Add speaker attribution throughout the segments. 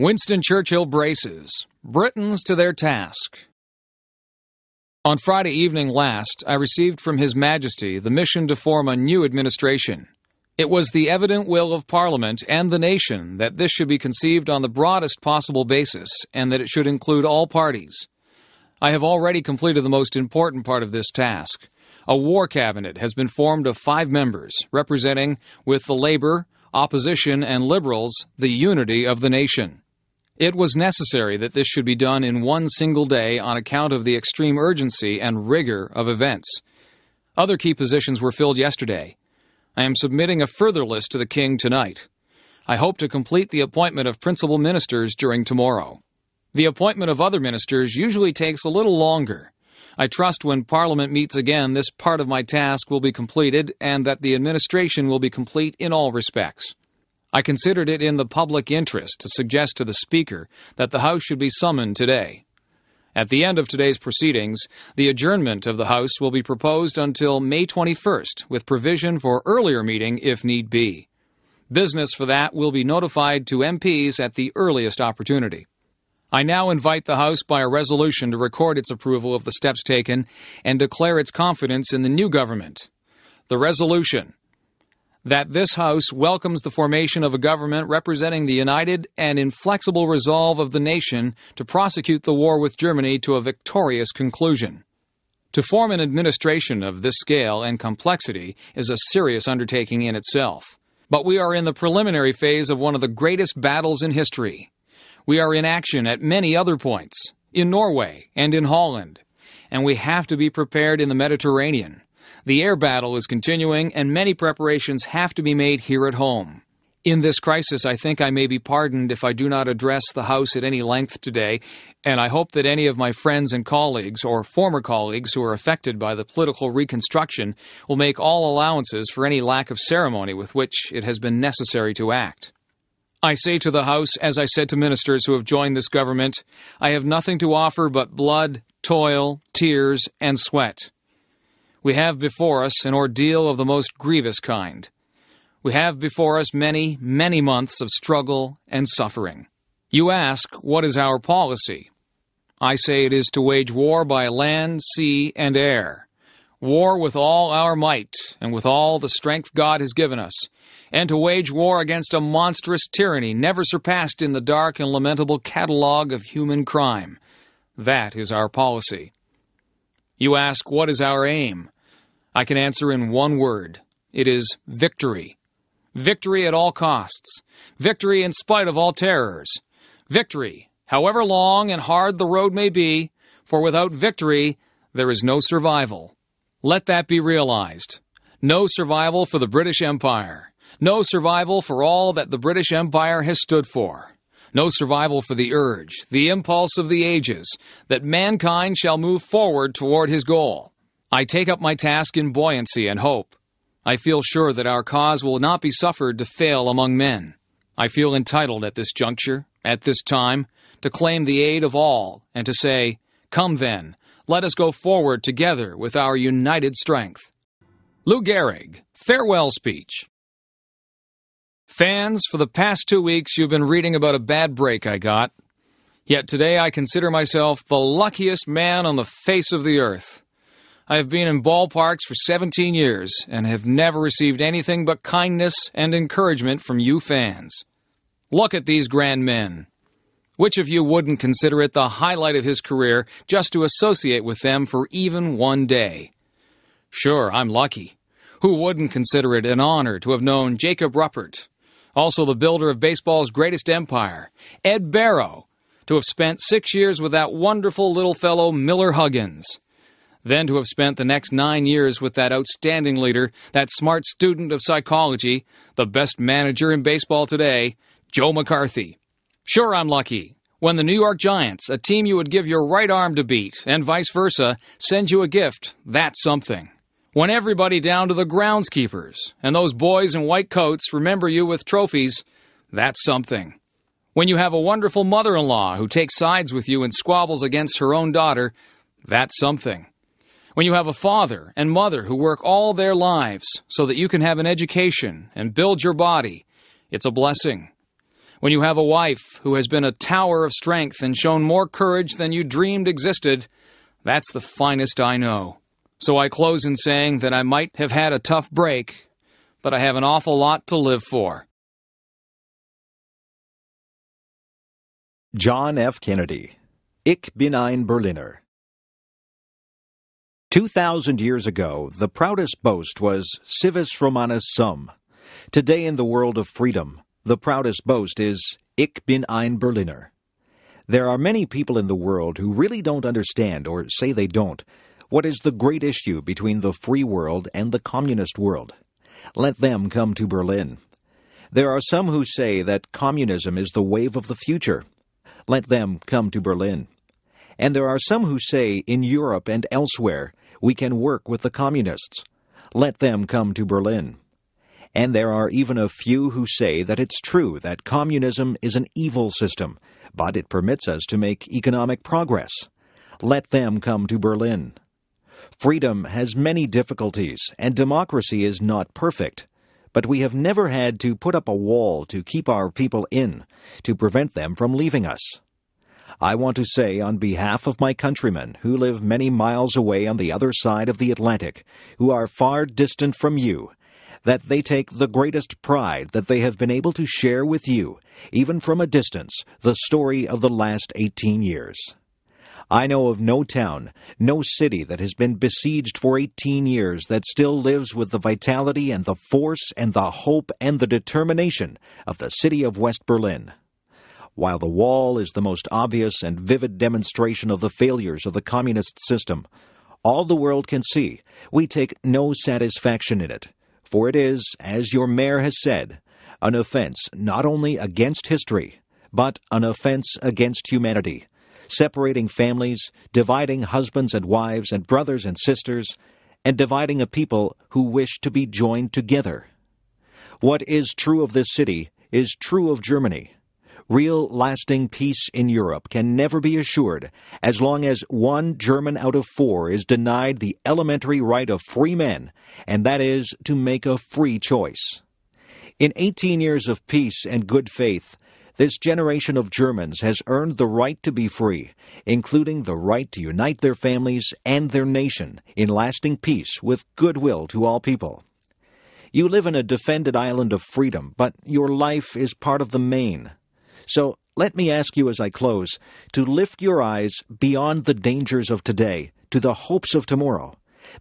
Speaker 1: Winston Churchill braces. Britons to their task. On Friday evening last, I received from His Majesty the mission to form a new administration. It was the evident will of Parliament and the nation that this should be conceived on the broadest possible basis and that it should include all parties. I have already completed the most important part of this task. A war cabinet has been formed of five members, representing, with the Labour, Opposition, and Liberals, the unity of the nation. It was necessary that this should be done in one single day on account of the extreme urgency and rigor of events. Other key positions were filled yesterday. I am submitting a further list to the King tonight. I hope to complete the appointment of principal ministers during tomorrow. The appointment of other ministers usually takes a little longer. I trust when Parliament meets again, this part of my task will be completed and that the administration will be complete in all respects. I considered it in the public interest to suggest to the Speaker that the House should be summoned today. At the end of today's proceedings, the adjournment of the House will be proposed until May 21st, with provision for earlier meeting if need be. Business for that will be notified to MPs at the earliest opportunity. I now invite the House by a resolution to record its approval of the steps taken and declare its confidence in the new government. The resolution that this House welcomes the formation of a government representing the united and inflexible resolve of the nation to prosecute the war with Germany to a victorious conclusion. To form an administration of this scale and complexity is a serious undertaking in itself. But we are in the preliminary phase of one of the greatest battles in history. We are in action at many other points, in Norway and in Holland, and we have to be prepared in the Mediterranean. The air battle is continuing, and many preparations have to be made here at home. In this crisis, I think I may be pardoned if I do not address the House at any length today, and I hope that any of my friends and colleagues, or former colleagues who are affected by the political reconstruction, will make all allowances for any lack of ceremony with which it has been necessary to act. I say to the House, as I said to ministers who have joined this government, I have nothing to offer but blood, toil, tears, and sweat. We have before us an ordeal of the most grievous kind. We have before us many, many months of struggle and suffering. You ask, what is our policy? I say it is to wage war by land, sea, and air. War with all our might and with all the strength God has given us, and to wage war against a monstrous tyranny never surpassed in the dark and lamentable catalogue of human crime. That is our policy. You ask, what is our aim? I can answer in one word it is victory. Victory at all costs. Victory in spite of all terrors. Victory, however long and hard the road may be, for without victory there is no survival. Let that be realized. No survival for the British Empire. No survival for all that the British Empire has stood for. No survival for the urge, the impulse of the ages, that mankind shall move forward toward his goal. I take up my task in buoyancy and hope. I feel sure that our cause will not be suffered to fail among men. I feel entitled at this juncture, at this time, to claim the aid of all and to say, Come then, let us go forward together with our united strength. Lou Gehrig, Farewell Speech. Fans, for the past two weeks you've been reading about a bad break I got. Yet today I consider myself the luckiest man on the face of the earth. I have been in ballparks for 17 years and have never received anything but kindness and encouragement from you fans. Look at these grand men. Which of you wouldn't consider it the highlight of his career just to associate with them for even one day? Sure, I'm lucky. Who wouldn't consider it an honor to have known Jacob Ruppert, also the builder of baseball's greatest empire, Ed Barrow, to have spent six years with that wonderful little fellow Miller Huggins, then to have spent the next nine years with that outstanding leader, that smart student of psychology, the best manager in baseball today, Joe McCarthy. Sure, I'm lucky. When the New York Giants, a team you would give your right arm to beat, and vice versa, send you a gift, that's something. When everybody down to the groundskeepers and those boys in white coats remember you with trophies, that's something. When you have a wonderful mother in law who takes sides with you and squabbles against her own daughter, that's something. When you have a father and mother who work all their lives so that you can have an education and build your body, it's a blessing. When you have a wife who has been a tower of strength and shown more courage than you dreamed existed, that's the finest I know. So I close in saying that I might have had a tough break, but I have an awful lot to live for.
Speaker 2: John F. Kennedy, Ich bin ein Berliner. Two thousand years ago, the proudest boast was Civis Romanus Sum. Today, in the world of freedom, the proudest boast is Ich bin ein Berliner. There are many people in the world who really don't understand, or say they don't, what is the great issue between the free world and the communist world. Let them come to Berlin. There are some who say that communism is the wave of the future. Let them come to Berlin. And there are some who say in Europe and elsewhere we can work with the communists. Let them come to Berlin. And there are even a few who say that it's true that communism is an evil system, but it permits us to make economic progress. Let them come to Berlin. Freedom has many difficulties, and democracy is not perfect. But we have never had to put up a wall to keep our people in, to prevent them from leaving us. I want to say on behalf of my countrymen who live many miles away on the other side of the Atlantic, who are far distant from you, that they take the greatest pride that they have been able to share with you, even from a distance, the story of the last 18 years. I know of no town, no city that has been besieged for 18 years that still lives with the vitality and the force and the hope and the determination of the city of West Berlin. While the wall is the most obvious and vivid demonstration of the failures of the communist system, all the world can see, we take no satisfaction in it for it is, as your mayor has said, an offense not only against history, but an offense against humanity, separating families, dividing husbands and wives and brothers and sisters, and dividing a people who wish to be joined together. What is true of this city is true of Germany. Real lasting peace in Europe can never be assured as long as one German out of four is denied the elementary right of free men, and that is to make a free choice. In 18 years of peace and good faith, this generation of Germans has earned the right to be free, including the right to unite their families and their nation in lasting peace with goodwill to all people. You live in a defended island of freedom, but your life is part of the main, so let me ask you as I close to lift your eyes beyond the dangers of today to the hopes of tomorrow,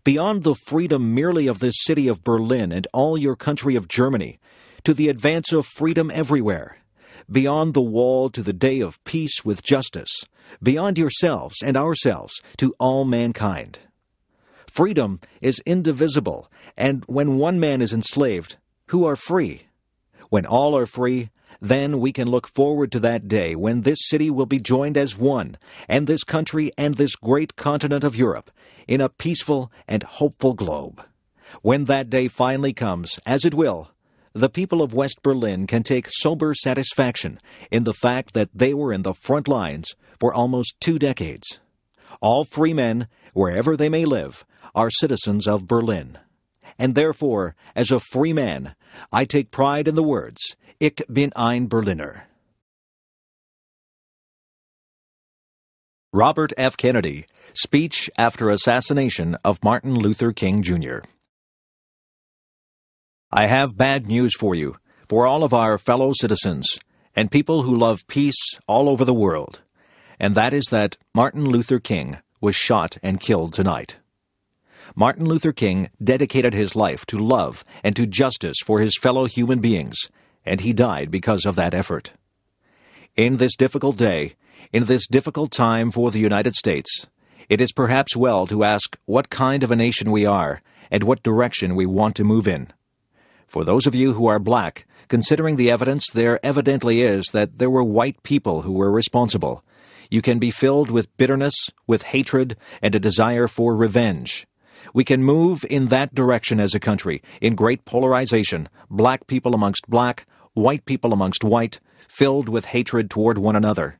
Speaker 2: beyond the freedom merely of this city of Berlin and all your country of Germany, to the advance of freedom everywhere, beyond the wall to the day of peace with justice, beyond yourselves and ourselves to all mankind. Freedom is indivisible, and when one man is enslaved, who are free? When all are free, then we can look forward to that day when this city will be joined as one, and this country and this great continent of Europe, in a peaceful and hopeful globe. When that day finally comes, as it will, the people of West Berlin can take sober satisfaction in the fact that they were in the front lines for almost two decades. All free men, wherever they may live, are citizens of Berlin. And therefore, as a free man, I take pride in the words, Ich bin ein Berliner. Robert F. Kennedy, speech after assassination of Martin Luther King Jr. I have bad news for you, for all of our fellow citizens, and people who love peace all over the world, and that is that Martin Luther King was shot and killed tonight. Martin Luther King dedicated his life to love and to justice for his fellow human beings and he died because of that effort. In this difficult day, in this difficult time for the United States, it is perhaps well to ask what kind of a nation we are and what direction we want to move in. For those of you who are black, considering the evidence there evidently is that there were white people who were responsible, you can be filled with bitterness, with hatred, and a desire for revenge. We can move in that direction as a country, in great polarization, black people amongst black, white people amongst white, filled with hatred toward one another.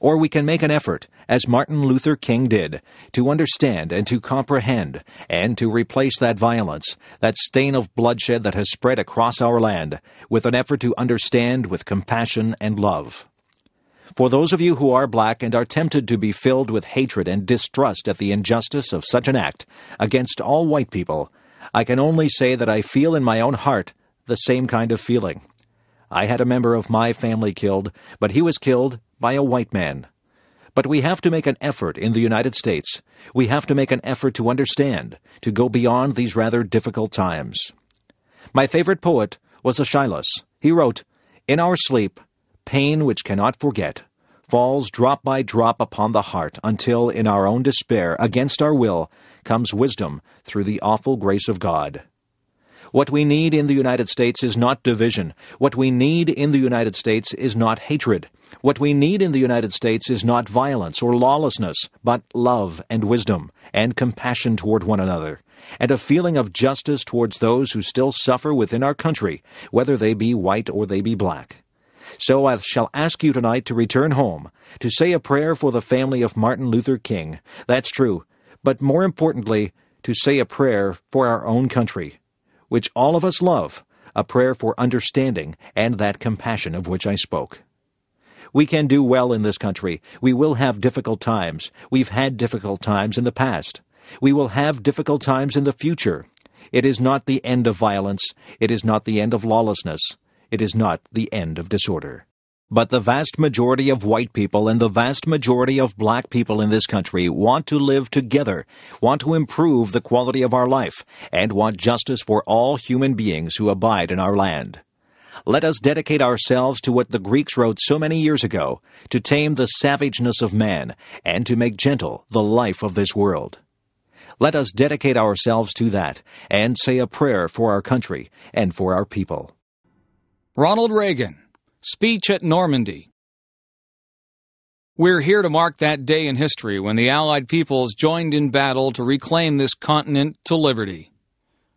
Speaker 2: Or we can make an effort, as Martin Luther King did, to understand and to comprehend, and to replace that violence, that stain of bloodshed that has spread across our land, with an effort to understand with compassion and love. For those of you who are black and are tempted to be filled with hatred and distrust at the injustice of such an act against all white people, I can only say that I feel in my own heart the same kind of feeling. I had a member of my family killed, but he was killed by a white man. But we have to make an effort in the United States. We have to make an effort to understand, to go beyond these rather difficult times. My favorite poet was Aeschylus. He wrote, In our sleep, pain which cannot forget falls drop by drop upon the heart until, in our own despair, against our will, comes wisdom through the awful grace of God. What we need in the United States is not division. What we need in the United States is not hatred. What we need in the United States is not violence or lawlessness, but love and wisdom and compassion toward one another, and a feeling of justice towards those who still suffer within our country, whether they be white or they be black. So I shall ask you tonight to return home, to say a prayer for the family of Martin Luther King. That's true. But more importantly, to say a prayer for our own country which all of us love, a prayer for understanding and that compassion of which I spoke. We can do well in this country. We will have difficult times. We've had difficult times in the past. We will have difficult times in the future. It is not the end of violence. It is not the end of lawlessness. It is not the end of disorder. But the vast majority of white people and the vast majority of black people in this country want to live together, want to improve the quality of our life, and want justice for all human beings who abide in our land. Let us dedicate ourselves to what the Greeks wrote so many years ago to tame the savageness of man and to make gentle the life of this world. Let us dedicate ourselves to that and say a prayer for our country and for our people.
Speaker 1: Ronald Reagan Speech at Normandy. We're here to mark that day in history when the Allied peoples joined in battle to reclaim this continent to liberty.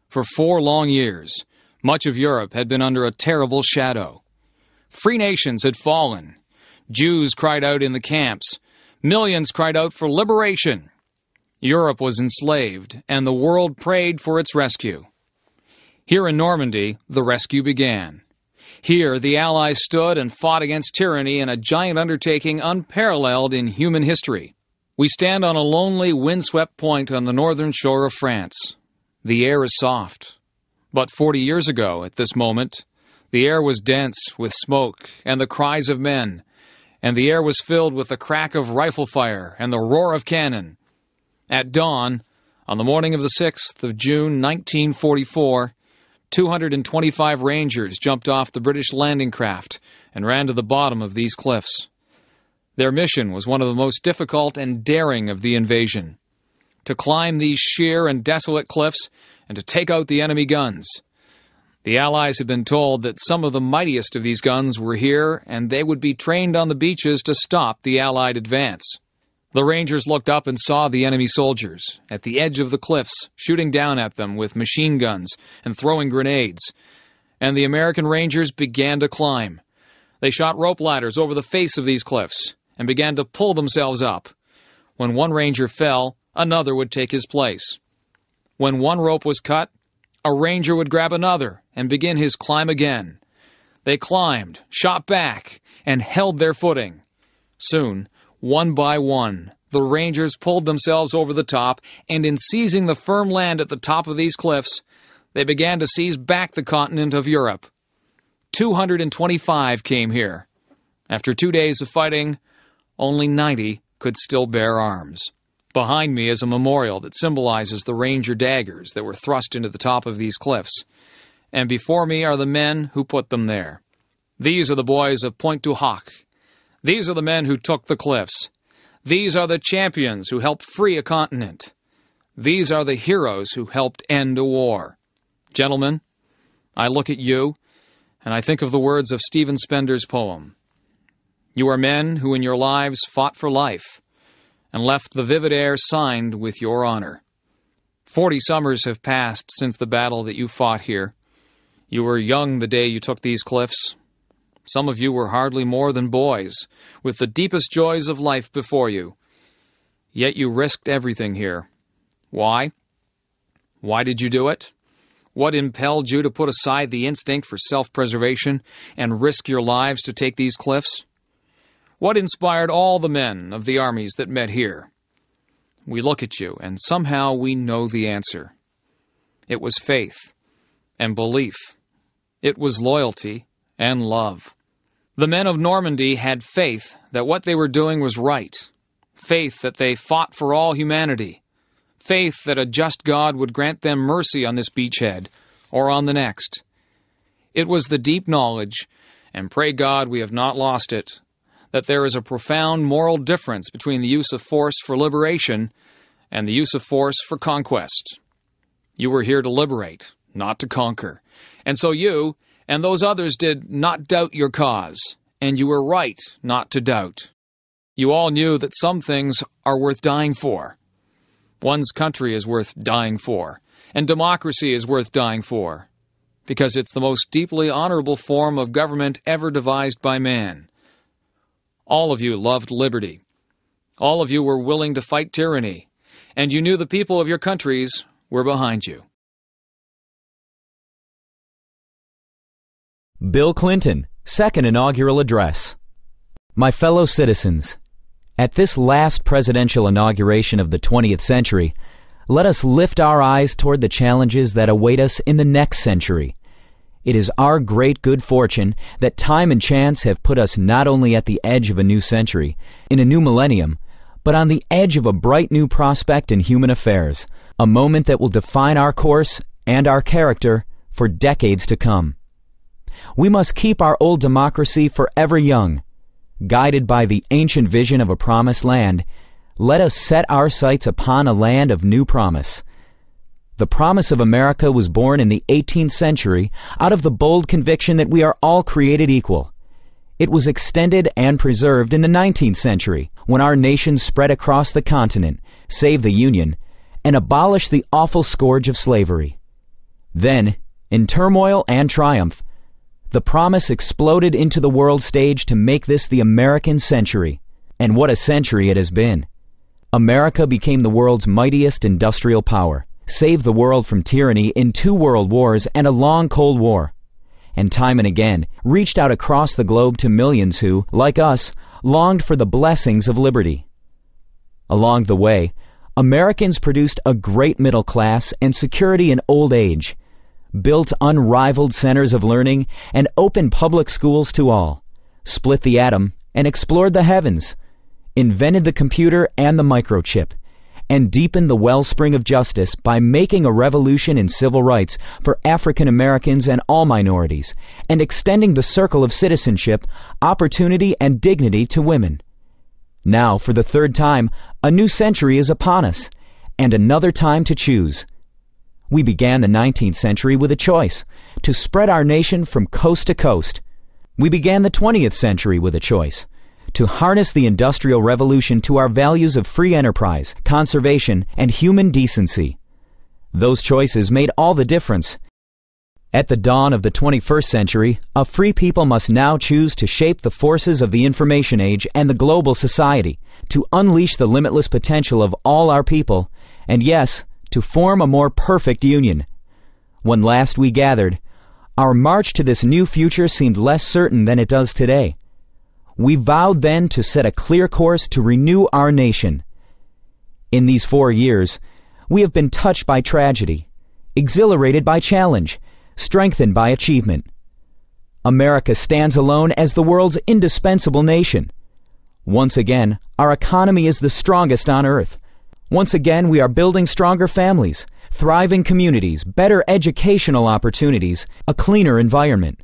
Speaker 1: For four long years, much of Europe had been under a terrible shadow. Free nations had fallen. Jews cried out in the camps. Millions cried out for liberation. Europe was enslaved, and the world prayed for its rescue. Here in Normandy, the rescue began. Here, the Allies stood and fought against tyranny in a giant undertaking unparalleled in human history. We stand on a lonely, windswept point on the northern shore of France. The air is soft. But 40 years ago, at this moment, the air was dense with smoke and the cries of men, and the air was filled with the crack of rifle fire and the roar of cannon. At dawn, on the morning of the 6th of June 1944, 225 Rangers jumped off the British landing craft and ran to the bottom of these cliffs. Their mission was one of the most difficult and daring of the invasion to climb these sheer and desolate cliffs and to take out the enemy guns. The Allies had been told that some of the mightiest of these guns were here and they would be trained on the beaches to stop the Allied advance. The Rangers looked up and saw the enemy soldiers at the edge of the cliffs, shooting down at them with machine guns and throwing grenades. And the American Rangers began to climb. They shot rope ladders over the face of these cliffs and began to pull themselves up. When one Ranger fell, another would take his place. When one rope was cut, a Ranger would grab another and begin his climb again. They climbed, shot back, and held their footing. Soon, one by one, the Rangers pulled themselves over the top, and in seizing the firm land at the top of these cliffs, they began to seize back the continent of Europe. 225 came here. After two days of fighting, only 90 could still bear arms. Behind me is a memorial that symbolizes the Ranger daggers that were thrust into the top of these cliffs. And before me are the men who put them there. These are the boys of Pointe du Hoc these are the men who took the cliffs. These are the champions who helped free a continent. These are the heroes who helped end a war. Gentlemen, I look at you, and I think of the words of Stephen Spender's poem. You are men who in your lives fought for life, and left the vivid air signed with your honor. Forty summers have passed since the battle that you fought here. You were young the day you took these cliffs. Some of you were hardly more than boys, with the deepest joys of life before you. Yet you risked everything here. Why? Why did you do it? What impelled you to put aside the instinct for self preservation and risk your lives to take these cliffs? What inspired all the men of the armies that met here? We look at you, and somehow we know the answer. It was faith and belief. It was loyalty and love. The men of Normandy had faith that what they were doing was right, faith that they fought for all humanity, faith that a just God would grant them mercy on this beachhead or on the next. It was the deep knowledge, and pray God we have not lost it, that there is a profound moral difference between the use of force for liberation and the use of force for conquest. You were here to liberate, not to conquer. And so you, and those others did not doubt your cause, and you were right not to doubt. You all knew that some things are worth dying for. One's country is worth dying for, and democracy is worth dying for, because it's the most deeply honorable form of government ever devised by man. All of you loved liberty. All of you were willing to fight tyranny, and you knew the people of your countries were behind you.
Speaker 3: Bill Clinton, Second Inaugural Address. My fellow citizens, at this last presidential inauguration of the 20th century, let us lift our eyes toward the challenges that await us in the next century. It is our great good fortune that time and chance have put us not only at the edge of a new century, in a new millennium, but on the edge of a bright new prospect in human affairs, a moment that will define our course and our character for decades to come. We must keep our old democracy forever young. Guided by the ancient vision of a promised land, let us set our sights upon a land of new promise. The promise of America was born in the 18th century out of the bold conviction that we are all created equal. It was extended and preserved in the 19th century when our nation spread across the continent, saved the Union, and abolished the awful scourge of slavery. Then, in turmoil and triumph, the promise exploded into the world stage to make this the American century. And what a century it has been. America became the world's mightiest industrial power, saved the world from tyranny in two world wars and a long Cold War, and time and again reached out across the globe to millions who, like us, longed for the blessings of liberty. Along the way, Americans produced a great middle class and security in old age built unrivaled centers of learning, and opened public schools to all, split the atom and explored the heavens, invented the computer and the microchip, and deepened the wellspring of justice by making a revolution in civil rights for African Americans and all minorities, and extending the circle of citizenship, opportunity, and dignity to women. Now, for the third time, a new century is upon us, and another time to choose. We began the 19th century with a choice to spread our nation from coast to coast. We began the 20th century with a choice to harness the Industrial Revolution to our values of free enterprise, conservation, and human decency. Those choices made all the difference. At the dawn of the 21st century, a free people must now choose to shape the forces of the information age and the global society, to unleash the limitless potential of all our people, and yes, to form a more perfect union. When last we gathered, our march to this new future seemed less certain than it does today. We vowed then to set a clear course to renew our nation. In these four years, we have been touched by tragedy, exhilarated by challenge, strengthened by achievement. America stands alone as the world's indispensable nation. Once again, our economy is the strongest on earth. Once again, we are building stronger families, thriving communities, better educational opportunities, a cleaner environment.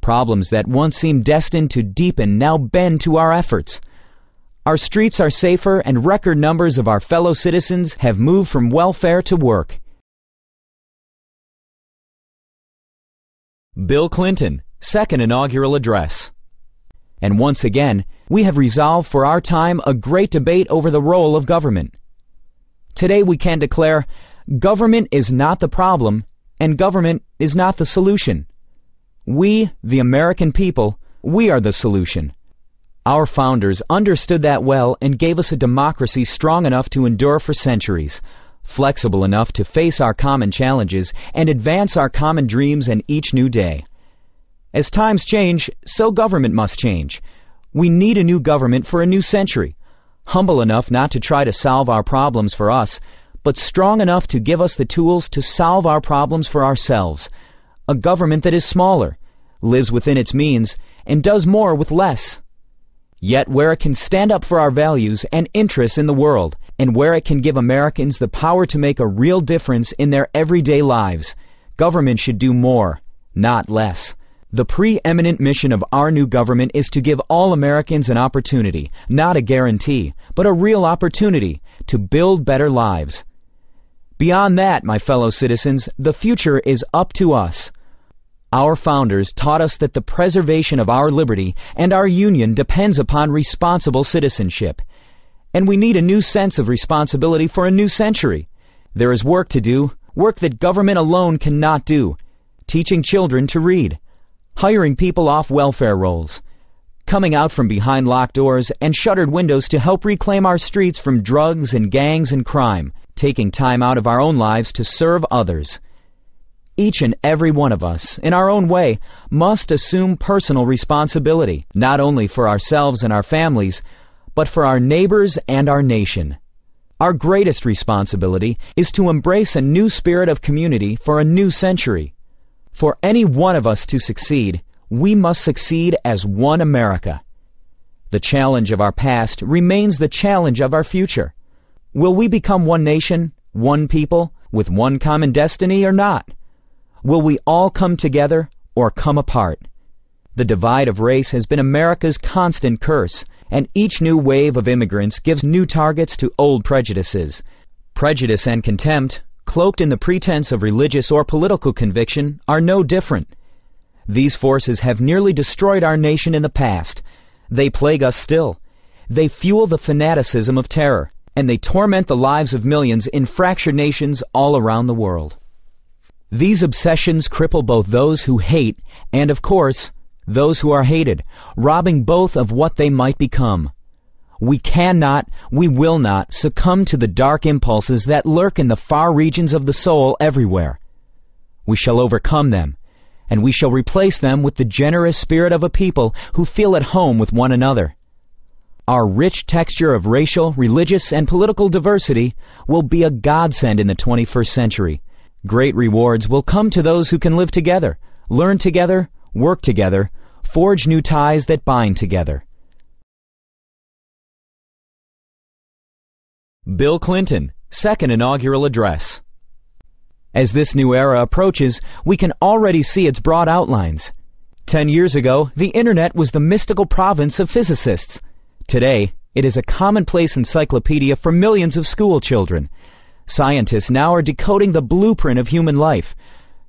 Speaker 3: Problems that once seemed destined to deepen now bend to our efforts. Our streets are safer, and record numbers of our fellow citizens have moved from welfare to work. Bill Clinton, Second Inaugural Address. And once again, we have resolved for our time a great debate over the role of government. Today we can declare government is not the problem and government is not the solution. We, the American people, We are the solution. Our founders understood that well and gave us a democracy strong enough to endure for centuries, flexible enough to face our common challenges and advance our common dreams in each new day. As times change, so government must change. We need a new government for a new century, humble enough not to try to solve our problems for us, but strong enough to give us the tools to solve our problems for ourselves. A government that is smaller, lives within its means, and does more with less. Yet where it can stand up for our values and interests in the world, and where it can give Americans the power to make a real difference in their everyday lives, government should do more, not less. The preeminent mission of our new government is to give all Americans an opportunity, not a guarantee, but a real opportunity to build better lives. Beyond that, my fellow citizens, the future is up to us. Our founders taught us that the preservation of our liberty and our union depends upon responsible citizenship. And we need a new sense of responsibility for a new century. There is work to do, work that government alone cannot do. Teaching children to read, hiring people off welfare rolls, coming out from behind locked doors and shuttered windows to help reclaim our streets from drugs and gangs and crime, taking time out of our own lives to serve others. Each and every one of us, in our own way, must assume personal responsibility, not only for ourselves and our families, but for our neighbors and our nation. Our greatest responsibility is to embrace a new spirit of community for a new century. For any one of us to succeed, we must succeed as one America. The challenge of our past remains the challenge of our future. Will we become one nation, one people, with one common destiny or not? Will we all come together or come apart? The divide of race has been America's constant curse, and each new wave of immigrants gives new targets to old prejudices. Prejudice and contempt, cloaked in the pretense of religious or political conviction, are no different. These forces have nearly destroyed our nation in the past. They plague us still. They fuel the fanaticism of terror, and they torment the lives of millions in fractured nations all around the world. These obsessions cripple both those who hate and, of course, those who are hated, robbing both of what they might become. We cannot, we will not succumb to the dark impulses that lurk in the far regions of the soul everywhere. We shall overcome them, and we shall replace them with the generous spirit of a people who feel at home with one another. Our rich texture of racial, religious, and political diversity will be a godsend in the 21st century Great rewards will come to those who can live together, learn together, work together, forge new ties that bind together. Bill Clinton, Second Inaugural Address. As this new era approaches, we can already see its broad outlines. Ten years ago, the Internet was the mystical province of physicists. Today, it is a commonplace encyclopedia for millions of school children, Scientists now are decoding the blueprint of human life.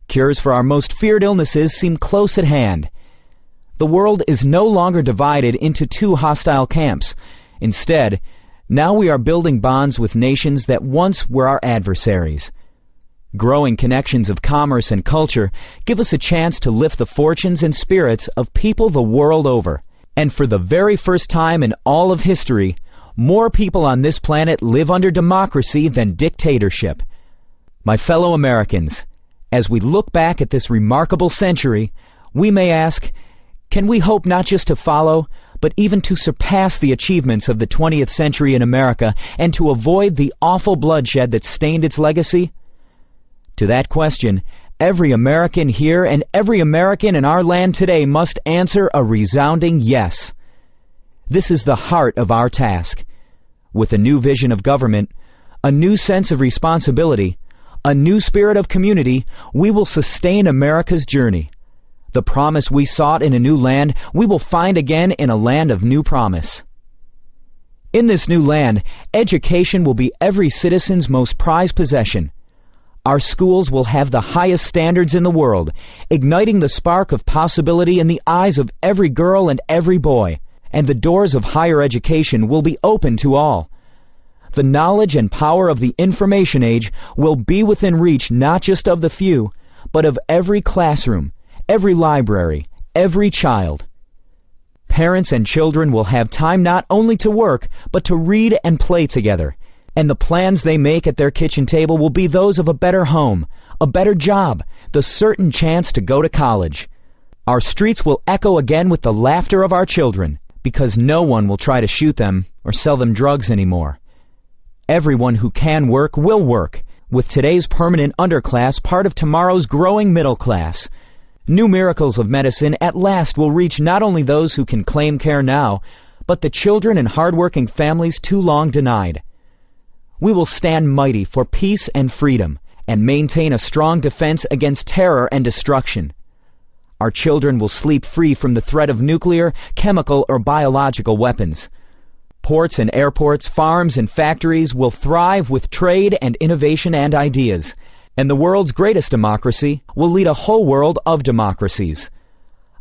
Speaker 3: Cures for our most feared illnesses seem close at hand. The world is no longer divided into two hostile camps. Instead, now we are building bonds with nations that once were our adversaries. Growing connections of commerce and culture give us a chance to lift the fortunes and spirits of people the world over. And for the very first time in all of history, more people on this planet live under democracy than dictatorship. My fellow Americans, as we look back at this remarkable century, we may ask, can we hope not just to follow, but even to surpass the achievements of the 20th century in America and to avoid the awful bloodshed that stained its legacy? To that question, every American here and every American in our land today must answer a resounding yes. This is the heart of our task. With a new vision of government, a new sense of responsibility, a new spirit of community, we will sustain America's journey. The promise we sought in a new land, we will find again in a land of new promise. In this new land, education will be every citizen's most prized possession. Our schools will have the highest standards in the world, igniting the spark of possibility in the eyes of every girl and every boy and the doors of higher education will be open to all. The knowledge and power of the information age will be within reach not just of the few, but of every classroom, every library, every child. Parents and children will have time not only to work, but to read and play together. And the plans they make at their kitchen table will be those of a better home, a better job, the certain chance to go to college. Our streets will echo again with the laughter of our children, because no one will try to shoot them or sell them drugs anymore. Everyone who can work will work, with today's permanent underclass part of tomorrow's growing middle class. New miracles of medicine at last will reach not only those who can claim care now, but the children and hardworking families too long denied. We will stand mighty for peace and freedom and maintain a strong defense against terror and destruction. Our children will sleep free from the threat of nuclear, chemical, or biological weapons. Ports and airports, farms and factories will thrive with trade and innovation and ideas and the world's greatest democracy will lead a whole world of democracies.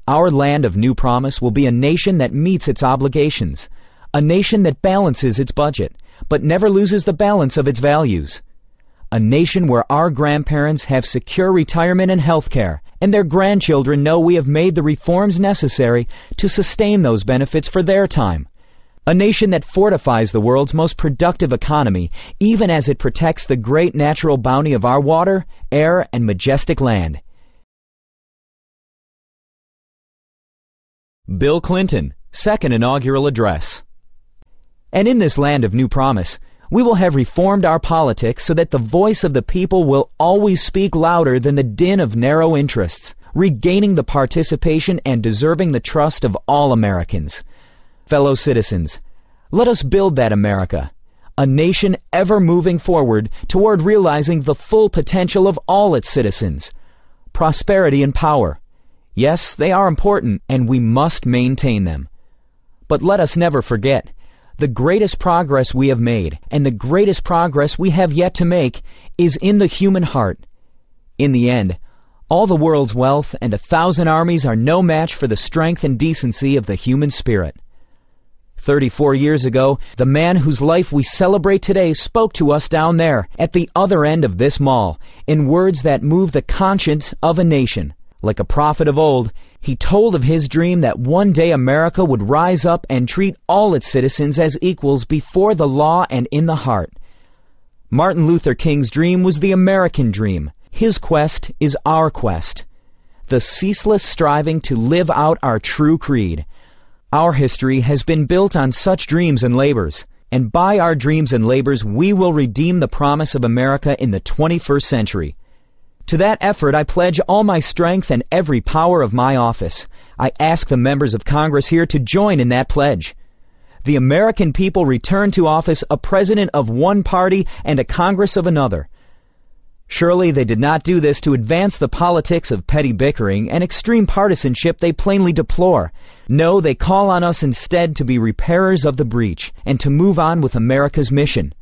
Speaker 3: Our land of new promise will be a nation that meets its obligations, a nation that balances its budget, but never loses the balance of its values. A nation where our grandparents have secure retirement and health care, and their grandchildren know we have made the reforms necessary to sustain those benefits for their time. A nation that fortifies the world's most productive economy, even as it protects the great natural bounty of our water, air, and majestic land. Bill Clinton, Second Inaugural Address. And in this land of new promise, we will have reformed our politics so that the voice of the people will always speak louder than the din of narrow interests, regaining the participation and deserving the trust of all Americans. Fellow citizens, let us build that America, a nation ever moving forward toward realizing the full potential of all its citizens. Prosperity and power. Yes, they are important, and we must maintain them. But let us never forget the greatest progress we have made, and the greatest progress we have yet to make, is in the human heart. In the end, all the world's wealth and a thousand armies are no match for the strength and decency of the human spirit. 34 years ago, the man whose life we celebrate today spoke to us down there, at the other end of this mall, in words that move the conscience of a nation. Like a prophet of old, he told of his dream that one day America would rise up and treat all its citizens as equals before the law and in the heart. Martin Luther King's dream was the American dream. His quest is our quest. The ceaseless striving to live out our true creed our history has been built on such dreams and labors, and by our dreams and labors we will redeem the promise of America in the 21st century. To that effort I pledge all my strength and every power of my office. I ask the members of Congress here to join in that pledge. The American people return to office a president of one party and a Congress of another. Surely they did not do this to advance the politics of petty bickering and extreme partisanship they plainly deplore. No, they call on us instead to be repairers of the breach and to move on with America's mission.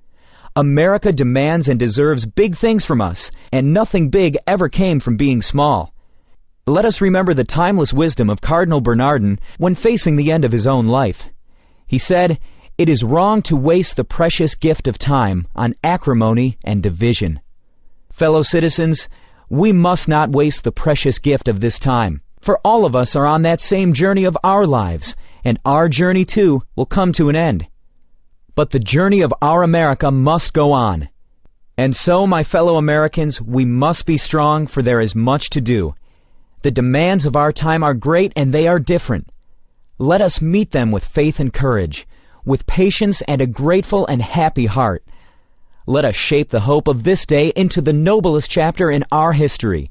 Speaker 3: America demands and deserves big things from us, and nothing big ever came from being small. Let us remember the timeless wisdom of Cardinal Bernardin when facing the end of his own life. He said, It is wrong to waste the precious gift of time on acrimony and division. Fellow citizens, we must not waste the precious gift of this time, for all of us are on that same journey of our lives, and our journey too will come to an end. But the journey of our America must go on. And so, my fellow Americans, we must be strong, for there is much to do. The demands of our time are great and they are different. Let us meet them with faith and courage, with patience and a grateful and happy heart. Let us shape the hope of this day into the noblest chapter in our history.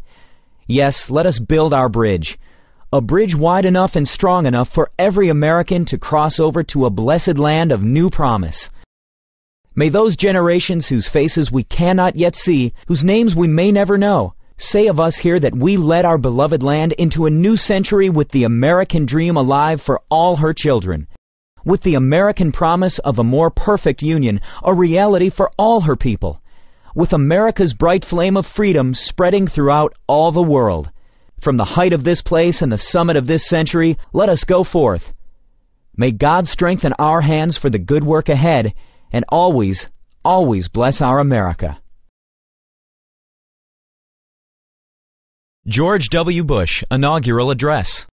Speaker 3: Yes, let us build our bridge. A bridge wide enough and strong enough for every American to cross over to a blessed land of new promise. May those generations whose faces we cannot yet see, whose names we may never know, say of us here that we led our beloved land into a new century with the American dream alive for all her children with the American promise of a more perfect union, a reality for all her people, with America's bright flame of freedom spreading throughout all the world. From the height of this place and the summit of this century, let us go forth. May God strengthen our hands for the good work ahead, and always, always bless our America. George W. Bush Inaugural Address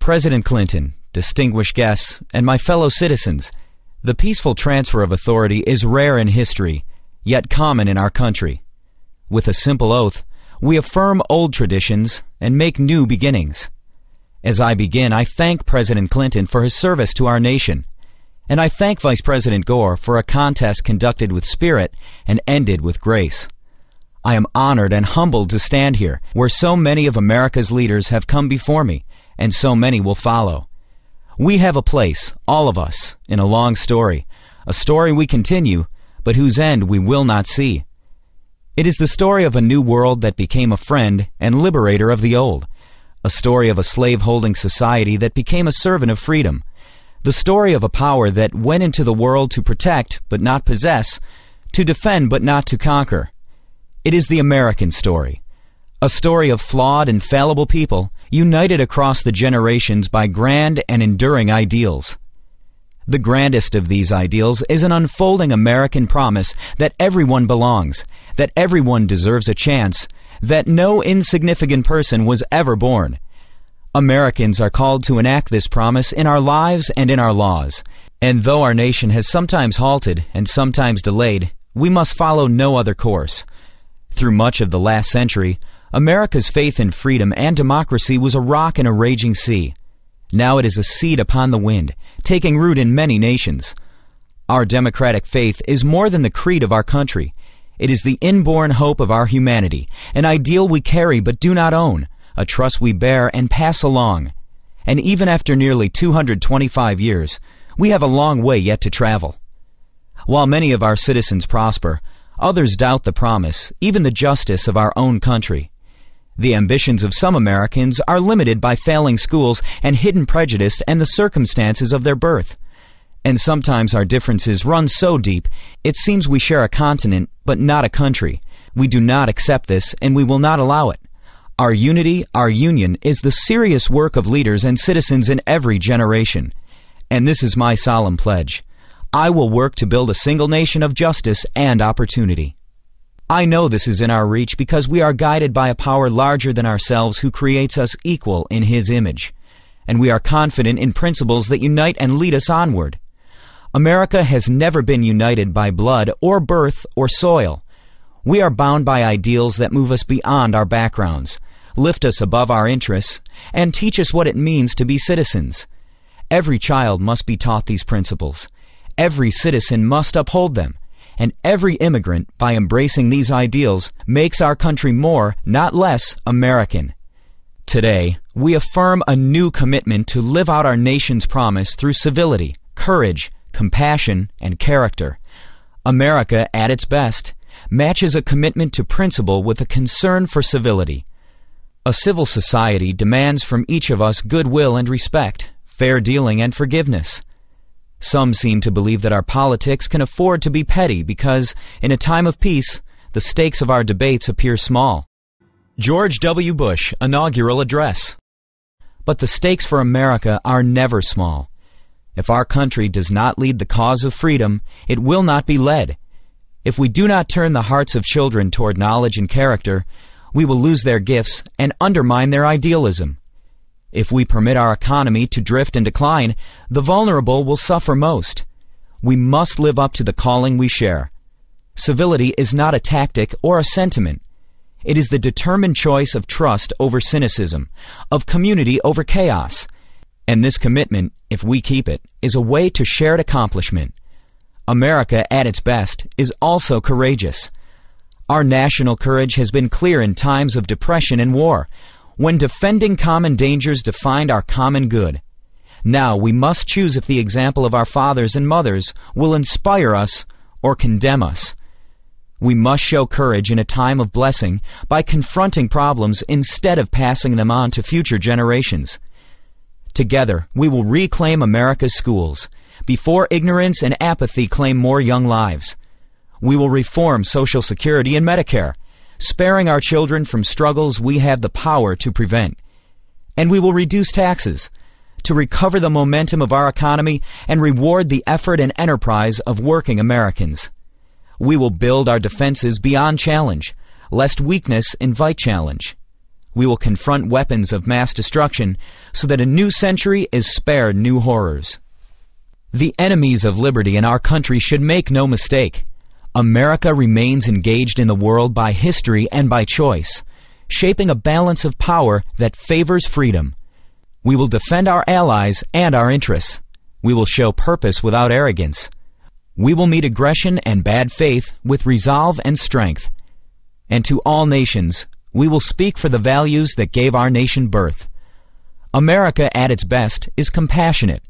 Speaker 3: President Clinton distinguished guests, and my fellow citizens, the peaceful transfer of authority is rare in history, yet common in our country. With a simple oath, we affirm old traditions and make new beginnings. As I begin, I thank President Clinton for his service to our nation, and I thank Vice President Gore for a contest conducted with spirit and ended with grace. I am honored and humbled to stand here, where so many of America's leaders have come before me, and so many will follow. We have a place, all of us, in a long story, a story we continue, but whose end we will not see. It is the story of a new world that became a friend and liberator of the old, a story of a slave-holding society that became a servant of freedom, the story of a power that went into the world to protect but not possess, to defend but not to conquer. It is the American story, a story of flawed and fallible people united across the generations by grand and enduring ideals. The grandest of these ideals is an unfolding American promise that everyone belongs, that everyone deserves a chance, that no insignificant person was ever born. Americans are called to enact this promise in our lives and in our laws. And though our nation has sometimes halted and sometimes delayed, we must follow no other course. Through much of the last century, America's faith in freedom and democracy was a rock in a raging sea. Now it is a seed upon the wind, taking root in many nations. Our democratic faith is more than the creed of our country. It is the inborn hope of our humanity, an ideal we carry but do not own, a trust we bear and pass along. And even after nearly 225 years, we have a long way yet to travel. While many of our citizens prosper, others doubt the promise, even the justice of our own country. The ambitions of some Americans are limited by failing schools and hidden prejudice and the circumstances of their birth. And sometimes our differences run so deep, it seems we share a continent, but not a country. We do not accept this, and we will not allow it. Our unity, our union, is the serious work of leaders and citizens in every generation. And this is my solemn pledge. I will work to build a single nation of justice and opportunity. I know this is in our reach because we are guided by a power larger than ourselves who creates us equal in His image. And we are confident in principles that unite and lead us onward. America has never been united by blood or birth or soil. We are bound by ideals that move us beyond our backgrounds, lift us above our interests, and teach us what it means to be citizens. Every child must be taught these principles. Every citizen must uphold them and every immigrant, by embracing these ideals, makes our country more, not less, American. Today, we affirm a new commitment to live out our nation's promise through civility, courage, compassion, and character. America, at its best, matches a commitment to principle with a concern for civility. A civil society demands from each of us goodwill and respect, fair dealing and forgiveness. Some seem to believe that our politics can afford to be petty because, in a time of peace, the stakes of our debates appear small. George W. Bush Inaugural Address But the stakes for America are never small. If our country does not lead the cause of freedom, it will not be led. If we do not turn the hearts of children toward knowledge and character, we will lose their gifts and undermine their idealism. If we permit our economy to drift and decline, the vulnerable will suffer most. We must live up to the calling we share. Civility is not a tactic or a sentiment. It is the determined choice of trust over cynicism, of community over chaos. And this commitment, if we keep it, is a way to shared accomplishment. America, at its best, is also courageous. Our national courage has been clear in times of depression and war, when defending common dangers defined our common good. Now we must choose if the example of our fathers and mothers will inspire us or condemn us. We must show courage in a time of blessing by confronting problems instead of passing them on to future generations. Together, we will reclaim America's schools before ignorance and apathy claim more young lives. We will reform Social Security and Medicare sparing our children from struggles we have the power to prevent. And we will reduce taxes to recover the momentum of our economy and reward the effort and enterprise of working Americans. We will build our defenses beyond challenge, lest weakness invite challenge. We will confront weapons of mass destruction so that a new century is spared new horrors. The enemies of liberty in our country should make no mistake. America remains engaged in the world by history and by choice, shaping a balance of power that favors freedom. We will defend our allies and our interests. We will show purpose without arrogance. We will meet aggression and bad faith with resolve and strength. And to all nations, we will speak for the values that gave our nation birth. America, at its best, is compassionate.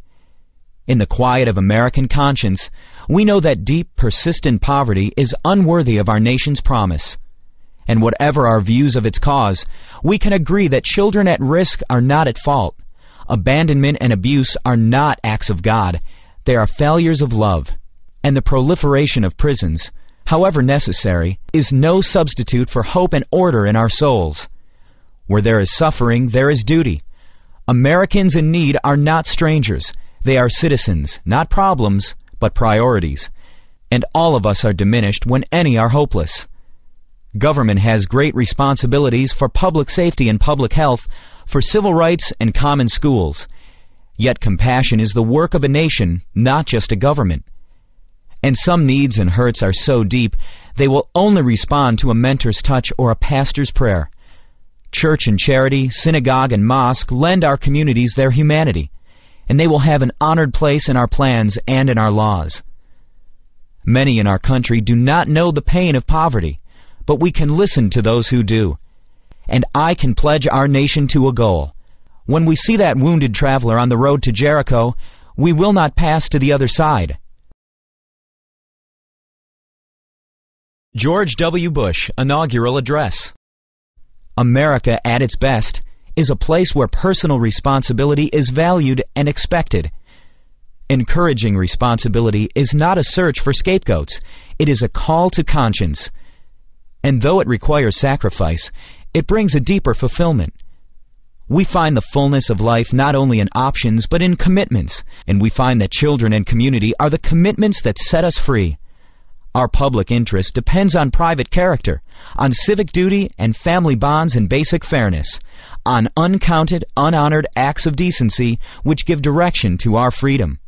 Speaker 3: In the quiet of American conscience, we know that deep, persistent poverty is unworthy of our nation's promise. And whatever our views of its cause, we can agree that children at risk are not at fault. Abandonment and abuse are not acts of God, they are failures of love. And the proliferation of prisons, however necessary, is no substitute for hope and order in our souls. Where there is suffering, there is duty. Americans in need are not strangers. They are citizens, not problems, but priorities. And all of us are diminished when any are hopeless. Government has great responsibilities for public safety and public health, for civil rights and common schools. Yet compassion is the work of a nation, not just a government. And some needs and hurts are so deep, they will only respond to a mentor's touch or a pastor's prayer. Church and charity, synagogue and mosque lend our communities their humanity, and they will have an honored place in our plans and in our laws. Many in our country do not know the pain of poverty, but we can listen to those who do. And I can pledge our nation to a goal. When we see that wounded traveler on the road to Jericho, we will not pass to the other side. George W. Bush Inaugural Address America at its best is a place where personal responsibility is valued and expected. Encouraging responsibility is not a search for scapegoats, it is a call to conscience. And though it requires sacrifice, it brings a deeper fulfillment. We find the fullness of life not only in options but in commitments, and we find that children and community are the commitments that set us free. Our public interest depends on private character, on civic duty and family bonds and basic fairness, on uncounted, unhonored acts of decency which give direction to our freedom.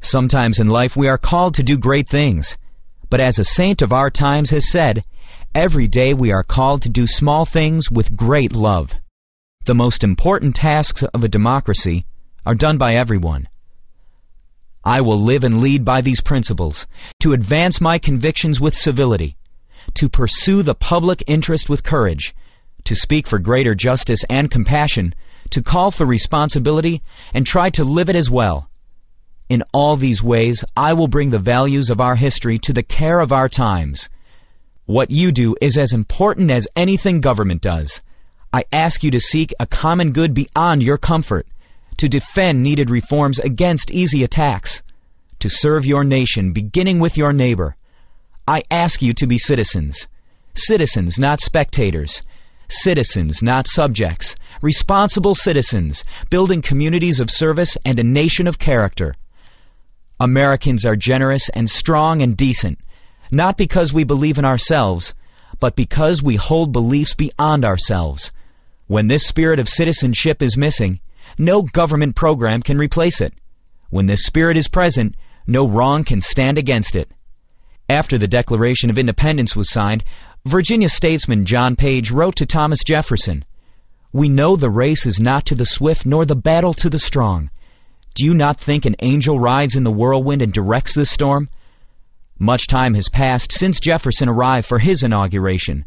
Speaker 3: Sometimes in life we are called to do great things, but as a saint of our times has said, every day we are called to do small things with great love. The most important tasks of a democracy are done by everyone. I will live and lead by these principles, to advance my convictions with civility, to pursue the public interest with courage, to speak for greater justice and compassion, to call for responsibility, and try to live it as well. In all these ways, I will bring the values of our history to the care of our times. What you do is as important as anything government does. I ask you to seek a common good beyond your comfort to defend needed reforms against easy attacks, to serve your nation beginning with your neighbor. I ask you to be citizens. Citizens, not spectators. Citizens, not subjects. Responsible citizens, building communities of service and a nation of character. Americans are generous and strong and decent, not because we believe in ourselves, but because we hold beliefs beyond ourselves. When this spirit of citizenship is missing, no government program can replace it. When this spirit is present, no wrong can stand against it. After the Declaration of Independence was signed, Virginia statesman John Page wrote to Thomas Jefferson, We know the race is not to the swift nor the battle to the strong. Do you not think an angel rides in the whirlwind and directs this storm? Much time has passed since Jefferson arrived for his inauguration.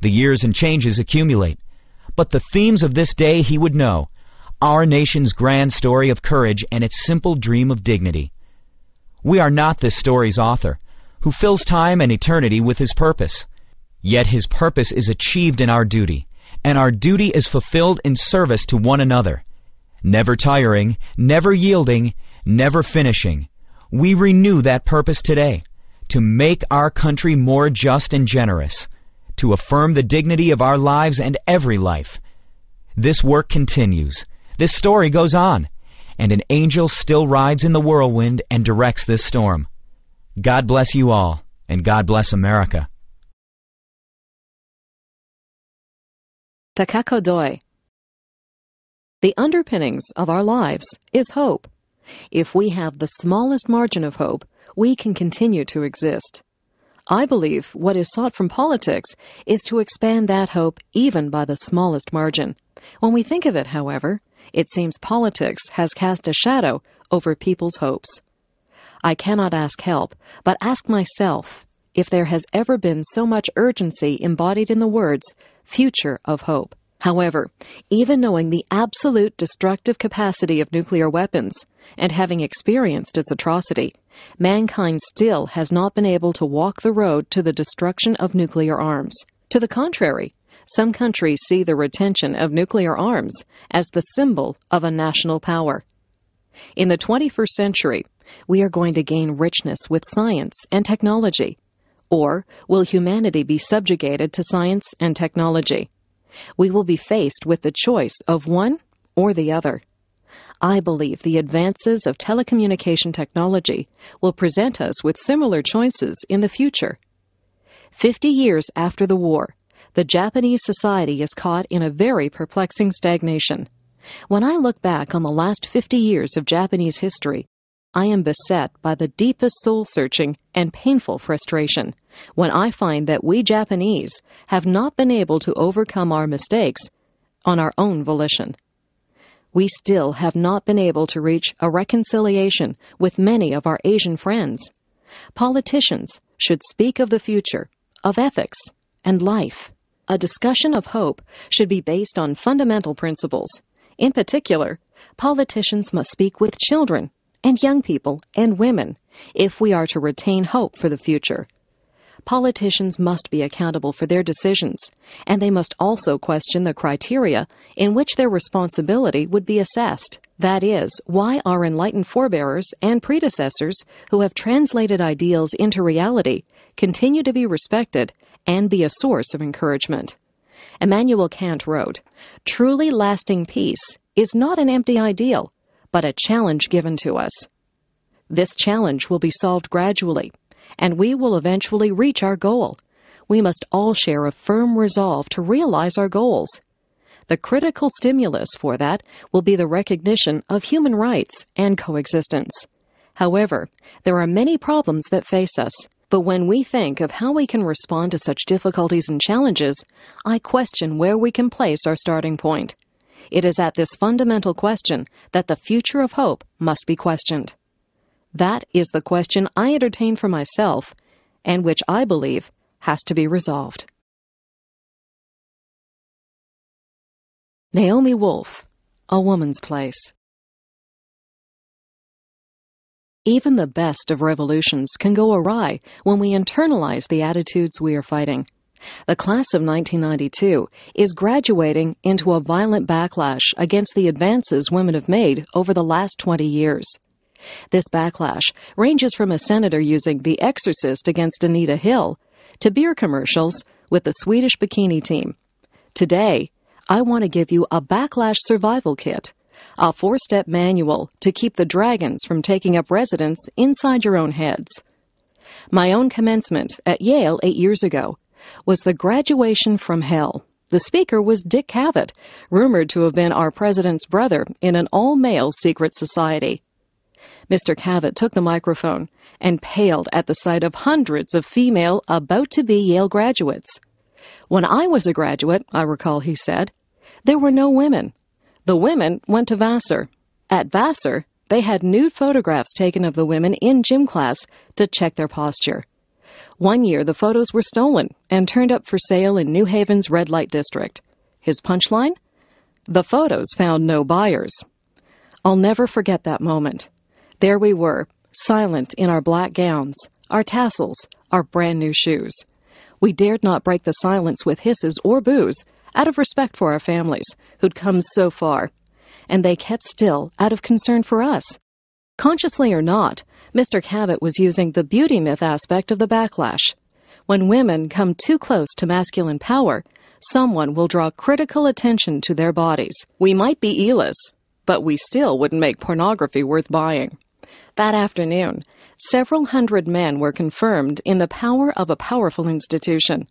Speaker 3: The years and changes accumulate. But the themes of this day he would know our nation's grand story of courage and its simple dream of dignity. We are not this story's author, who fills time and eternity with his purpose. Yet his purpose is achieved in our duty, and our duty is fulfilled in service to one another. Never tiring, never yielding, never finishing, we renew that purpose today to make our country more just and generous, to affirm the dignity of our lives and every life. This work continues this story goes on, and an angel still rides in the whirlwind and directs this storm. God bless you all, and God bless America.
Speaker 4: Takako Doi. The underpinnings of our lives is hope. If we have the smallest margin of hope, we can continue to exist. I believe what is sought from politics is to expand that hope even by the smallest margin. When we think of it, however, it seems politics has cast a shadow over people's hopes. I cannot ask help, but ask myself if there has ever been so much urgency embodied in the words future of hope. However, even knowing the absolute destructive capacity of nuclear weapons and having experienced its atrocity, mankind still has not been able to walk the road to the destruction of nuclear arms. To the contrary, some countries see the retention of nuclear arms as the symbol of a national power. In the 21st century, we are going to gain richness with science and technology. Or will humanity be subjugated to science and technology? We will be faced with the choice of one or the other. I believe the advances of telecommunication technology will present us with similar choices in the future. Fifty years after the war, the Japanese society is caught in a very perplexing stagnation. When I look back on the last 50 years of Japanese history, I am beset by the deepest soul searching and painful frustration when I find that we Japanese have not been able to overcome our mistakes on our own volition. We still have not been able to reach a reconciliation with many of our Asian friends. Politicians should speak of the future, of ethics, and life. A discussion of hope should be based on fundamental principles. In particular, politicians must speak with children and young people and women if we are to retain hope for the future. Politicians must be accountable for their decisions, and they must also question the criteria in which their responsibility would be assessed. That is, why our enlightened forebears and predecessors who have translated ideals into reality continue to be respected and be a source of encouragement. Immanuel Kant wrote, Truly lasting peace is not an empty ideal, but a challenge given to us. This challenge will be solved gradually, and we will eventually reach our goal. We must all share a firm resolve to realize our goals. The critical stimulus for that will be the recognition of human rights and coexistence. However, there are many problems that face us, but when we think of how we can respond to such difficulties and challenges, I question where we can place our starting point. It is at this fundamental question that the future of hope must be questioned. That is the question I entertain for myself, and which I believe has to be resolved. Naomi Wolf, A Woman's Place. Even the best of revolutions can go awry when we internalize the attitudes we are fighting. The class of 1992 is graduating into a violent backlash against the advances women have made over the last 20 years. This backlash ranges from a senator using The Exorcist against Anita Hill to beer commercials with the Swedish bikini team. Today, I want to give you a backlash survival kit, a four step manual to keep the dragons from taking up residence inside your own heads. My own commencement at Yale eight years ago was the graduation from hell. The speaker was Dick Cavett, rumored to have been our president's brother in an all male secret society. Mr. Cavett took the microphone and paled at the sight of hundreds of female about to be Yale graduates. When I was a graduate, I recall he said, there were no women. The women went to Vassar. At Vassar, they had nude photographs taken of the women in gym class to check their posture. One year, the photos were stolen and turned up for sale in New Haven's red light district. His punchline? The photos found no buyers. I'll never forget that moment. There we were, silent in our black gowns, our tassels, our brand new shoes. We dared not break the silence with hisses or boos, out of respect for our families, who'd come so far. And they kept still out of concern for us. Consciously or not, Mr. Cavett was using the beauty myth aspect of the backlash. When women come too close to masculine power, someone will draw critical attention to their bodies. We might be Elis, but we still wouldn't make pornography worth buying. That afternoon, several hundred men were confirmed in the power of a powerful institution.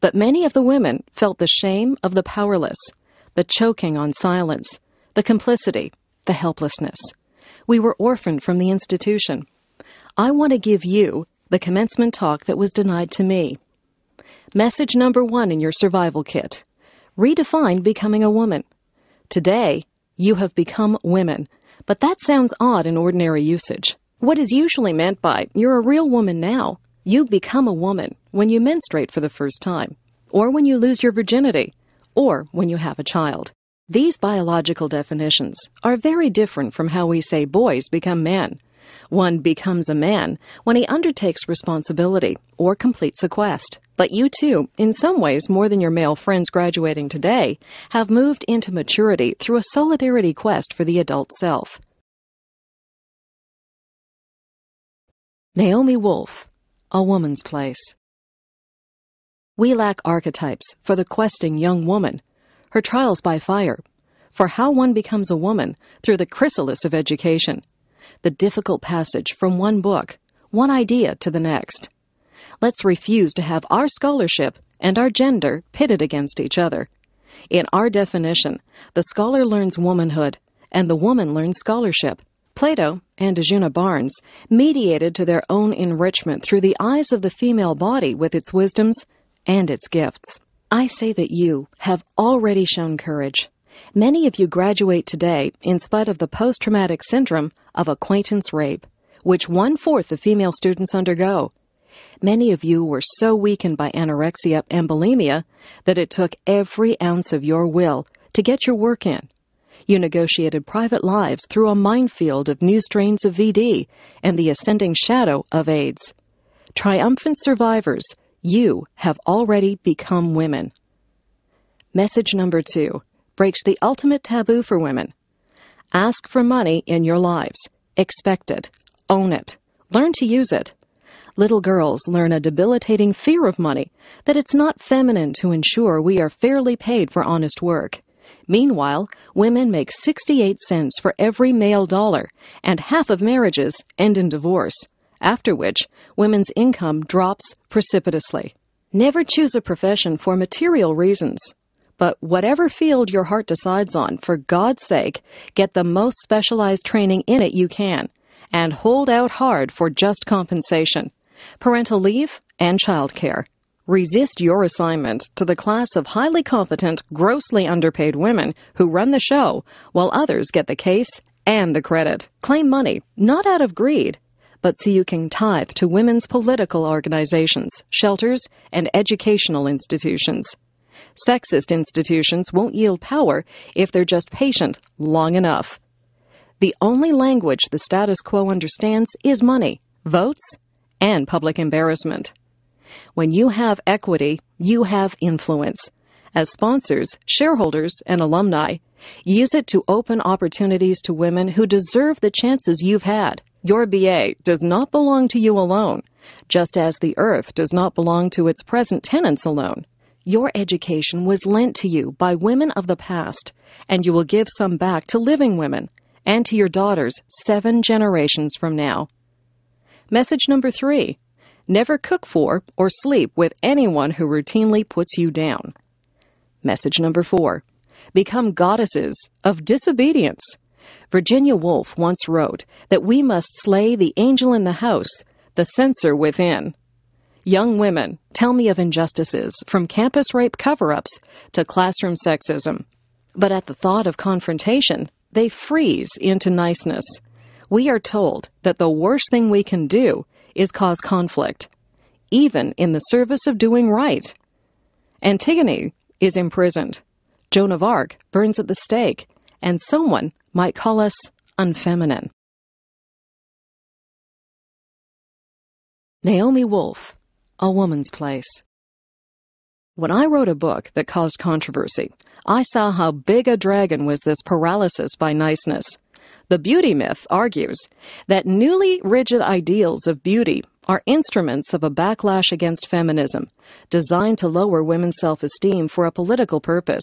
Speaker 4: But many of the women felt the shame of the powerless, the choking on silence, the complicity, the helplessness. We were orphaned from the institution. I want to give you the commencement talk that was denied to me. Message number one in your survival kit redefine becoming a woman. Today, you have become women, but that sounds odd in ordinary usage. What is usually meant by, you're a real woman now, you become a woman when you menstruate for the first time, or when you lose your virginity, or when you have a child. These biological definitions are very different from how we say boys become men. One becomes a man when he undertakes responsibility or completes a quest. But you too, in some ways more than your male friends graduating today, have moved into maturity through a solidarity quest for the adult self. Naomi Wolf, A Woman's Place. We lack archetypes for the questing young woman her trials by fire, for how one becomes a woman through the chrysalis of education, the difficult passage from one book, one idea to the next. Let's refuse to have our scholarship and our gender pitted against each other. In our definition, the scholar learns womanhood, and the woman learns scholarship. Plato and Djuna Barnes mediated to their own enrichment through the eyes of the female body with its wisdoms and its gifts. I say that you have already shown courage. Many of you graduate today in spite of the post traumatic syndrome of acquaintance rape, which one fourth of female students undergo. Many of you were so weakened by anorexia and bulimia that it took every ounce of your will to get your work in. You negotiated private lives through a minefield of new strains of VD and the ascending shadow of AIDS. Triumphant survivors you have already become women. Message number two breaks the ultimate taboo for women. Ask for money in your lives. Expect it. Own it. Learn to use it. Little girls learn a debilitating fear of money, that it's not feminine to ensure we are fairly paid for honest work. Meanwhile, women make 68 cents for every male dollar, and half of marriages end in divorce after which women's income drops precipitously. Never choose a profession for material reasons. But whatever field your heart decides on, for God's sake, get the most specialized training in it you can, and hold out hard for just compensation, parental leave, and childcare. Resist your assignment to the class of highly competent, grossly underpaid women who run the show, while others get the case and the credit. Claim money, not out of greed, but so you can tithe to women's political organizations, shelters, and educational institutions. Sexist institutions won't yield power if they're just patient long enough. The only language the status quo understands is money, votes, and public embarrassment. When you have equity, you have influence. As sponsors, shareholders, and alumni, use it to open opportunities to women who deserve the chances you've had. Your BA does not belong to you alone, just as the earth does not belong to its present tenants alone. Your education was lent to you by women of the past, and you will give some back to living women and to your daughters seven generations from now. Message number three never cook for or sleep with anyone who routinely puts you down. Message number four become goddesses of disobedience. Virginia Woolf once wrote that we must slay the angel in the house, the censor within. Young women tell me of injustices, from campus rape cover ups to classroom sexism. But at the thought of confrontation, they freeze into niceness. We are told that the worst thing we can do is cause conflict, even in the service of doing right. Antigone is imprisoned. Joan of Arc burns at the stake, and someone might call us unfeminine. Naomi Wolf, A Woman's Place. When I wrote a book that caused controversy, I saw how big a dragon was this paralysis by niceness. The beauty myth argues that newly rigid ideals of beauty are instruments of a backlash against feminism, designed to lower women's self esteem for a political purpose.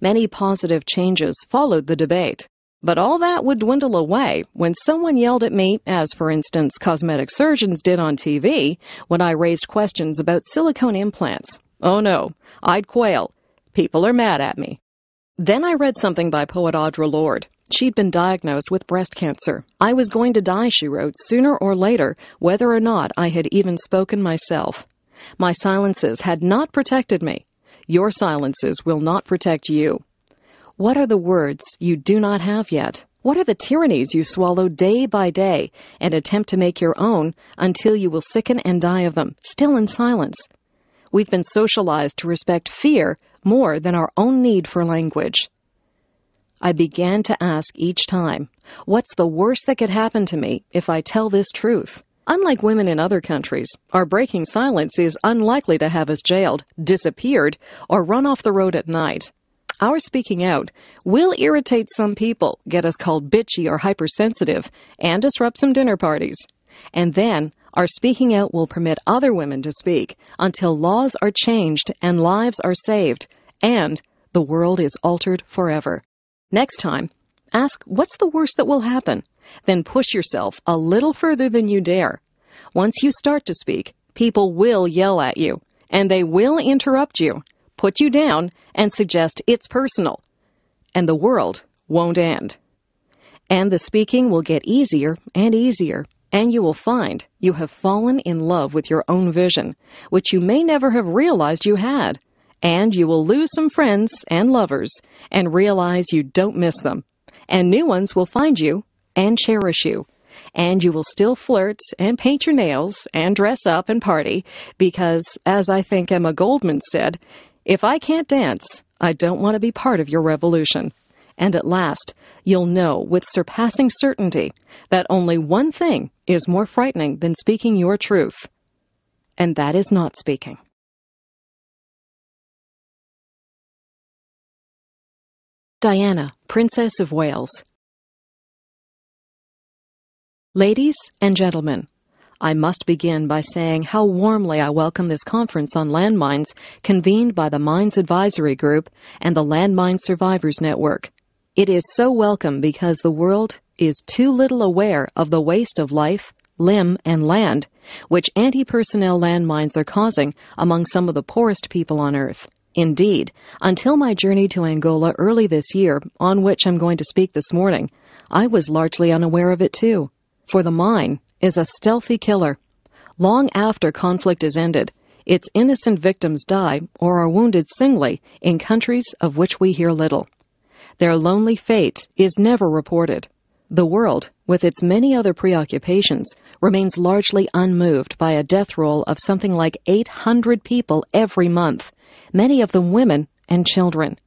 Speaker 4: Many positive changes followed the debate. But all that would dwindle away when someone yelled at me, as for instance cosmetic surgeons did on TV, when I raised questions about silicone implants Oh no, I'd quail. People are mad at me. Then I read something by poet Audre Lorde. She'd been diagnosed with breast cancer. I was going to die, she wrote, sooner or later, whether or not I had even spoken myself. My silences had not protected me. Your silences will not protect you. What are the words you do not have yet? What are the tyrannies you swallow day by day and attempt to make your own until you will sicken and die of them, still in silence? We've been socialized to respect fear more than our own need for language. I began to ask each time, what's the worst that could happen to me if I tell this truth? Unlike women in other countries, our breaking silence is unlikely to have us jailed, disappeared, or run off the road at night. Our speaking out will irritate some people, get us called bitchy or hypersensitive, and disrupt some dinner parties. And then, our speaking out will permit other women to speak until laws are changed and lives are saved, and the world is altered forever. Next time, ask what's the worst that will happen? Then push yourself a little further than you dare. Once you start to speak, people will yell at you, and they will interrupt you, put you down, and suggest it's personal. And the world won't end. And the speaking will get easier and easier, and you will find you have fallen in love with your own vision, which you may never have realized you had. And you will lose some friends and lovers and realize you don't miss them. And new ones will find you and cherish you. And you will still flirt and paint your nails and dress up and party because, as I think Emma Goldman said, if I can't dance, I don't want to be part of your revolution. And at last, you'll know with surpassing certainty that only one thing is more frightening than speaking your truth, and that is not speaking. Diana, Princess of Wales. Ladies and gentlemen, I must begin by saying how warmly I welcome this conference on landmines convened by the Mines Advisory Group and the Landmine Survivors Network. It is so welcome because the world is too little aware of the waste of life, limb, and land which anti personnel landmines are causing among some of the poorest people on Earth. Indeed, until my journey to Angola early this year, on which I'm going to speak this morning, I was largely unaware of it too for the mine is a stealthy killer. Long after conflict is ended, its innocent victims die or are wounded singly in countries of which we hear little. Their lonely fate is never reported. The world, with its many other preoccupations, remains largely unmoved by a death roll of something like 800 people every month, many of them women and children.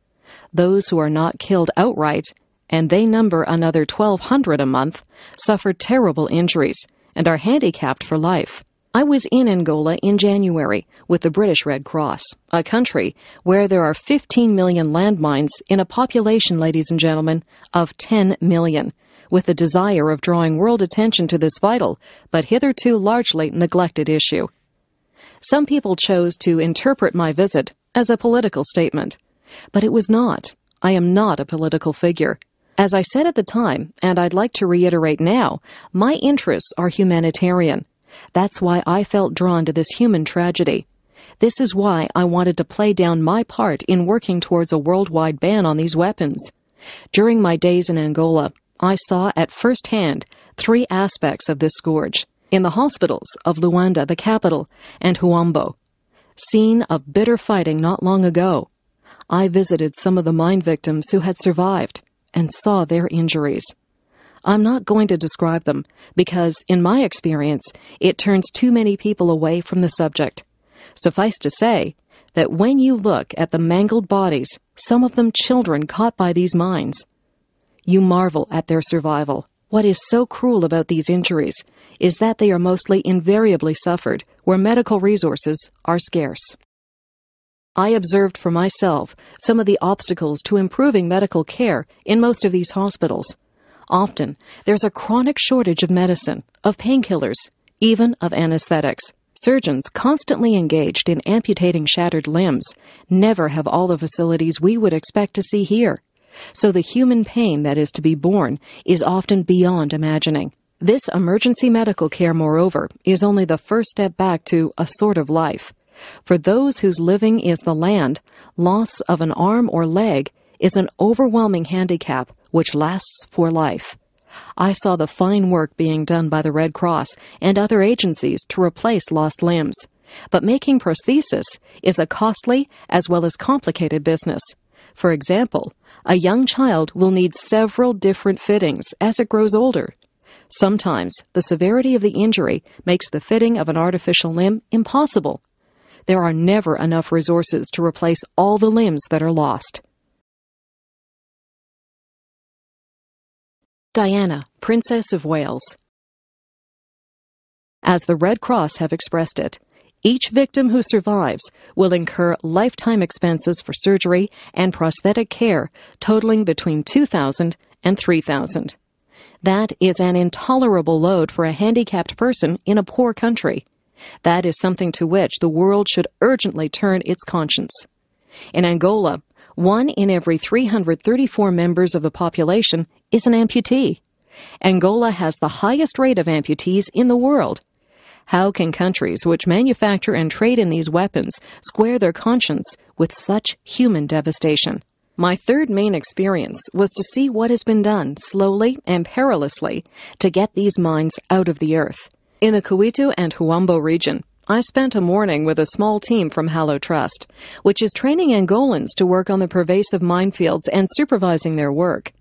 Speaker 4: Those who are not killed outright and they number another 1,200 a month, suffer terrible injuries and are handicapped for life. I was in Angola in January with the British Red Cross, a country where there are 15 million landmines in a population, ladies and gentlemen, of 10 million, with the desire of drawing world attention to this vital, but hitherto largely neglected issue. Some people chose to interpret my visit as a political statement, but it was not. I am not a political figure. As I said at the time, and I'd like to reiterate now, my interests are humanitarian. That's why I felt drawn to this human tragedy. This is why I wanted to play down my part in working towards a worldwide ban on these weapons. During my days in Angola, I saw at first hand three aspects of this scourge in the hospitals of Luanda, the capital, and Huambo. Scene of bitter fighting not long ago. I visited some of the mine victims who had survived and saw their injuries. I'm not going to describe them because, in my experience, it turns too many people away from the subject. Suffice to say that when you look at the mangled bodies, some of them children caught by these mines, you marvel at their survival. What is so cruel about these injuries is that they are mostly invariably suffered where medical resources are scarce. I observed for myself some of the obstacles to improving medical care in most of these hospitals. Often, there's a chronic shortage of medicine, of painkillers, even of anesthetics. Surgeons constantly engaged in amputating shattered limbs never have all the facilities we would expect to see here. So the human pain that is to be borne is often beyond imagining. This emergency medical care, moreover, is only the first step back to a sort of life. For those whose living is the land, loss of an arm or leg is an overwhelming handicap which lasts for life. I saw the fine work being done by the Red Cross and other agencies to replace lost limbs. But making prosthesis is a costly as well as complicated business. For example, a young child will need several different fittings as it grows older. Sometimes the severity of the injury makes the fitting of an artificial limb impossible. There are never enough resources to replace all the limbs that are lost. Diana, Princess of Wales. As the Red Cross have expressed it, each victim who survives will incur lifetime expenses for surgery and prosthetic care totaling between 2000 and 3000. That is an intolerable load for a handicapped person in a poor country. That is something to which the world should urgently turn its conscience. In Angola, one in every 334 members of the population is an amputee. Angola has the highest rate of amputees in the world. How can countries which manufacture and trade in these weapons square their conscience with such human devastation? My third main experience was to see what has been done slowly and perilously to get these mines out of the earth. In the Kuito and Huambo region, I spent a morning with a small team from HALO Trust, which is training Angolans to work on the pervasive minefields and supervising their work.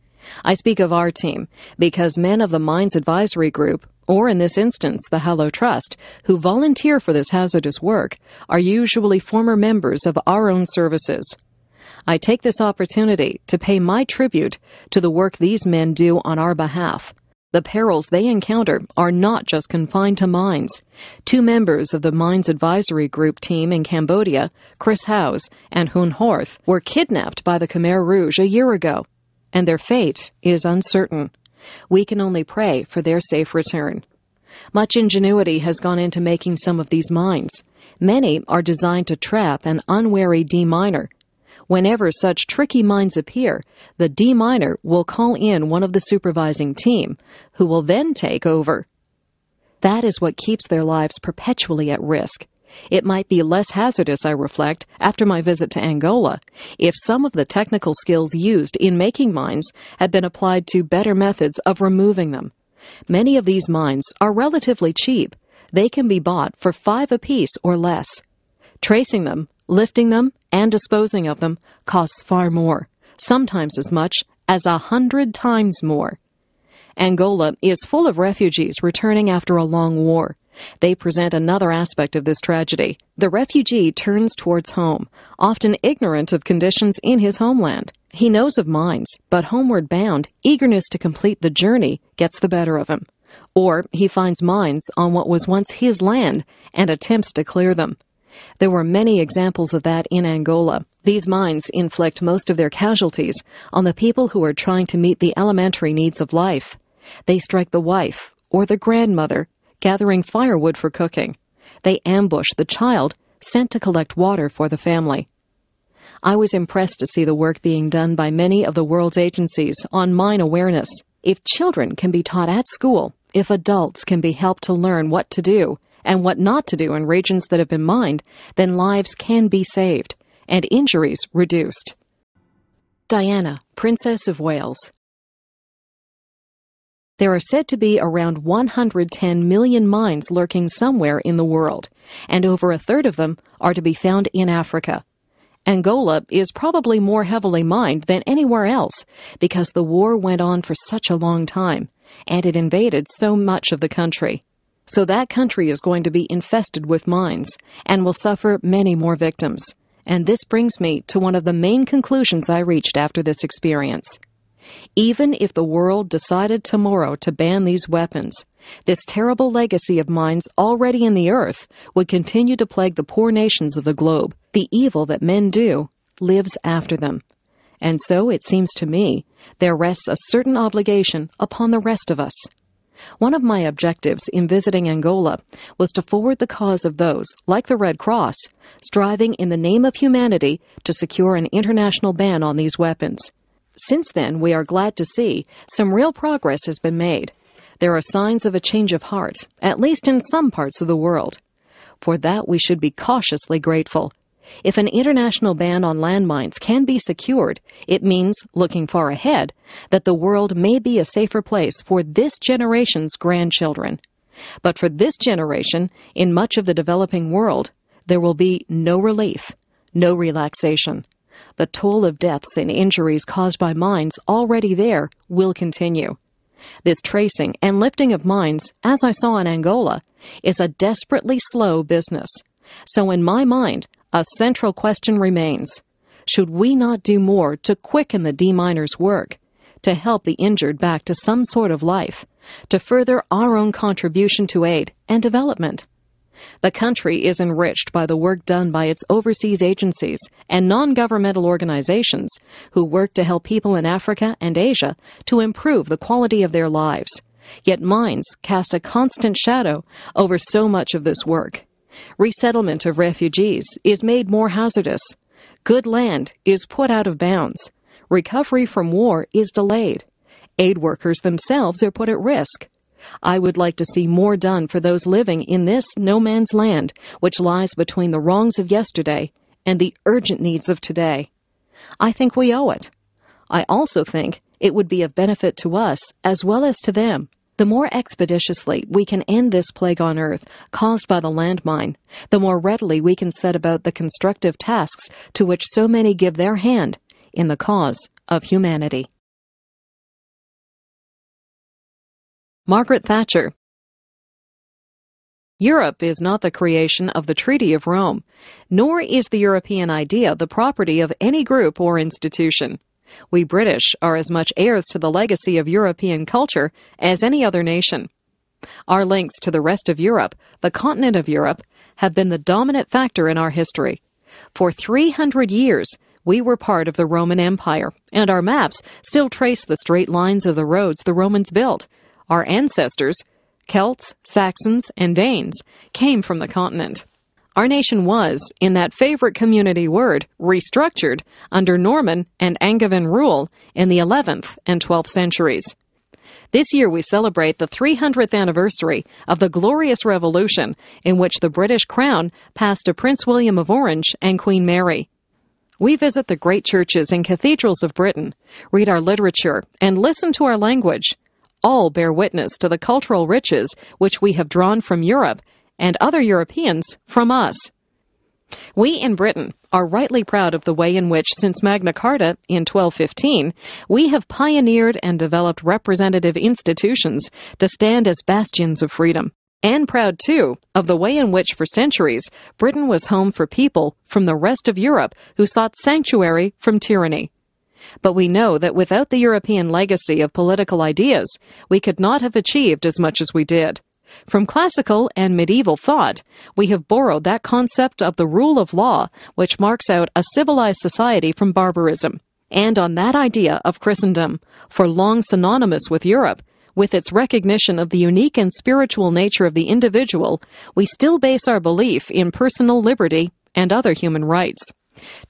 Speaker 4: I speak of our team because men of the Mines Advisory Group, or in this instance the HALO Trust, who volunteer for this hazardous work, are usually former members of our own services. I take this opportunity to pay my tribute to the work these men do on our behalf. The perils they encounter are not just confined to mines. Two members of the Mines Advisory Group team in Cambodia, Chris Howes and Hun Horth, were kidnapped by the Khmer Rouge a year ago, and their fate is uncertain. We can only pray for their safe return. Much ingenuity has gone into making some of these mines. Many are designed to trap an unwary deminer Whenever such tricky mines appear, the deminer will call in one of the supervising team, who will then take over. That is what keeps their lives perpetually at risk. It might be less hazardous, I reflect, after my visit to Angola, if some of the technical skills used in making mines had been applied to better methods of removing them. Many of these mines are relatively cheap. They can be bought for five apiece or less. Tracing them, lifting them, and disposing of them costs far more, sometimes as much as a hundred times more. Angola is full of refugees returning after a long war. They present another aspect of this tragedy. The refugee turns towards home, often ignorant of conditions in his homeland. He knows of mines, but homeward bound, eagerness to complete the journey gets the better of him. Or he finds mines on what was once his land and attempts to clear them. There were many examples of that in Angola. These mines inflict most of their casualties on the people who are trying to meet the elementary needs of life. They strike the wife or the grandmother gathering firewood for cooking. They ambush the child sent to collect water for the family. I was impressed to see the work being done by many of the world's agencies on mine awareness. If children can be taught at school, if adults can be helped to learn what to do, and what not to do in regions that have been mined, then lives can be saved and injuries reduced. Diana, Princess of Wales. There are said to be around 110 million mines lurking somewhere in the world, and over a third of them are to be found in Africa. Angola is probably more heavily mined than anywhere else because the war went on for such a long time, and it invaded so much of the country. So that country is going to be infested with mines and will suffer many more victims. And this brings me to one of the main conclusions I reached after this experience. Even if the world decided tomorrow to ban these weapons, this terrible legacy of mines already in the earth would continue to plague the poor nations of the globe. The evil that men do lives after them. And so, it seems to me, there rests a certain obligation upon the rest of us. One of my objectives in visiting Angola was to forward the cause of those, like the Red Cross, striving in the name of humanity to secure an international ban on these weapons. Since then, we are glad to see some real progress has been made. There are signs of a change of heart, at least in some parts of the world. For that we should be cautiously grateful. If an international ban on landmines can be secured, it means, looking far ahead, that the world may be a safer place for this generation's grandchildren. But for this generation, in much of the developing world, there will be no relief, no relaxation. The toll of deaths and injuries caused by mines already there will continue. This tracing and lifting of mines, as I saw in Angola, is a desperately slow business. So, in my mind, a central question remains should we not do more to quicken the deminers' work, to help the injured back to some sort of life, to further our own contribution to aid and development? The country is enriched by the work done by its overseas agencies and non governmental organizations who work to help people in Africa and Asia to improve the quality of their lives. Yet mines cast a constant shadow over so much of this work. Resettlement of refugees is made more hazardous. Good land is put out of bounds. Recovery from war is delayed. Aid workers themselves are put at risk. I would like to see more done for those living in this no man's land, which lies between the wrongs of yesterday and the urgent needs of today. I think we owe it. I also think it would be of benefit to us as well as to them the more expeditiously we can end this plague on earth caused by the landmine, the more readily we can set about the constructive tasks to which so many give their hand in the cause of humanity. Margaret Thatcher Europe is not the creation of the Treaty of Rome, nor is the European idea the property of any group or institution. We British are as much heirs to the legacy of European culture as any other nation. Our links to the rest of Europe, the continent of Europe, have been the dominant factor in our history. For 300 years, we were part of the Roman Empire, and our maps still trace the straight lines of the roads the Romans built. Our ancestors, Celts, Saxons, and Danes, came from the continent. Our nation was, in that favorite community word, restructured under Norman and Angevin rule in the 11th and 12th centuries. This year we celebrate the 300th anniversary of the Glorious Revolution in which the British crown passed to Prince William of Orange and Queen Mary. We visit the great churches and cathedrals of Britain, read our literature, and listen to our language. All bear witness to the cultural riches which we have drawn from Europe and other Europeans from us. We in Britain are rightly proud of the way in which, since Magna Carta in 1215, we have pioneered and developed representative institutions to stand as bastions of freedom. And proud, too, of the way in which, for centuries, Britain was home for people from the rest of Europe who sought sanctuary from tyranny. But we know that without the European legacy of political ideas, we could not have achieved as much as we did. From classical and medieval thought, we have borrowed that concept of the rule of law which marks out a civilized society from barbarism. And on that idea of Christendom, for long synonymous with Europe, with its recognition of the unique and spiritual nature of the individual, we still base our belief in personal liberty and other human rights.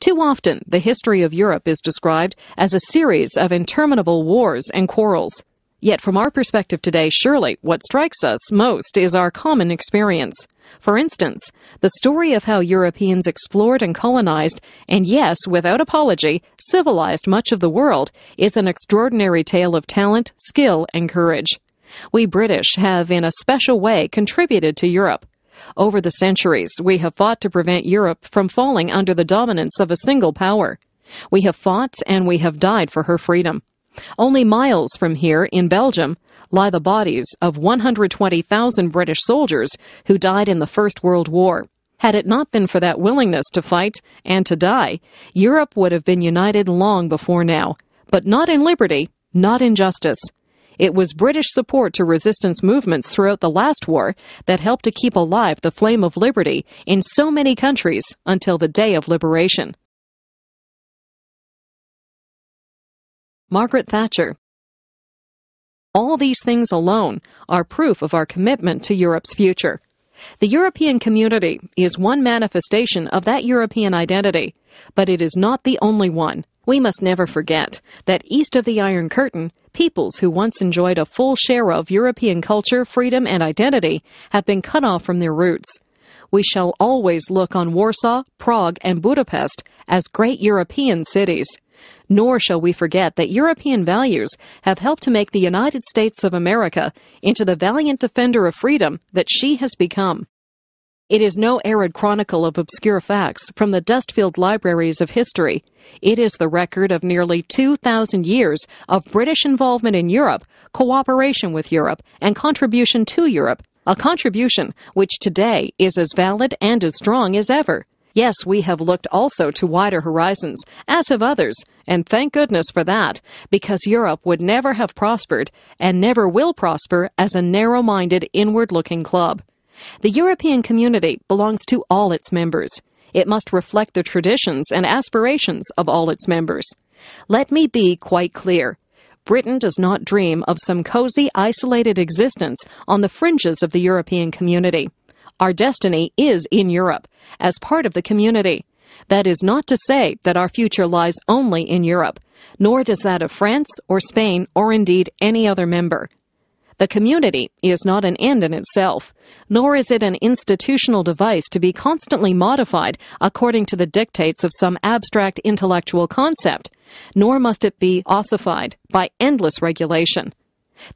Speaker 4: Too often, the history of Europe is described as a series of interminable wars and quarrels. Yet, from our perspective today, surely what strikes us most is our common experience. For instance, the story of how Europeans explored and colonized, and yes, without apology, civilized much of the world, is an extraordinary tale of talent, skill, and courage. We British have, in a special way, contributed to Europe. Over the centuries, we have fought to prevent Europe from falling under the dominance of a single power. We have fought and we have died for her freedom. Only miles from here, in Belgium, lie the bodies of 120,000 British soldiers who died in the First World War. Had it not been for that willingness to fight and to die, Europe would have been united long before now, but not in liberty, not in justice. It was British support to resistance movements throughout the last war that helped to keep alive the flame of liberty in so many countries until the day of liberation. Margaret Thatcher. All these things alone are proof of our commitment to Europe's future. The European community is one manifestation of that European identity, but it is not the only one. We must never forget that east of the Iron Curtain, peoples who once enjoyed a full share of European culture, freedom, and identity have been cut off from their roots. we shall always look on Warsaw, Prague, and Budapest as great European cities. Nor shall we forget that European values have helped to make the United States of America into the valiant defender of freedom that she has become. It is no arid chronicle of obscure facts from the dust filled libraries of history. It is the record of nearly 2,000 years of British involvement in Europe, cooperation with Europe, and contribution to Europe, a contribution which today is as valid and as strong as ever. Yes, we have looked also to wider horizons, as have others, and thank goodness for that, because Europe would never have prospered and never will prosper as a narrow minded, inward looking club. The European community belongs to all its members. It must reflect the traditions and aspirations of all its members. Let me be quite clear. Britain does not dream of some cozy, isolated existence on the fringes of the European community. Our destiny is in Europe, as part of the community. That is not to say that our future lies only in Europe, nor does that of France or Spain or indeed any other member. The community is not an end in itself, nor is it an institutional device to be constantly modified according to the dictates of some abstract intellectual concept, nor must it be ossified by endless regulation.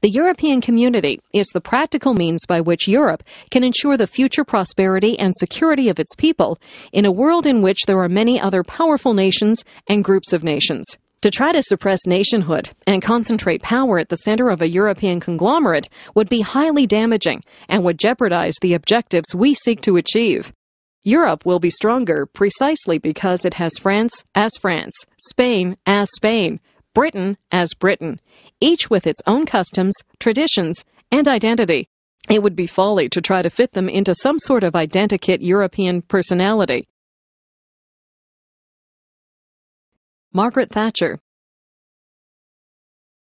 Speaker 4: The European community is the practical means by which Europe can ensure the future prosperity and security of its people in a world in which there are many other powerful nations and groups of nations. To try to suppress nationhood and concentrate power at the center of a European conglomerate would be highly damaging and would jeopardize the objectives we seek to achieve. Europe will be stronger precisely because it has France as France, Spain as Spain, Britain as Britain, each with its own customs, traditions, and identity. It would be folly to try to fit them into some sort of identikit European personality. Margaret Thatcher.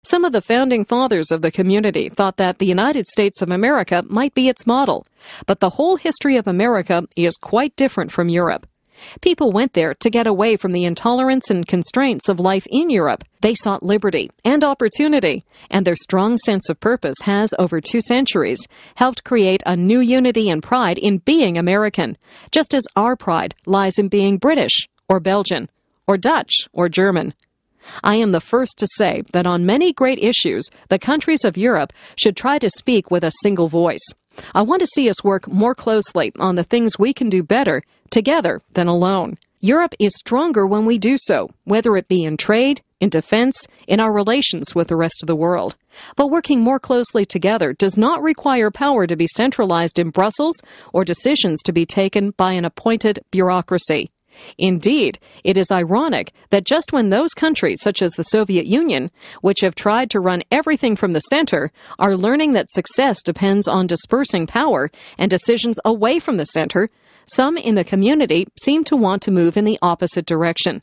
Speaker 4: Some of the founding fathers of the community thought that the United States of America might be its model, but the whole history of America is quite different from Europe. People went there to get away from the intolerance and constraints of life in Europe. They sought liberty and opportunity, and their strong sense of purpose has, over two centuries, helped create a new unity and pride in being American, just as our pride lies in being British or Belgian or Dutch, or German. I am the first to say that on many great issues, the countries of Europe should try to speak with a single voice. I want to see us work more closely on the things we can do better together than alone. Europe is stronger when we do so, whether it be in trade, in defense, in our relations with the rest of the world. But working more closely together does not require power to be centralized in Brussels or decisions to be taken by an appointed bureaucracy. Indeed, it is ironic that just when those countries, such as the Soviet Union, which have tried to run everything from the center, are learning that success depends on dispersing power and decisions away from the center, some in the community seem to want to move in the opposite direction.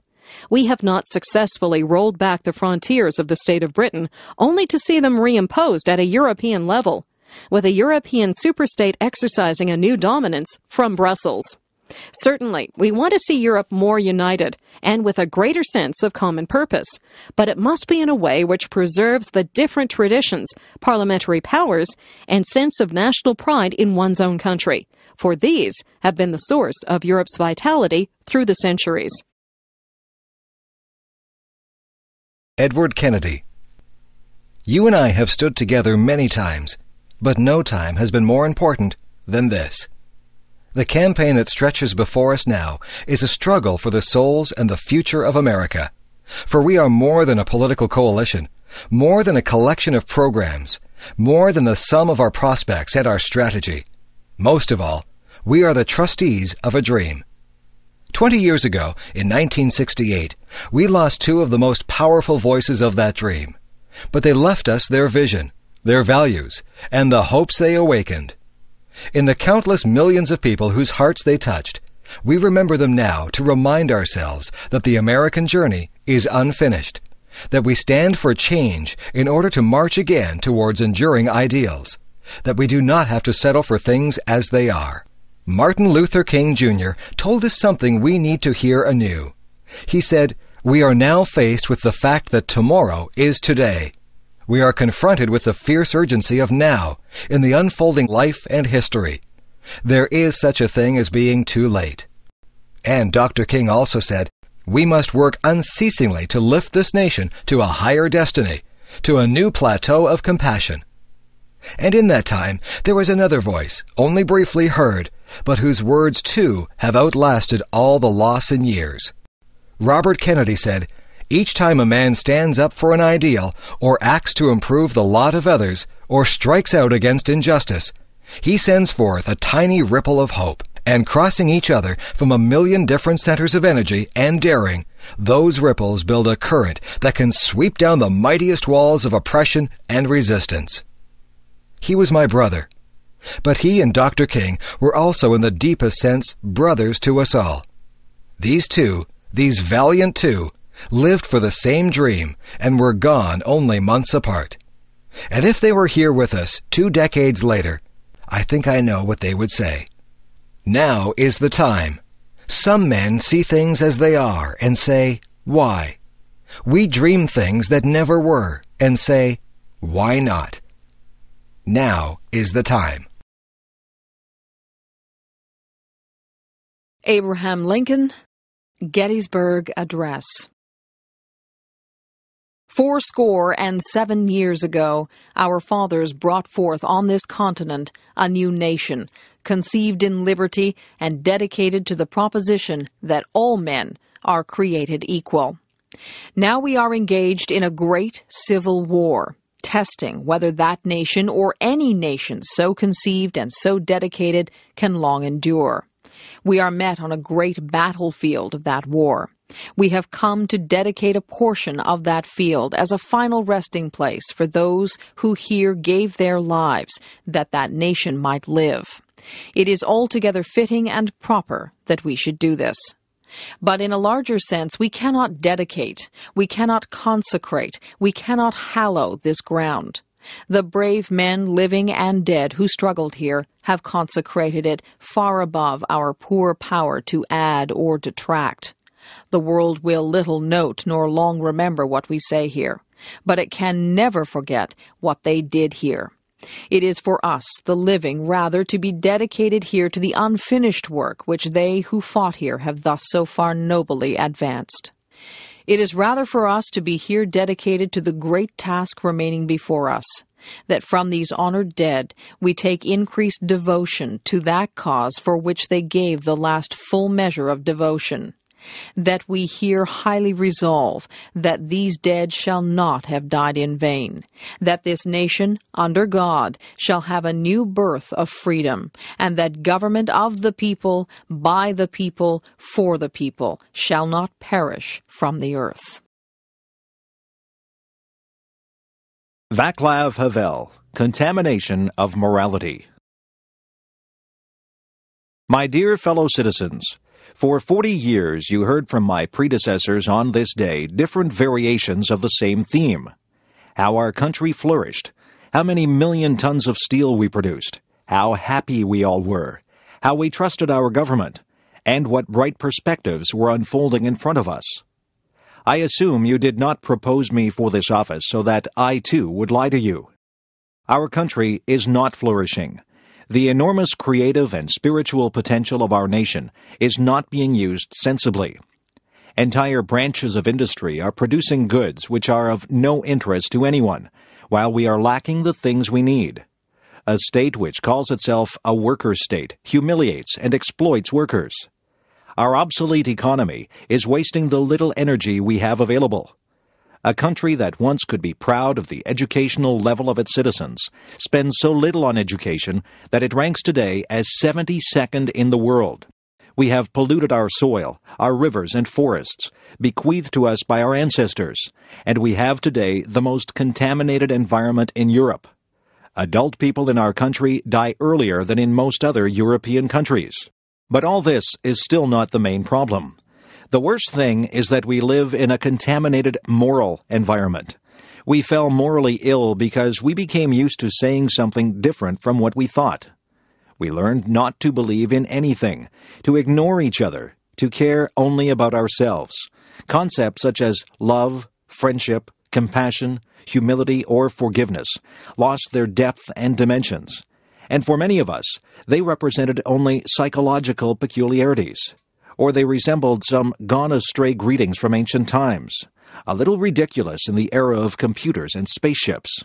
Speaker 4: We have not successfully rolled back the frontiers of the state of Britain, only to see them reimposed at a European level, with a European superstate exercising a new dominance from Brussels. Certainly, we want to see Europe more united and with a greater sense of common purpose, but it must be in a way which preserves the different traditions, parliamentary powers, and sense of national pride in one's own country, for these have been the source of Europe's vitality through the centuries.
Speaker 5: Edward Kennedy You and I have stood together many times, but no time has been more important than this. The campaign that stretches before us now is a struggle for the souls and the future of America. For we are more than a political coalition, more than a collection of programs, more than the sum of our prospects and our strategy. Most of all, we are the trustees of a dream. Twenty years ago, in 1968, we lost two of the most powerful voices of that dream. But they left us their vision, their values, and the hopes they awakened. In the countless millions of people whose hearts they touched, we remember them now to remind ourselves that the American journey is unfinished, that we stand for change in order to march again towards enduring ideals, that we do not have to settle for things as they are. Martin Luther King Jr. told us something we need to hear anew. He said, We are now faced with the fact that tomorrow is today, we are confronted with the fierce urgency of now in the unfolding life and history. There is such a thing as being too late. And Dr. King also said, we must work unceasingly to lift this nation to a higher destiny, to a new plateau of compassion. And in that time there was another voice, only briefly heard, but whose words too have outlasted all the loss in years. Robert Kennedy said, Each time a man stands up for an ideal, or acts to improve the lot of others, or strikes out against injustice, he sends forth a tiny ripple of hope, and crossing each other from a million different centers of energy and daring, those ripples build a current that can sweep down the mightiest walls of oppression and resistance. He was my brother. But he and Dr. King were also, in the deepest sense, brothers to us all. These two, these valiant two, lived for the same dream and were gone only months apart. And if they were here with us two decades later, I think I know what they would say. Now is the time. Some men see things as they are and say, Why? We dream things that never were and say, Why not? Now is the time.
Speaker 6: Abraham Lincoln, Gettysburg Address. Fourscore and seven years ago, our fathers brought forth on this continent a new nation, conceived in liberty and dedicated to the proposition that all men are created equal. Now we are engaged in a great civil war, testing whether that nation or any nation so conceived and so dedicated can long endure. We are met on a great battlefield of that war. We have come to dedicate a portion of that field as a final resting place for those who here gave their lives that that nation might live. It is altogether fitting and proper that we should do this. But in a larger sense, we cannot dedicate, we cannot consecrate, we cannot hallow this ground. The brave men, living and dead, who struggled here have consecrated it far above our poor power to add or detract. The world will little note nor long remember what we say here, but it can never forget what they did here. It is for us, the living, rather to be dedicated here to the unfinished work which they who fought here have thus so far nobly advanced. It is rather for us to be here dedicated to the great task remaining before us, that from these honored dead we take increased devotion to that cause for which they gave the last full measure of devotion, that we here highly resolve that these dead shall not have died in vain, that this nation, under God, shall have a new birth of freedom, and that government of the people, by the people, for the people, shall not perish from the earth.
Speaker 2: Vaclav Havel, Contamination of Morality. My dear fellow citizens, for forty years you heard from my predecessors on this day different variations of the same theme. How our country flourished, how many million tons of steel we produced, how happy we all were, how we trusted our government, and what bright perspectives were unfolding in front of us. I assume you did not propose me for this office so that I too would lie to you. Our country is not flourishing. The enormous creative and spiritual potential of our nation is not being used sensibly. Entire branches of industry are producing goods which are of no interest to anyone, while we are lacking the things we need. A state which calls itself a worker state humiliates and exploits workers. Our obsolete economy is wasting the little energy we have available. A country that once could be proud of the educational level of its citizens spends so little on education that it ranks today as 72nd in the world. We have polluted our soil, our rivers and forests, bequeathed to us by our ancestors, and we have today the most contaminated environment in Europe. Adult people in our country die earlier than in most other European countries. But all this is still not the main problem. The worst thing is that we live in a contaminated moral environment. We fell morally ill because we became used to saying something different from what we thought. We learned not to believe in anything, to ignore each other, to care only about ourselves. Concepts such as love, friendship, compassion, humility, or forgiveness lost their depth and dimensions. And for many of us, they represented only psychological peculiarities, or they resembled some gone astray greetings from ancient times, a little ridiculous in the era of computers and spaceships.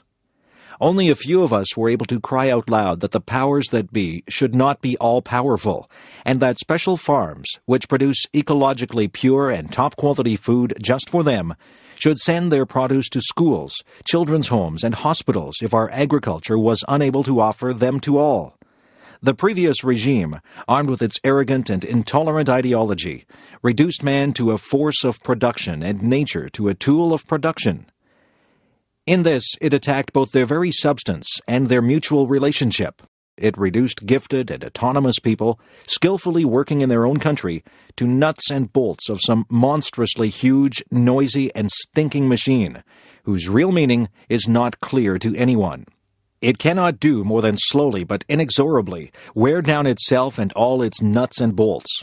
Speaker 2: Only a few of us were able to cry out loud that the powers that be should not be all powerful, and that special farms, which produce ecologically pure and top quality food just for them, should send their produce to schools, children's homes, and hospitals if our agriculture was unable to offer them to all. The previous regime, armed with its arrogant and intolerant ideology, reduced man to a force of production and nature to a tool of production. In this, it attacked both their very substance and their mutual relationship. It reduced gifted and autonomous people, skillfully working in their own country, to nuts and bolts of some monstrously huge, noisy, and stinking machine, whose real meaning is not clear to anyone. It cannot do more than slowly but inexorably wear down itself and all its nuts and bolts.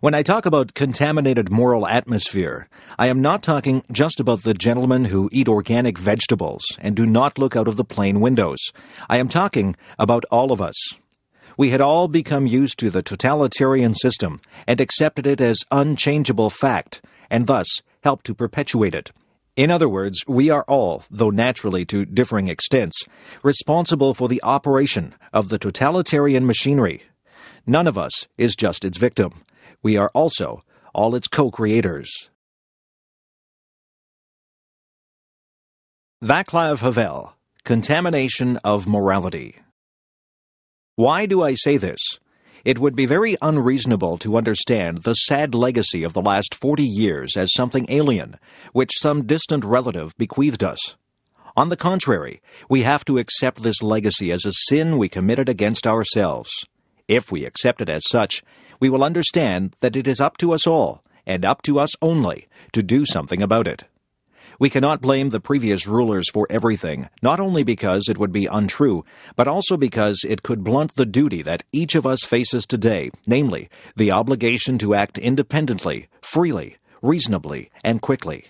Speaker 2: When I talk about contaminated moral atmosphere, I am not talking just about the gentlemen who eat organic vegetables and do not look out of the plane windows. I am talking about all of us. We had all become used to the totalitarian system and accepted it as unchangeable fact, and thus helped to perpetuate it. In other words, we are all, though naturally to differing extents, responsible for the operation of the totalitarian machinery. None of us is just its victim we are also all its co creators. Vaclav Havel Contamination of Morality. Why do I say this? It would be very unreasonable to understand the sad legacy of the last forty years as something alien, which some distant relative bequeathed us. On the contrary, we have to accept this legacy as a sin we committed against ourselves. If we accept it as such, we will understand that it is up to us all, and up to us only, to do something about it. We cannot blame the previous rulers for everything, not only because it would be untrue, but also because it could blunt the duty that each of us faces today, namely, the obligation to act independently, freely, reasonably, and quickly.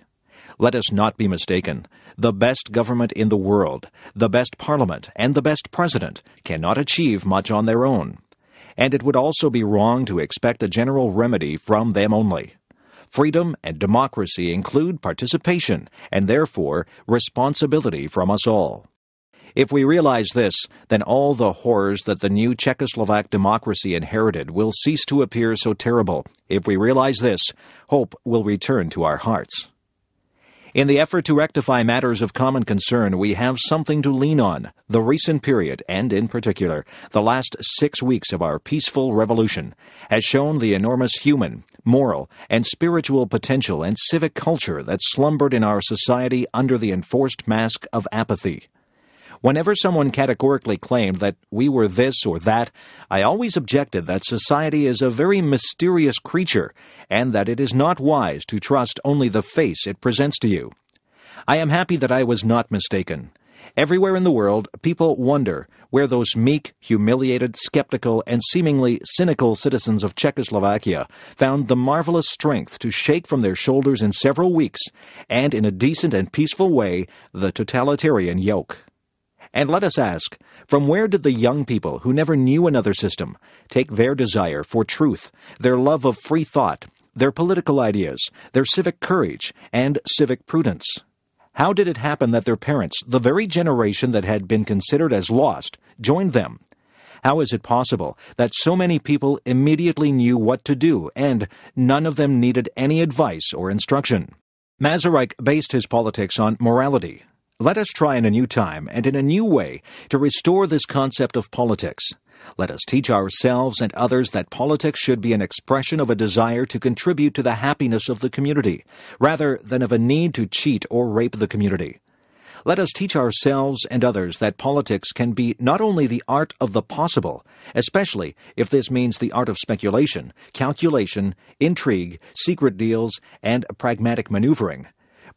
Speaker 2: Let us not be mistaken. The best government in the world, the best parliament, and the best president cannot achieve much on their own and it would also be wrong to expect a general remedy from them only. Freedom and democracy include participation and therefore responsibility from us all. If we realize this, then all the horrors that the new Czechoslovak democracy inherited will cease to appear so terrible. If we realize this, hope will return to our hearts. In the effort to rectify matters of common concern, we have something to lean on the recent period, and in particular, the last six weeks of our peaceful revolution, has shown the enormous human, moral, and spiritual potential and civic culture that slumbered in our society under the enforced mask of apathy. Whenever someone categorically claimed that we were this or that, I always objected that society is a very mysterious creature and that it is not wise to trust only the face it presents to you. I am happy that I was not mistaken. Everywhere in the world, people wonder where those meek, humiliated, skeptical, and seemingly cynical citizens of Czechoslovakia found the marvelous strength to shake from their shoulders in several weeks, and in a decent and peaceful way, the totalitarian yoke. And let us ask from where did the young people who never knew another system take their desire for truth, their love of free thought, their political ideas, their civic courage, and civic prudence? How did it happen that their parents, the very generation that had been considered as lost, joined them? How is it possible that so many people immediately knew what to do and none of them needed any advice or instruction? Masaryk based his politics on morality, let us try in a new time and in a new way to restore this concept of politics. Let us teach ourselves and others that politics should be an expression of a desire to contribute to the happiness of the community, rather than of a need to cheat or rape the community. Let us teach ourselves and others that politics can be not only the art of the possible, especially if this means the art of speculation, calculation, intrigue, secret deals, and pragmatic maneuvering,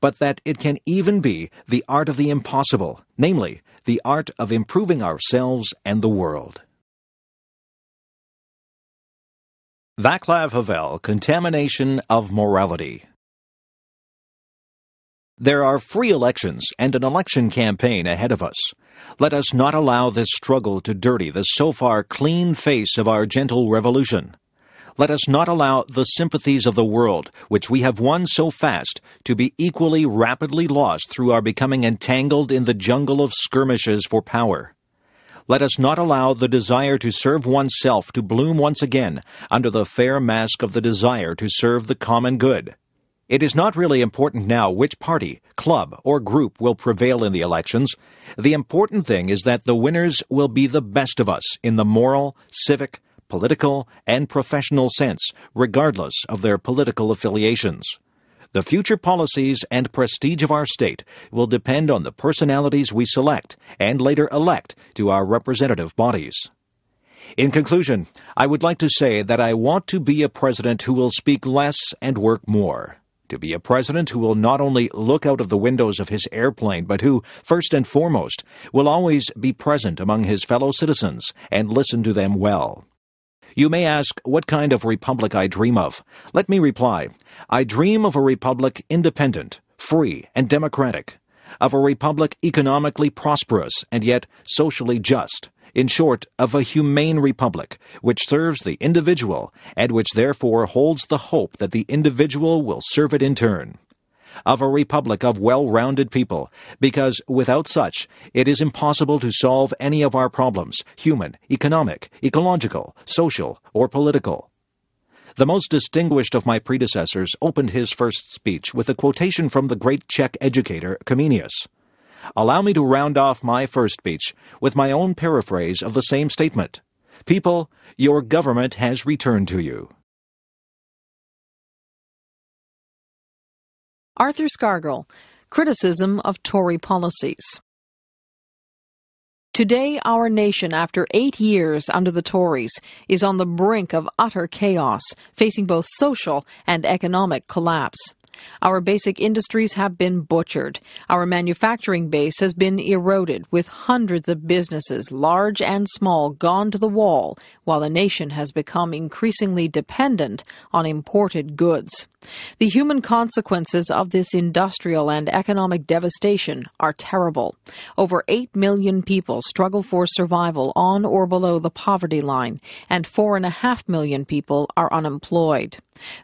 Speaker 2: but that it can even be the art of the impossible, namely, the art of improving ourselves and the world. Vaclav Havel Contamination of Morality There are free elections and an election campaign ahead of us. Let us not allow this struggle to dirty the so far clean face of our gentle revolution. Let us not allow the sympathies of the world, which we have won so fast, to be equally rapidly lost through our becoming entangled in the jungle of skirmishes for power. Let us not allow the desire to serve oneself to bloom once again under the fair mask of the desire to serve the common good. It is not really important now which party, club, or group will prevail in the elections. The important thing is that the winners will be the best of us in the moral, civic, political, and professional sense, regardless of their political affiliations. The future policies and prestige of our state will depend on the personalities we select and later elect to our representative bodies. In conclusion, I would like to say that I want to be a president who will speak less and work more to be a president who will not only look out of the windows of his airplane, but who, first and foremost, will always be present among his fellow citizens and listen to them well. You may ask what kind of republic I dream of. Let me reply I dream of a republic independent, free, and democratic, of a republic economically prosperous and yet socially just in short, of a humane republic, which serves the individual, and which therefore holds the hope that the individual will serve it in turn. Of a republic of well rounded people, because without such, it is impossible to solve any of our problems human, economic, ecological, social, or political. The most distinguished of my predecessors opened his first speech with a quotation from the great Czech educator Comenius. Allow me to round off my first speech with my own paraphrase of the same statement. People, your government has returned to you.
Speaker 6: Arthur Scargill, Criticism of Tory Policies. Today, our nation, after eight years under the Tories, is on the brink of utter chaos, facing both social and economic collapse. Our basic industries have been butchered. Our manufacturing base has been eroded, with hundreds of businesses, large and small, gone to the wall, while the nation has become increasingly dependent on imported goods. The human consequences of this industrial and economic devastation are terrible. Over 8 million people struggle for survival on or below the poverty line, and 4.5 million people are unemployed.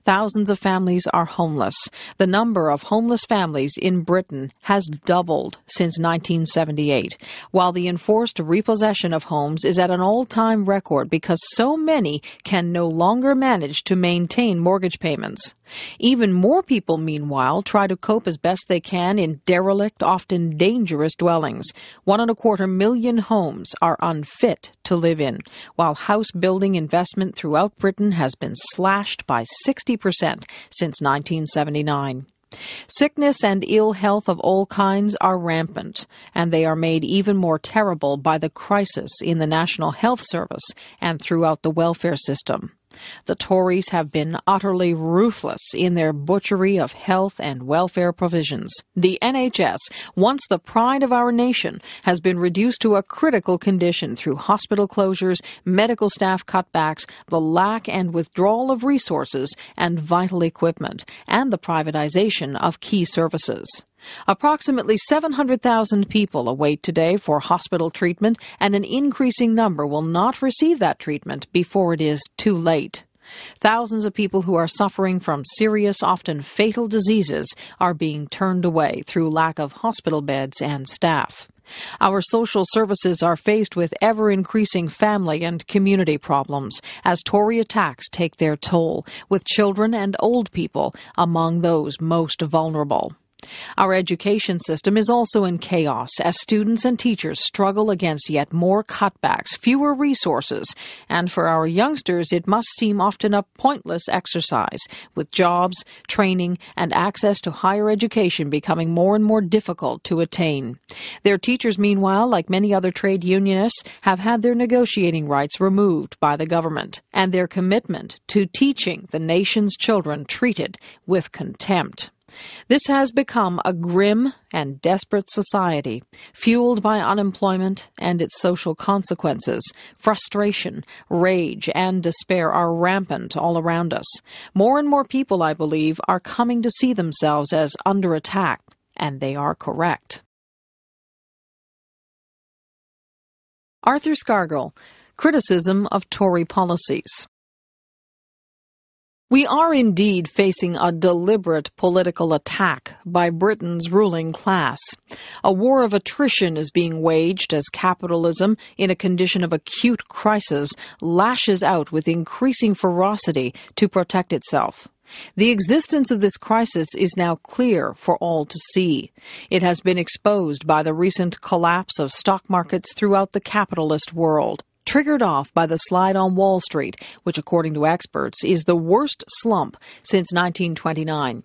Speaker 6: Thousands of families are homeless. The number of homeless families in Britain has doubled since 1978, while the enforced repossession of homes is at an all time record because so many can no longer manage to maintain mortgage payments. Even more people, meanwhile, try to cope as best they can in derelict, often dangerous dwellings. One and a quarter million homes are unfit to live in, while house building investment throughout Britain has been slashed by 60% since 1979. Sickness and ill health of all kinds are rampant, and they are made even more terrible by the crisis in the National Health Service and throughout the welfare system. The Tories have been utterly ruthless in their butchery of health and welfare provisions. The NHS, once the pride of our nation, has been reduced to a critical condition through hospital closures, medical staff cutbacks, the lack and withdrawal of resources and vital equipment, and the privatization of key services. Approximately 700,000 people await today for hospital treatment, and an increasing number will not receive that treatment before it is too late. Thousands of people who are suffering from serious, often fatal diseases are being turned away through lack of hospital beds and staff. Our social services are faced with ever increasing family and community problems as Tory attacks take their toll, with children and old people among those most vulnerable. Our education system is also in chaos as students and teachers struggle against yet more cutbacks, fewer resources, and for our youngsters it must seem often a pointless exercise, with jobs, training, and access to higher education becoming more and more difficult to attain. Their teachers, meanwhile, like many other trade unionists, have had their negotiating rights removed by the government, and their commitment to teaching the nation's children treated with contempt. This has become a grim and desperate society, fueled by unemployment and its social consequences. Frustration, rage, and despair are rampant all around us. More and more people, I believe, are coming to see themselves as under attack and they are correct. Arthur Scargill, Criticism of Tory Policies. We are indeed facing a deliberate political attack by Britain's ruling class. A war of attrition is being waged as capitalism, in a condition of acute crisis, lashes out with increasing ferocity to protect itself. The existence of this crisis is now clear for all to see. It has been exposed by the recent collapse of stock markets throughout the capitalist world triggered off by the slide on Wall Street, which, according to experts, is the worst slump since 1929.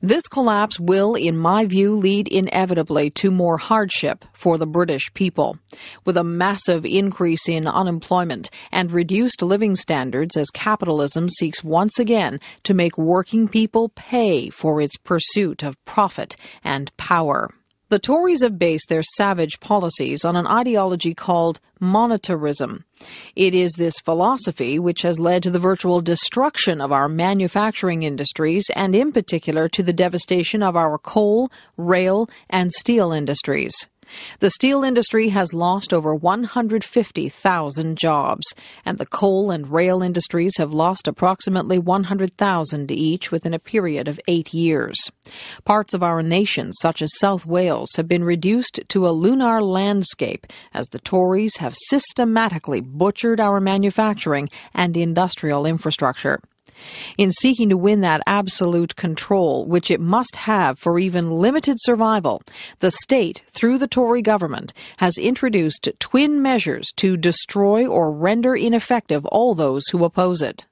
Speaker 6: This collapse will, in my view, lead inevitably to more hardship for the British people. With a massive increase in unemployment and reduced living standards as capitalism seeks once again to make working people pay for its pursuit of profit and power. The Tories have based their savage policies on an ideology called monetarism. It is this philosophy which has led to the virtual destruction of our manufacturing industries and, in particular, to the devastation of our coal, rail, and steel industries. The steel industry has lost over 150,000 jobs, and the coal and rail industries have lost approximately 100,000 each within a period of eight years. Parts of our nation, such as South Wales, have been reduced to a lunar landscape as the Tories have systematically butchered our manufacturing and industrial infrastructure. In seeking to win that absolute control, which it must have for even limited survival, the state, through the Tory government, has introduced twin measures to destroy or render ineffective all those who oppose it.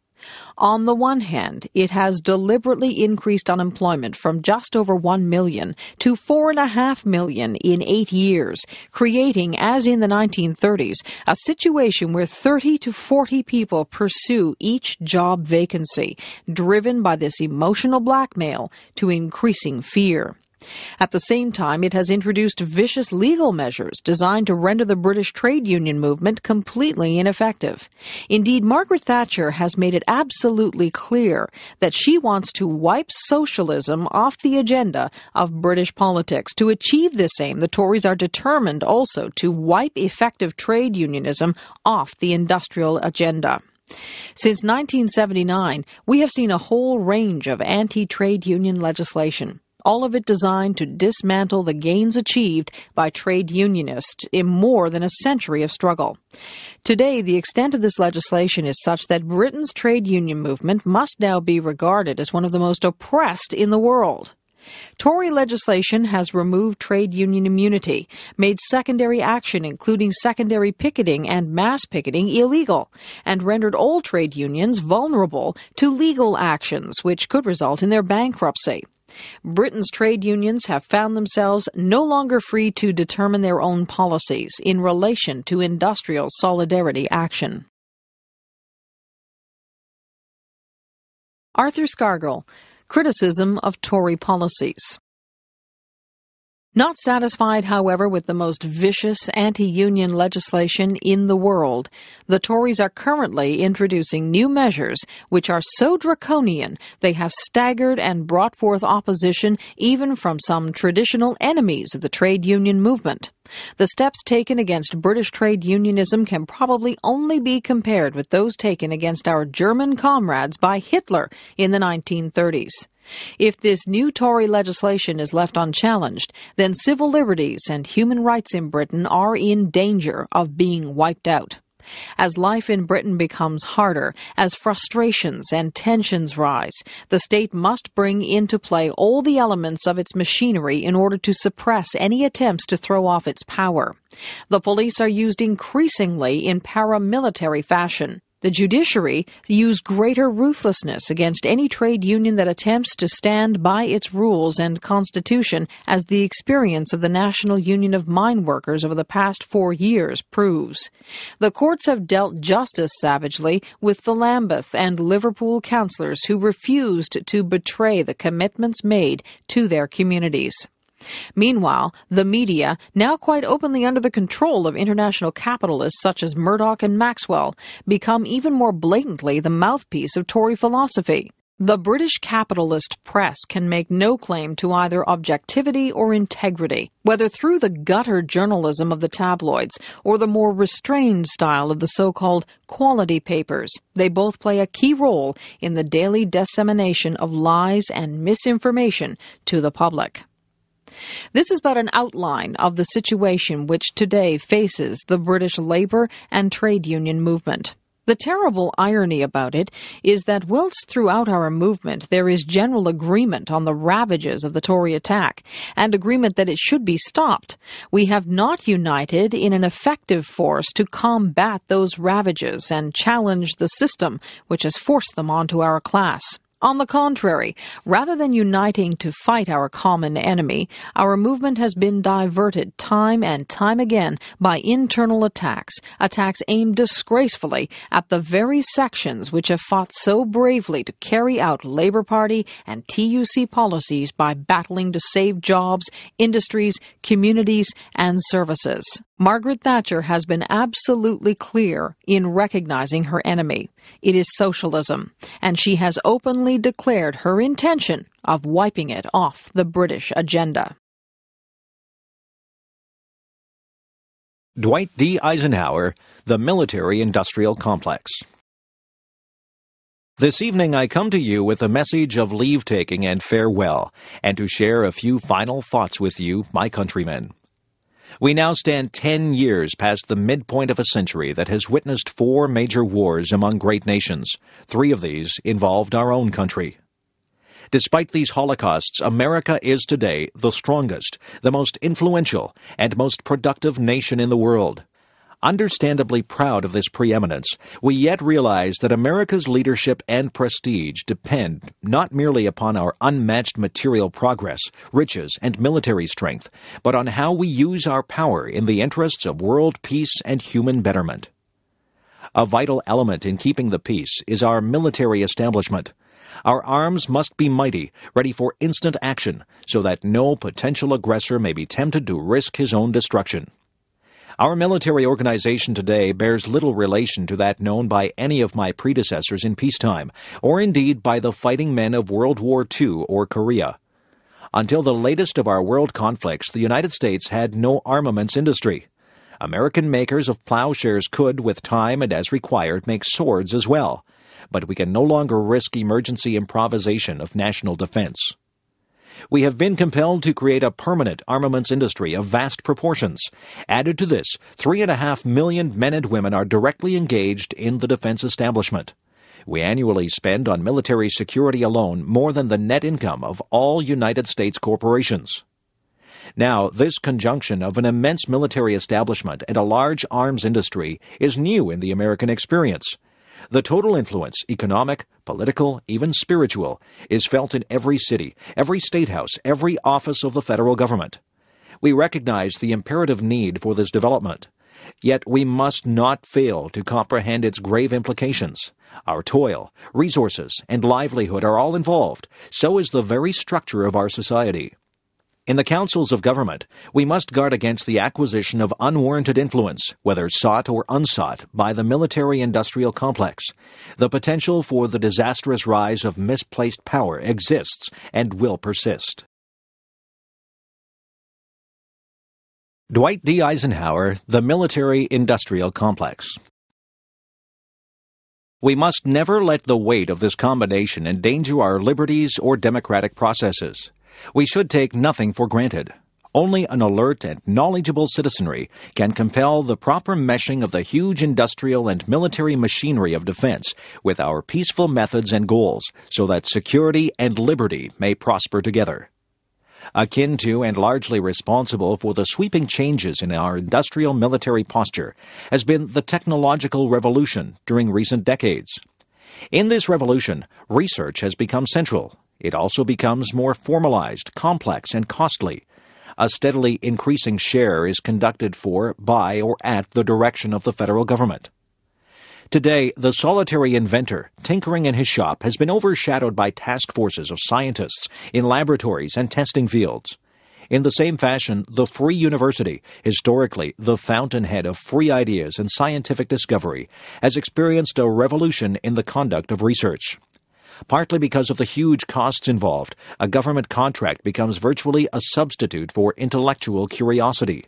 Speaker 6: On the one hand, it has deliberately increased unemployment from just over 1 million to 4.5 million in eight years, creating, as in the 1930s, a situation where 30 to 40 people pursue each job vacancy, driven by this emotional blackmail to increasing fear. At the same time, it has introduced vicious legal measures designed to render the British trade union movement completely ineffective. Indeed, Margaret Thatcher has made it absolutely clear that she wants to wipe socialism off the agenda of British politics. To achieve this aim, the Tories are determined also to wipe effective trade unionism off the industrial agenda. Since 1979, we have seen a whole range of anti trade union legislation all of it designed to dismantle the gains achieved by trade unionists in more than a century of struggle. Today, the extent of this legislation is such that Britain's trade union movement must now be regarded as one of the most oppressed in the world. Tory legislation has removed trade union immunity, made secondary action, including secondary picketing and mass picketing, illegal, and rendered all trade unions vulnerable to legal actions, which could result in their bankruptcy. Britain's trade unions have found themselves no longer free to determine their own policies in relation to industrial solidarity action. Arthur Scargill, Criticism of Tory Policies. Not satisfied, however, with the most vicious anti union legislation in the world, the Tories are currently introducing new measures which are so draconian they have staggered and brought forth opposition even from some traditional enemies of the trade union movement. The steps taken against British trade unionism can probably only be compared with those taken against our German comrades by Hitler in the 1930s. If this new Tory legislation is left unchallenged, then civil liberties and human rights in Britain are in danger of being wiped out. As life in Britain becomes harder, as frustrations and tensions rise, the state must bring into play all the elements of its machinery in order to suppress any attempts to throw off its power. The police are used increasingly in paramilitary fashion. The judiciary use greater ruthlessness against any trade union that attempts to stand by its rules and constitution, as the experience of the National Union of Mine Workers over the past four years proves. The courts have dealt justice savagely with the Lambeth and Liverpool councillors who refused to betray the commitments made to their communities. Meanwhile, the media, now quite openly under the control of international capitalists such as Murdoch and Maxwell, become even more blatantly the mouthpiece of Tory philosophy. The British capitalist press can make no claim to either objectivity or integrity, whether through the gutter journalism of the tabloids or the more restrained style of the so-called quality papers. They both play a key role in the daily dissemination of lies and misinformation to the public. This is but an outline of the situation which today faces the British labour and trade union movement. The terrible irony about it is that whilst throughout our movement there is general agreement on the ravages of the Tory attack and agreement that it should be stopped, we have not united in an effective force to combat those ravages and challenge the system which has forced them onto our class. On the contrary, rather than uniting to fight our common enemy, our movement has been diverted time and time again by internal attacks, attacks aimed disgracefully at the very sections which have fought so bravely to carry out Labour Party and TUC policies by battling to save jobs, industries, communities, and services. Margaret Thatcher has been absolutely clear in recognizing her enemy. It is socialism, and she has openly declared her intention of wiping it off the British agenda.
Speaker 2: Dwight D. Eisenhower, The Military Industrial Complex. This evening I come to you with a message of leave taking and farewell, and to share a few final thoughts with you, my countrymen. We now stand 10 years past the midpoint of a century that has witnessed four major wars among great nations. Three of these involved our own country. Despite these holocausts, America is today the strongest, the most influential, and most productive nation in the world. Understandably proud of this preeminence, we yet realize that America's leadership and prestige depend not merely upon our unmatched material progress, riches, and military strength, but on how we use our power in the interests of world peace and human betterment. A vital element in keeping the peace is our military establishment. Our arms must be mighty, ready for instant action, so that no potential aggressor may be tempted to risk his own destruction. Our military organization today bears little relation to that known by any of my predecessors in peacetime, or indeed by the fighting men of World War II or Korea. Until the latest of our world conflicts, the United States had no armaments industry. American makers of plowshares could, with time and as required, make swords as well. But we can no longer risk emergency improvisation of national defense we have been compelled to create a permanent armaments industry of vast proportions. Added to this, three and a half million men and women are directly engaged in the defense establishment. We annually spend on military security alone more than the net income of all United States corporations. Now, this conjunction of an immense military establishment and a large arms industry is new in the American experience. The total influence, economic, political, even spiritual, is felt in every city, every state house, every office of the federal government. We recognize the imperative need for this development. Yet we must not fail to comprehend its grave implications. Our toil, resources, and livelihood are all involved. So is the very structure of our society. In the councils of government, we must guard against the acquisition of unwarranted influence, whether sought or unsought, by the military industrial complex. The potential for the disastrous rise of misplaced power exists and will persist. Dwight D. Eisenhower, The Military Industrial Complex. We must never let the weight of this combination endanger our liberties or democratic processes. We should take nothing for granted. Only an alert and knowledgeable citizenry can compel the proper meshing of the huge industrial and military machinery of defense with our peaceful methods and goals so that security and liberty may prosper together. Akin to and largely responsible for the sweeping changes in our industrial military posture has been the technological revolution during recent decades. In this revolution, research has become central, it also becomes more formalized, complex, and costly. A steadily increasing share is conducted for, by, or at the direction of the federal government. Today, the solitary inventor, tinkering in his shop, has been overshadowed by task forces of scientists in laboratories and testing fields. In the same fashion, the Free University, historically the fountainhead of free ideas and scientific discovery, has experienced a revolution in the conduct of research. Partly because of the huge costs involved, a government contract becomes virtually a substitute for intellectual curiosity.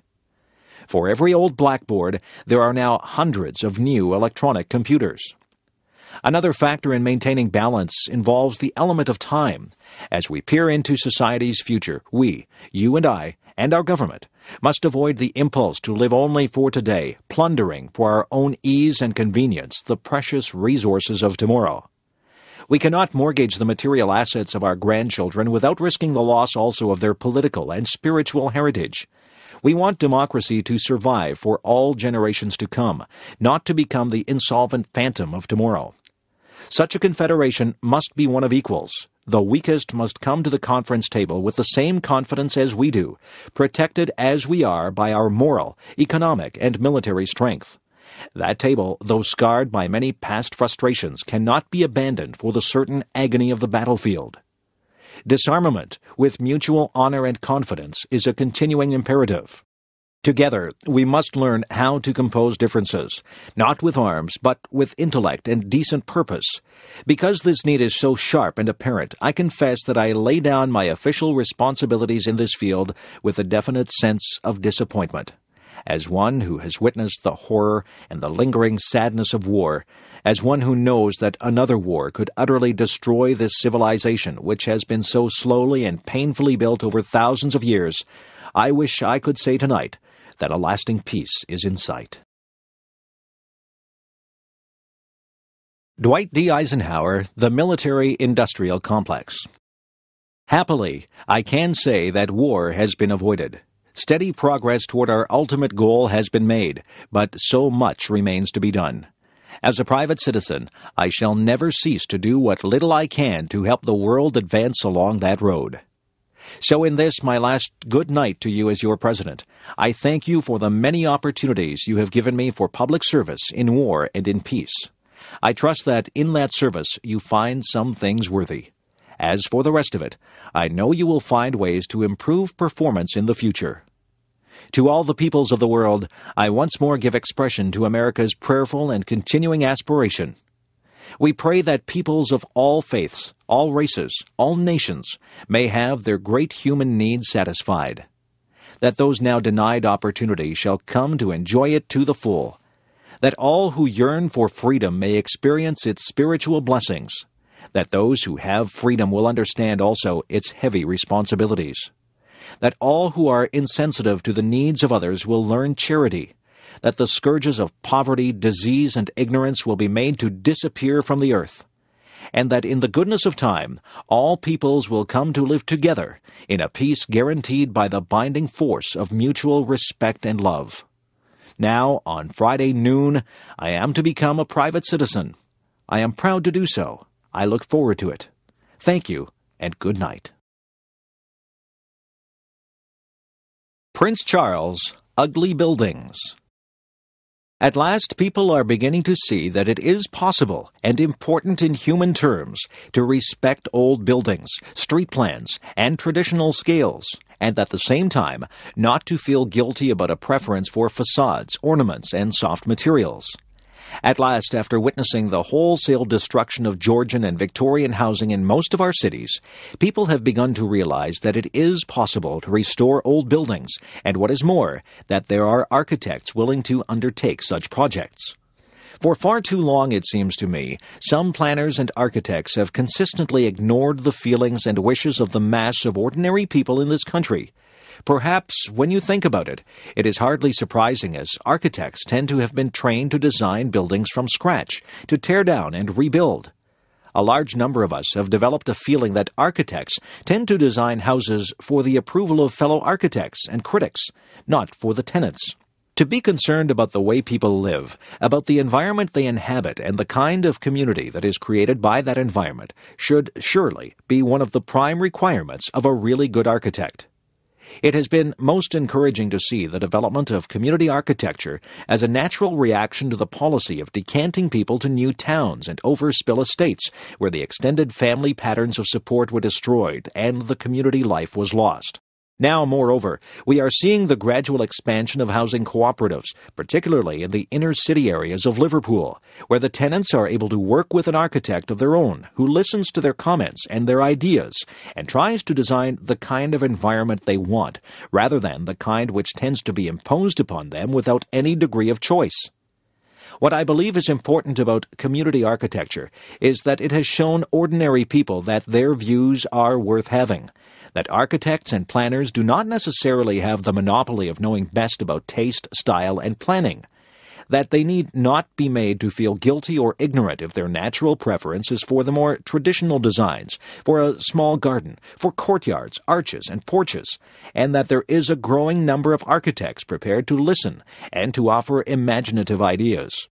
Speaker 2: For every old blackboard, there are now hundreds of new electronic computers. Another factor in maintaining balance involves the element of time. As we peer into society's future, we, you and I, and our government, must avoid the impulse to live only for today, plundering for our own ease and convenience the precious resources of tomorrow. We cannot mortgage the material assets of our grandchildren without risking the loss also of their political and spiritual heritage. We want democracy to survive for all generations to come, not to become the insolvent phantom of tomorrow. Such a confederation must be one of equals. The weakest must come to the conference table with the same confidence as we do, protected as we are by our moral, economic, and military strength. That table, though scarred by many past frustrations, cannot be abandoned for the certain agony of the battlefield. Disarmament, with mutual honor and confidence, is a continuing imperative. Together, we must learn how to compose differences, not with arms, but with intellect and decent purpose. Because this need is so sharp and apparent, I confess that I lay down my official responsibilities in this field with a definite sense of disappointment. As one who has witnessed the horror and the lingering sadness of war, as one who knows that another war could utterly destroy this civilization which has been so slowly and painfully built over thousands of years, I wish I could say tonight that a lasting peace is in sight. Dwight D. Eisenhower, The Military Industrial Complex. Happily, I can say that war has been avoided. Steady progress toward our ultimate goal has been made, but so much remains to be done. As a private citizen, I shall never cease to do what little I can to help the world advance along that road. So, in this, my last good night to you as your president, I thank you for the many opportunities you have given me for public service in war and in peace. I trust that in that service you find some things worthy. As for the rest of it, I know you will find ways to improve performance in the future. To all the peoples of the world, I once more give expression to America's prayerful and continuing aspiration we pray that peoples of all faiths, all races, all nations may have their great human needs satisfied. That those now denied opportunity shall come to enjoy it to the full. That all who yearn for freedom may experience its spiritual blessings. That those who have freedom will understand also its heavy responsibilities. That all who are insensitive to the needs of others will learn charity that the scourges of poverty, disease, and ignorance will be made to disappear from the earth, and that in the goodness of time all peoples will come to live together in a peace guaranteed by the binding force of mutual respect and love. Now, on Friday noon, I am to become a private citizen. I am proud to do so. I look forward to it. Thank you, and good night. Prince Charles, Ugly Buildings. At last, people are beginning to see that it is possible and important in human terms to respect old buildings, street plans, and traditional scales, and at the same time not to feel guilty about a preference for facades, ornaments, and soft materials. At last, after witnessing the wholesale destruction of Georgian and Victorian housing in most of our cities, people have begun to realize that it is possible to restore old buildings, and what is more, that there are architects willing to undertake such projects. For far too long, it seems to me, some planners and architects have consistently ignored the feelings and wishes of the mass of ordinary people in this country Perhaps, when you think about it, it is hardly surprising as architects tend to have been trained to design buildings from scratch, to tear down and rebuild. A large number of us have developed a feeling that architects tend to design houses for the approval of fellow architects and critics, not for the tenants. To be concerned about the way people live, about the environment they inhabit, and the kind of community that is created by that environment should surely be one of the prime requirements of a really good architect. It has been most encouraging to see the development of community architecture as a natural reaction to the policy of decanting people to new towns and overspill estates where the extended family patterns of support were destroyed and the community life was lost. Now, moreover, we are seeing the gradual expansion of housing cooperatives, particularly in the inner city areas of Liverpool, where the tenants are able to work with an architect of their own who listens to their comments and their ideas and tries to design the kind of environment they want, rather than the kind which tends to be imposed upon them without any degree of choice. What I believe is important about community architecture is that it has shown ordinary people that their views are worth having that architects and planners do not necessarily have the monopoly of knowing best about taste, style, and planning. That they need not be made to feel guilty or ignorant if their natural preference is for the more traditional designs, for a small garden, for courtyards, arches, and porches, and that there is a growing number of architects prepared to listen and to offer imaginative ideas.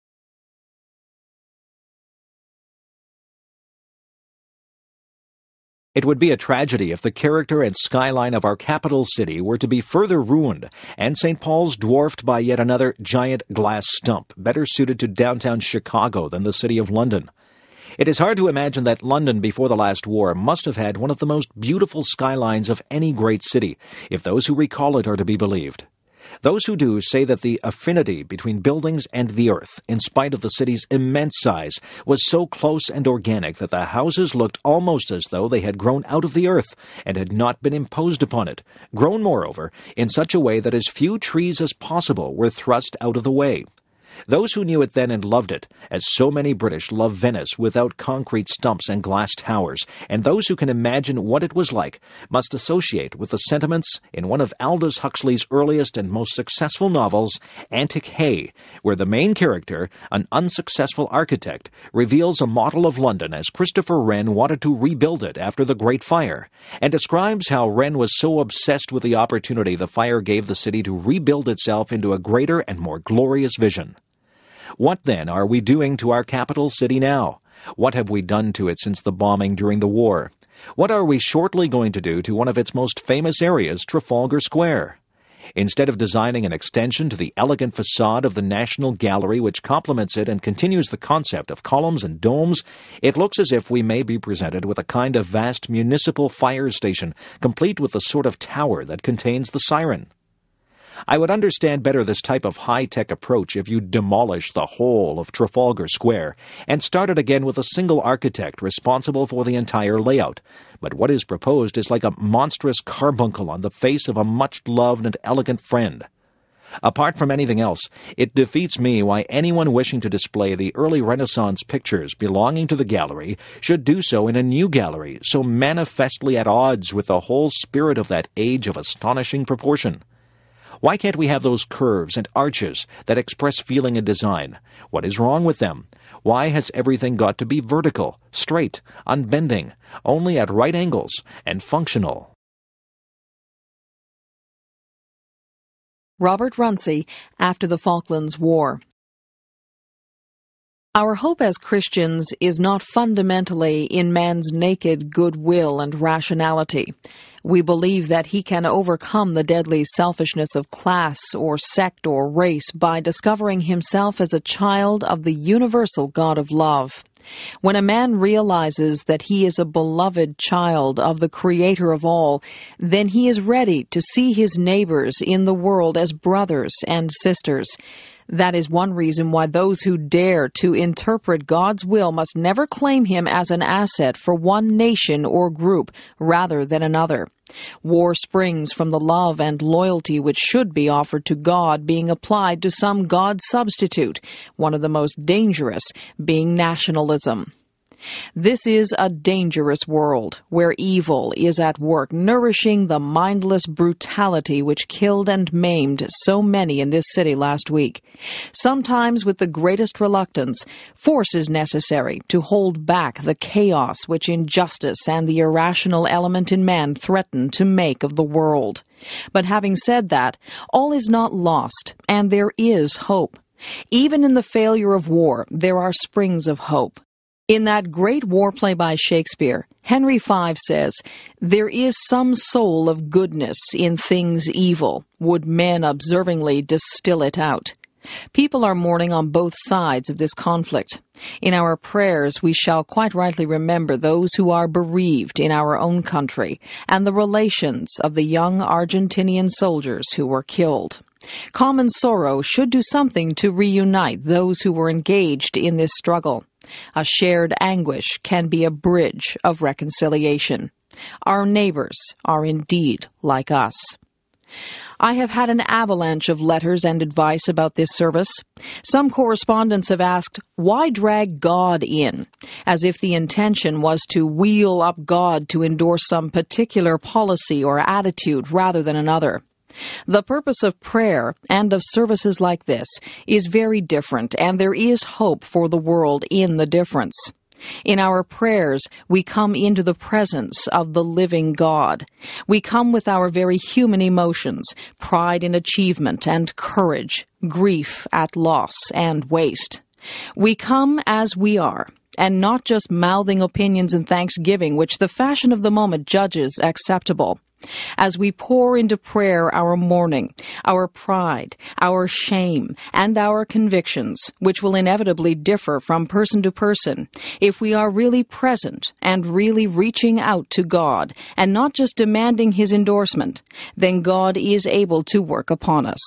Speaker 2: It would be a tragedy if the character and skyline of our capital city were to be further ruined and St. Paul's dwarfed by yet another giant glass stump, better suited to downtown Chicago than the city of London. It is hard to imagine that London before the last war must have had one of the most beautiful skylines of any great city, if those who recall it are to be believed. Those who do say that the affinity between buildings and the earth, in spite of the city's immense size, was so close and organic that the houses looked almost as though they had grown out of the earth and had not been imposed upon it, grown, moreover, in such a way that as few trees as possible were thrust out of the way. Those who knew it then and loved it, as so many British love Venice without concrete stumps and glass towers, and those who can imagine what it was like, must associate with the sentiments in one of Aldous Huxley's earliest and most successful novels, Antic Hay, where the main character, an unsuccessful architect, reveals a model of London as Christopher Wren wanted to rebuild it after the Great Fire, and describes how Wren was so obsessed with the opportunity the fire gave the city to rebuild itself into a greater and more glorious vision. What then are we doing to our capital city now? What have we done to it since the bombing during the war? What are we shortly going to do to one of its most famous areas, Trafalgar Square? Instead of designing an extension to the elegant facade of the National Gallery which complements it and continues the concept of columns and domes, it looks as if we may be presented with a kind of vast municipal fire station, complete with the sort of tower that contains the siren. I would understand better this type of high tech approach if you demolished the whole of Trafalgar Square and started again with a single architect responsible for the entire layout. But what is proposed is like a monstrous carbuncle on the face of a much loved and elegant friend. Apart from anything else, it defeats me why anyone wishing to display the early Renaissance pictures belonging to the gallery should do so in a new gallery so manifestly at odds with the whole spirit of that age of astonishing proportion. Why can't we have those curves and arches that express feeling and design? What is wrong with them? Why has everything got to be vertical, straight, unbending, only at right angles, and functional?
Speaker 6: Robert Runcie after the Falklands War. Our hope as Christians is not fundamentally in man's naked goodwill and rationality. We believe that he can overcome the deadly selfishness of class or sect or race by discovering himself as a child of the universal God of love. When a man realizes that he is a beloved child of the Creator of all, then he is ready to see his neighbors in the world as brothers and sisters. That is one reason why those who dare to interpret God's will must never claim him as an asset for one nation or group rather than another. War springs from the love and loyalty which should be offered to God being applied to some God substitute, one of the most dangerous being nationalism. This is a dangerous world where evil is at work, nourishing the mindless brutality which killed and maimed so many in this city last week. Sometimes, with the greatest reluctance, force is necessary to hold back the chaos which injustice and the irrational element in man threaten to make of the world. But having said that, all is not lost, and there is hope. Even in the failure of war, there are springs of hope. In that great war play by Shakespeare, Henry V says, There is some soul of goodness in things evil, would men observingly distill it out. People are mourning on both sides of this conflict. In our prayers, we shall quite rightly remember those who are bereaved in our own country and the relations of the young Argentinian soldiers who were killed. Common sorrow should do something to reunite those who were engaged in this struggle. A shared anguish can be a bridge of reconciliation. Our neighbors are indeed like us. I have had an avalanche of letters and advice about this service. Some correspondents have asked, why drag God in? As if the intention was to wheel up God to endorse some particular policy or attitude rather than another. The purpose of prayer and of services like this is very different, and there is hope for the world in the difference. In our prayers, we come into the presence of the living God. We come with our very human emotions, pride in achievement and courage, grief at loss and waste. We come as we are, and not just mouthing opinions and thanksgiving which the fashion of the moment judges acceptable. As we pour into prayer our mourning, our pride, our shame, and our convictions, which will inevitably differ from person to person, if we are really present and really reaching out to God and not just demanding His endorsement, then God is able to work upon us.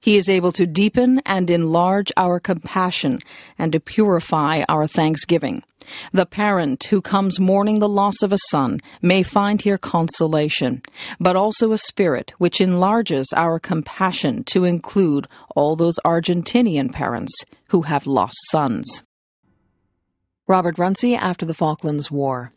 Speaker 6: He is able to deepen and enlarge our compassion and to purify our thanksgiving. The parent who comes mourning the loss of a son may find here consolation, but also a spirit which enlarges our compassion to include all those Argentinian parents who have lost sons. Robert Runcie after the Falklands War.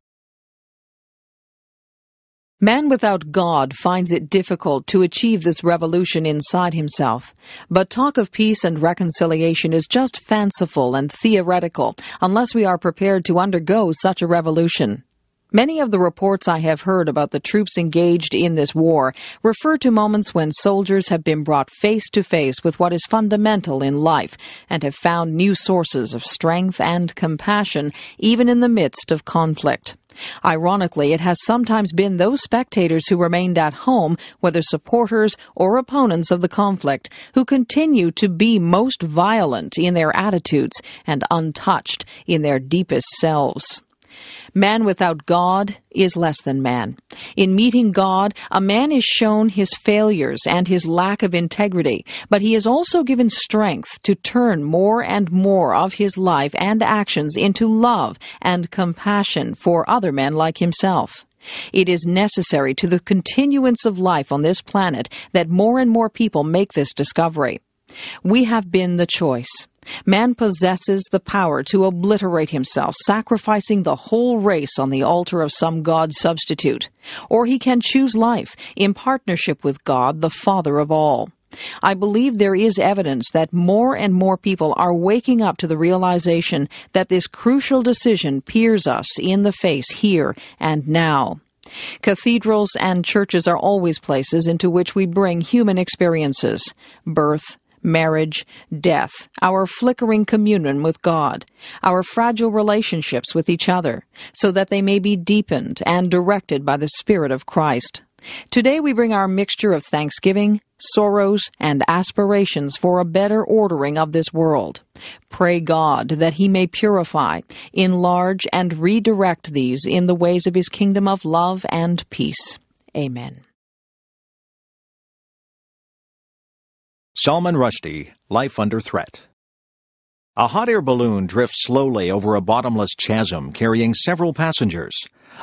Speaker 6: Man without God finds it difficult to achieve this revolution inside himself. But talk of peace and reconciliation is just fanciful and theoretical unless we are prepared to undergo such a revolution. Many of the reports I have heard about the troops engaged in this war refer to moments when soldiers have been brought face to face with what is fundamental in life and have found new sources of strength and compassion even in the midst of conflict. Ironically, it has sometimes been those spectators who remained at home, whether supporters or opponents of the conflict, who continue to be most violent in their attitudes and untouched in their deepest selves. Man without God is less than man. In meeting God, a man is shown his failures and his lack of integrity, but he is also given strength to turn more and more of his life and actions into love and compassion for other men like himself. It is necessary to the continuance of life on this planet that more and more people make this discovery. We have been the choice. Man possesses the power to obliterate himself, sacrificing the whole race on the altar of some God substitute. Or he can choose life in partnership with God, the Father of all. I believe there is evidence that more and more people are waking up to the realization that this crucial decision peers us in the face here and now. Cathedrals and churches are always places into which we bring human experiences birth, marriage, death, our flickering communion with God, our fragile relationships with each other, so that they may be deepened and directed by the Spirit of Christ. Today we bring our mixture of thanksgiving, sorrows, and aspirations for a better ordering of this world. Pray God that He may purify, enlarge, and redirect these in the ways of His kingdom of love and peace. Amen.
Speaker 2: Salman Rushdie, Life Under Threat. A hot air balloon drifts slowly over a bottomless chasm carrying several passengers.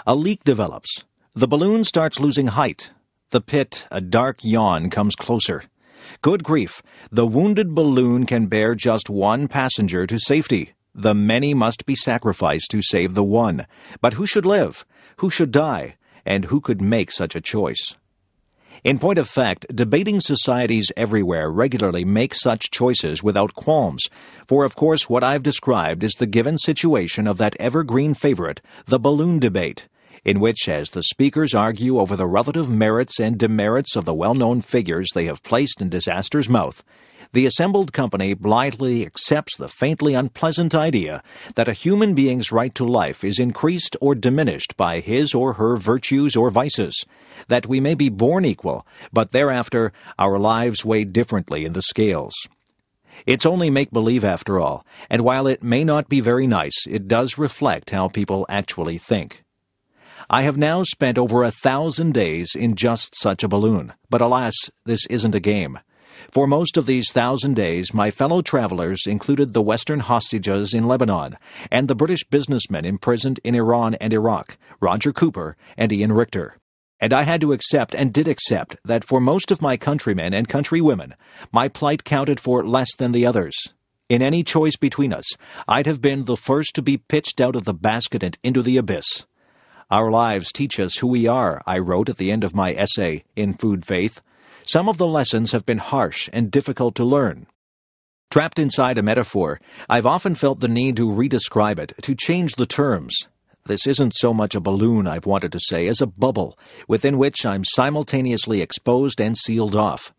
Speaker 2: A leak develops. The balloon starts losing height. The pit, a dark yawn, comes closer. Good grief, the wounded balloon can bear just one passenger to safety. The many must be sacrificed to save the one. But who should live? Who should die? And who could make such a choice? In point of fact, debating societies everywhere regularly make such choices without qualms, for of course what I've described is the given situation of that evergreen favorite, the balloon debate, in which, as the speakers argue over the relative merits and demerits of the well known figures they have placed in disaster's mouth, the assembled company blithely accepts the faintly unpleasant idea that a human being's right to life is increased or diminished by his or her virtues or vices, that we may be born equal, but thereafter our lives weigh differently in the scales. It's only make believe after all, and while it may not be very nice, it does reflect how people actually think. I have now spent over a thousand days in just such a balloon, but alas, this isn't a game. For most of these thousand days, my fellow travelers included the Western hostages in Lebanon and the British businessmen imprisoned in Iran and Iraq, Roger Cooper and Ian Richter. And I had to accept and did accept that for most of my countrymen and countrywomen, my plight counted for less than the others. In any choice between us, I'd have been the first to be pitched out of the basket and into the abyss. Our lives teach us who we are, I wrote at the end of my essay, In Good Faith. Some of the lessons have been harsh and difficult to learn. Trapped inside a metaphor, I've often felt the need to redescribe it, to change the terms. This isn't so much a balloon, I've wanted to say, as a bubble, within which I'm simultaneously exposed and sealed off.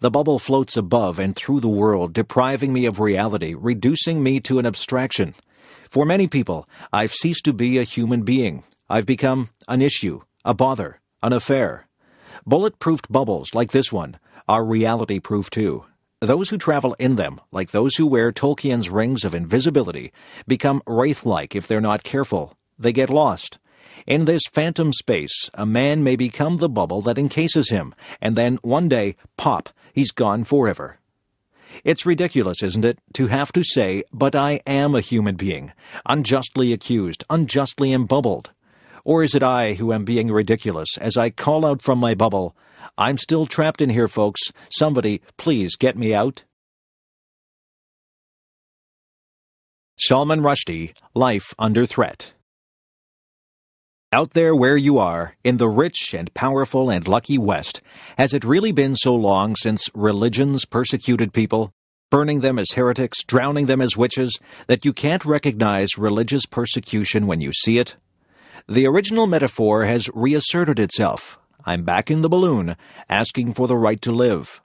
Speaker 2: The bubble floats above and through the world, depriving me of reality, reducing me to an abstraction. For many people, I've ceased to be a human being. I've become an issue, a bother, an affair. Bulletproofed bubbles like this one are reality proof too. Those who travel in them, like those who wear Tolkien's rings of invisibility, become wraith like if they're not careful they get lost. In this phantom space, a man may become the bubble that encases him, and then one day, pop, he's gone forever. It's ridiculous, isn't it, to have to say, but I am a human being, unjustly accused, unjustly embubbled. Or is it I who am being ridiculous as I call out from my bubble, I'm still trapped in here, folks. Somebody, please get me out? Salman Rushdie, Life Under Threat. Out there where you are, in the rich and powerful and lucky West, has it really been so long since religions persecuted people, burning them as heretics, drowning them as witches, that you can't recognize religious persecution when you see it? The original metaphor has reasserted itself. I'm back in the balloon, asking for the right to live.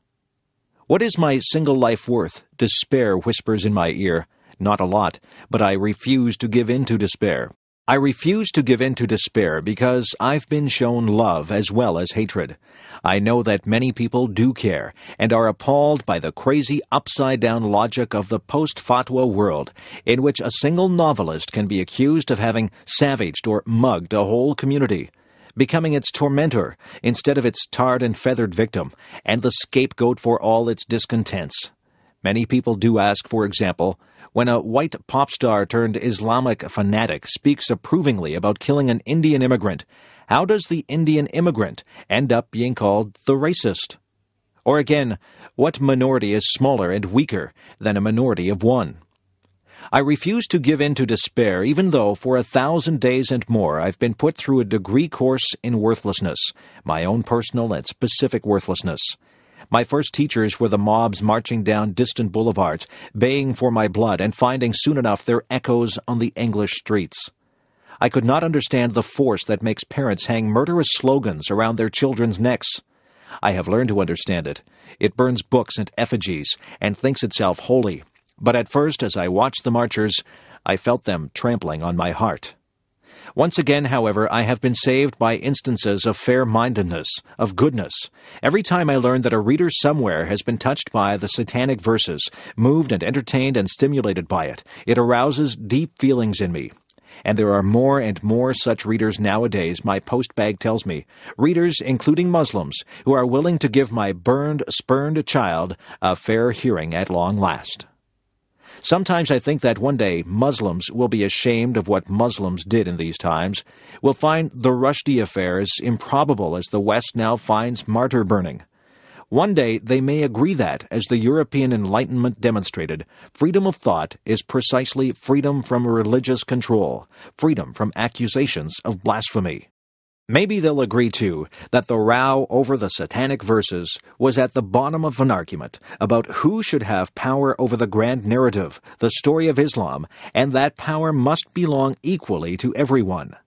Speaker 2: What is my single life worth? Despair whispers in my ear. Not a lot, but I refuse to give in to despair. I refuse to give in to despair because I've been shown love as well as hatred. I know that many people do care and are appalled by the crazy upside down logic of the post fatwa world, in which a single novelist can be accused of having savaged or mugged a whole community, becoming its tormentor instead of its tarred and feathered victim, and the scapegoat for all its discontents. Many people do ask, for example, when a white pop star turned Islamic fanatic speaks approvingly about killing an Indian immigrant, how does the Indian immigrant end up being called the racist? Or again, what minority is smaller and weaker than a minority of one? I refuse to give in to despair, even though for a thousand days and more I've been put through a degree course in worthlessness, my own personal and specific worthlessness. My first teachers were the mobs marching down distant boulevards, baying for my blood and finding soon enough their echoes on the English streets. I could not understand the force that makes parents hang murderous slogans around their children's necks. I have learned to understand it. It burns books and effigies and thinks itself holy. But at first, as I watched the marchers, I felt them trampling on my heart. Once again, however, I have been saved by instances of fair mindedness, of goodness. Every time I learn that a reader somewhere has been touched by the satanic verses, moved and entertained and stimulated by it, it arouses deep feelings in me. And there are more and more such readers nowadays, my postbag tells me. Readers, including Muslims, who are willing to give my burned, spurned child a fair hearing at long last. Sometimes I think that one day Muslims will be ashamed of what Muslims did in these times, will find the Rushdie affair as improbable as the West now finds martyr burning. One day they may agree that, as the European Enlightenment demonstrated, freedom of thought is precisely freedom from religious control, freedom from accusations of blasphemy. Maybe they'll agree, too, that the row over the satanic verses was at the bottom of an argument about who should have power over the grand narrative, the story of Islam, and that power must belong equally to everyone.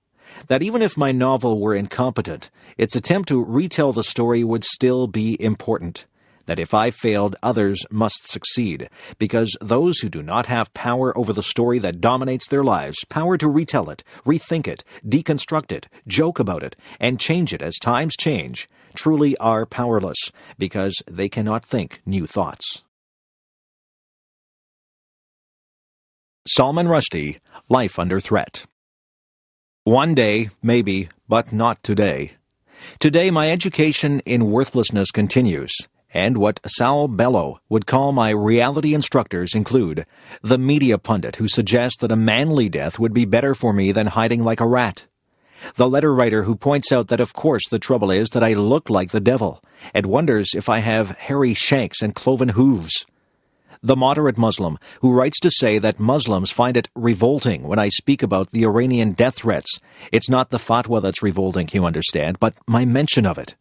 Speaker 2: That even if my novel were incompetent, its attempt to retell the story would still be important that if I failed, others must succeed, because those who do not have power over the story that dominates their lives, power to retell it, rethink it, deconstruct it, joke about it, and change it as times change, truly are powerless, because they cannot think new thoughts. Salman Rushdie, Life Under Threat. One day, maybe, but not today. Today, my education in worthlessness continues, and what Saul Bellow would call my reality instructors include the media pundit who suggests that a manly death would be better for me than hiding like a rat. The letter writer who points out that of course the trouble is that I look like the devil, and wonders if I have hairy shanks and cloven hooves the moderate Muslim, who writes to say that Muslims find it revolting when I speak about the Iranian death threats. It's not the fatwa that's revolting, you understand, but my mention of it.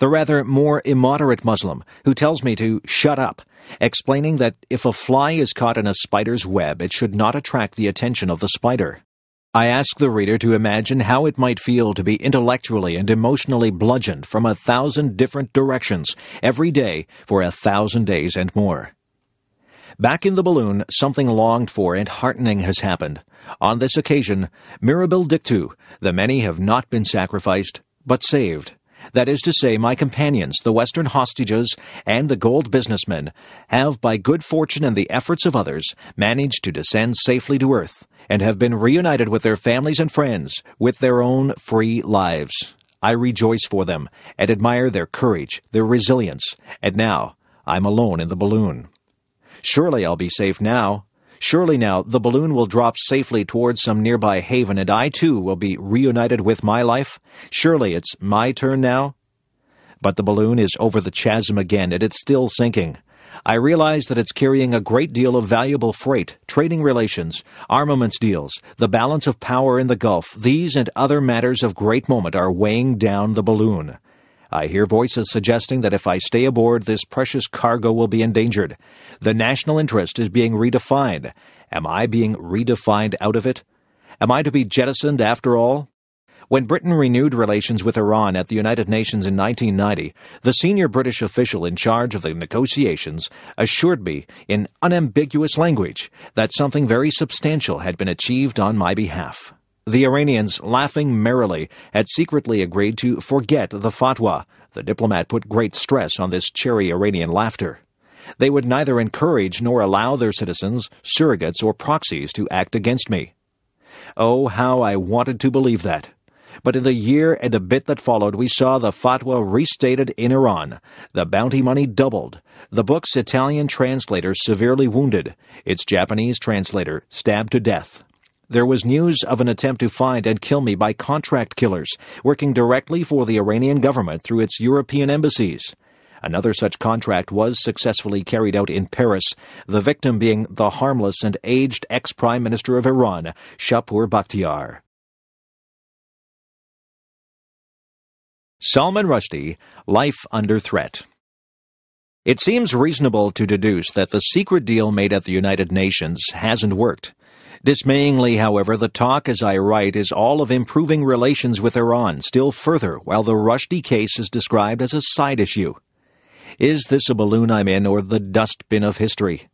Speaker 2: The rather more immoderate Muslim, who tells me to shut up, explaining that if a fly is caught in a spider's web, it should not attract the attention of the spider. I ask the reader to imagine how it might feel to be intellectually and emotionally bludgeoned from a thousand different directions every day for a thousand days and more. Back in the balloon, something longed for and heartening has happened. On this occasion, mirabile dictu, the many have not been sacrificed, but saved. That is to say, my companions, the Western hostages and the gold businessmen, have, by good fortune and the efforts of others, managed to descend safely to earth, and have been reunited with their families and friends, with their own free lives. I rejoice for them, and admire their courage, their resilience, and now I'm alone in the balloon. Surely I'll be safe now. Surely now the balloon will drop safely towards some nearby haven, and I too will be reunited with my life. Surely it's my turn now. But the balloon is over the chasm again, and it's still sinking. I realize that it's carrying a great deal of valuable freight, trading relations, armaments deals, the balance of power in the Gulf. These and other matters of great moment are weighing down the balloon. I hear voices suggesting that if I stay aboard, this precious cargo will be endangered. The national interest is being redefined. Am I being redefined out of it? Am I to be jettisoned after all? When Britain renewed relations with Iran at the United Nations in 1990, the senior British official in charge of the negotiations assured me in unambiguous language that something very substantial had been achieved on my behalf. The Iranians, laughing merrily, had secretly agreed to forget the fatwa. The diplomat put great stress on this cherry Iranian laughter. They would neither encourage nor allow their citizens, surrogates, or proxies to act against me. Oh, how I wanted to believe that. But in the year and a bit that followed, we saw the fatwa restated in Iran. The bounty money doubled. The book's Italian translator severely wounded. Its Japanese translator stabbed to death there was news of an attempt to find and kill me by contract killers working directly for the Iranian government through its European embassies. Another such contract was successfully carried out in Paris, the victim being the harmless and aged ex Prime Minister of Iran, Shapur Bakhtiar. Salman Rushdie, Life Under Threat. It seems reasonable to deduce that the secret deal made at the United Nations hasn't worked. Dismayingly, however, the talk as I write is all of improving relations with Iran still further, while the Rushdie case is described as a side issue. Is this a balloon I'm in or the dustbin of history?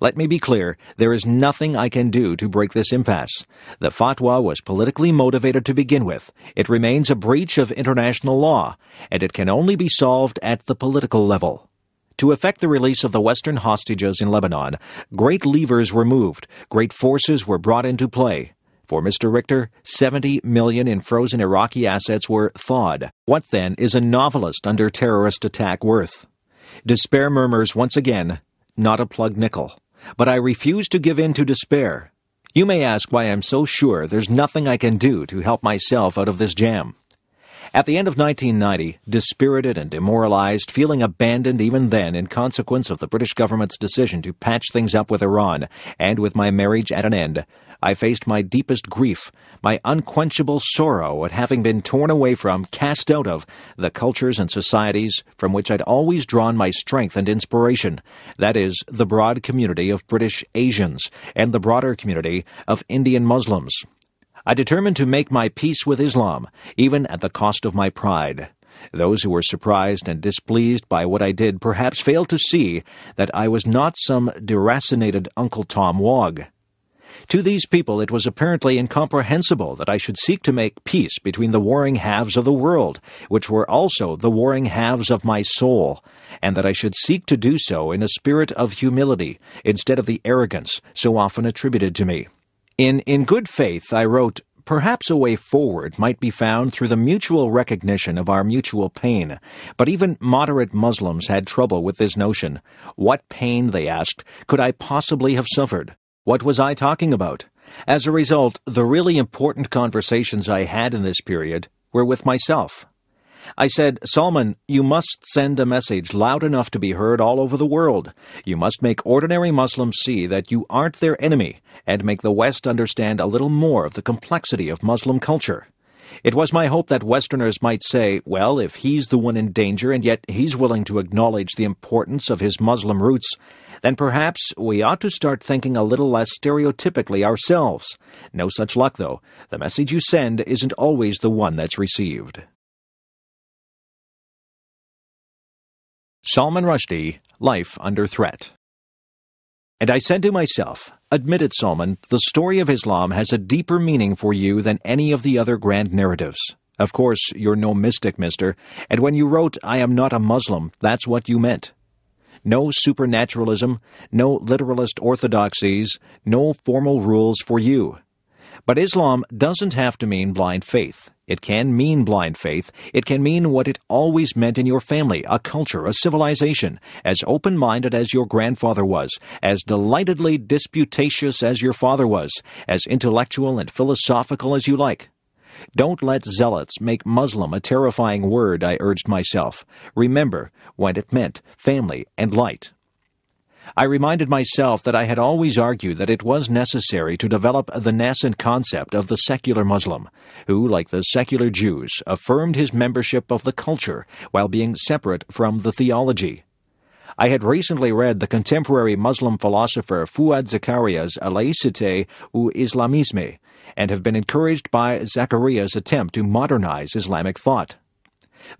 Speaker 2: Let me be clear, there is nothing I can do to break this impasse. The fatwa was politically motivated to begin with. It remains a breach of international law, and it can only be solved at the political level. To effect the release of the Western hostages in Lebanon, great levers were moved, great forces were brought into play. For Mr. Richter, 70 million in frozen Iraqi assets were thawed. What then is a novelist under terrorist attack worth? Despair murmurs once again, not a plug nickel. But I refuse to give in to despair. You may ask why I'm so sure there's nothing I can do to help myself out of this jam. At the end of 1990, dispirited and demoralized, feeling abandoned even then in consequence of the British government's decision to patch things up with Iran, and with my marriage at an end, I faced my deepest grief, my unquenchable sorrow at having been torn away from, cast out of, the cultures and societies from which I'd always drawn my strength and inspiration that is, the broad community of British Asians and the broader community of Indian Muslims. I determined to make my peace with Islam, even at the cost of my pride. Those who were surprised and displeased by what I did perhaps failed to see that I was not some deracinated Uncle Tom Wog. To these people, it was apparently incomprehensible that I should seek to make peace between the warring halves of the world, which were also the warring halves of my soul, and that I should seek to do so in a spirit of humility instead of the arrogance so often attributed to me. In In Good Faith, I wrote, Perhaps a way forward might be found through the mutual recognition of our mutual pain. But even moderate Muslims had trouble with this notion. What pain, they asked, could I possibly have suffered? What was I talking about? As a result, the really important conversations I had in this period were with myself. I said, Salman, you must send a message loud enough to be heard all over the world. You must make ordinary Muslims see that you aren't their enemy, and make the West understand a little more of the complexity of Muslim culture. It was my hope that Westerners might say, well, if he's the one in danger and yet he's willing to acknowledge the importance of his Muslim roots, then perhaps we ought to start thinking a little less stereotypically ourselves. No such luck, though. The message you send isn't always the one that's received. Salman Rushdie, Life Under Threat. And I said to myself, Admit it, Salman, the story of Islam has a deeper meaning for you than any of the other grand narratives. Of course, you're no mystic, mister, and when you wrote, I am not a Muslim, that's what you meant. No supernaturalism, no literalist orthodoxies, no formal rules for you. But Islam doesn't have to mean blind faith. It can mean blind faith. It can mean what it always meant in your family a culture, a civilization, as open minded as your grandfather was, as delightedly disputatious as your father was, as intellectual and philosophical as you like. Don't let zealots make Muslim a terrifying word, I urged myself. Remember what it meant family and light. I reminded myself that I had always argued that it was necessary to develop the nascent concept of the secular Muslim, who, like the secular Jews, affirmed his membership of the culture while being separate from the theology. I had recently read the contemporary Muslim philosopher Fuad Zakaria's Laïcité ou Islamisme, and have been encouraged by Zakaria's attempt to modernize Islamic thought.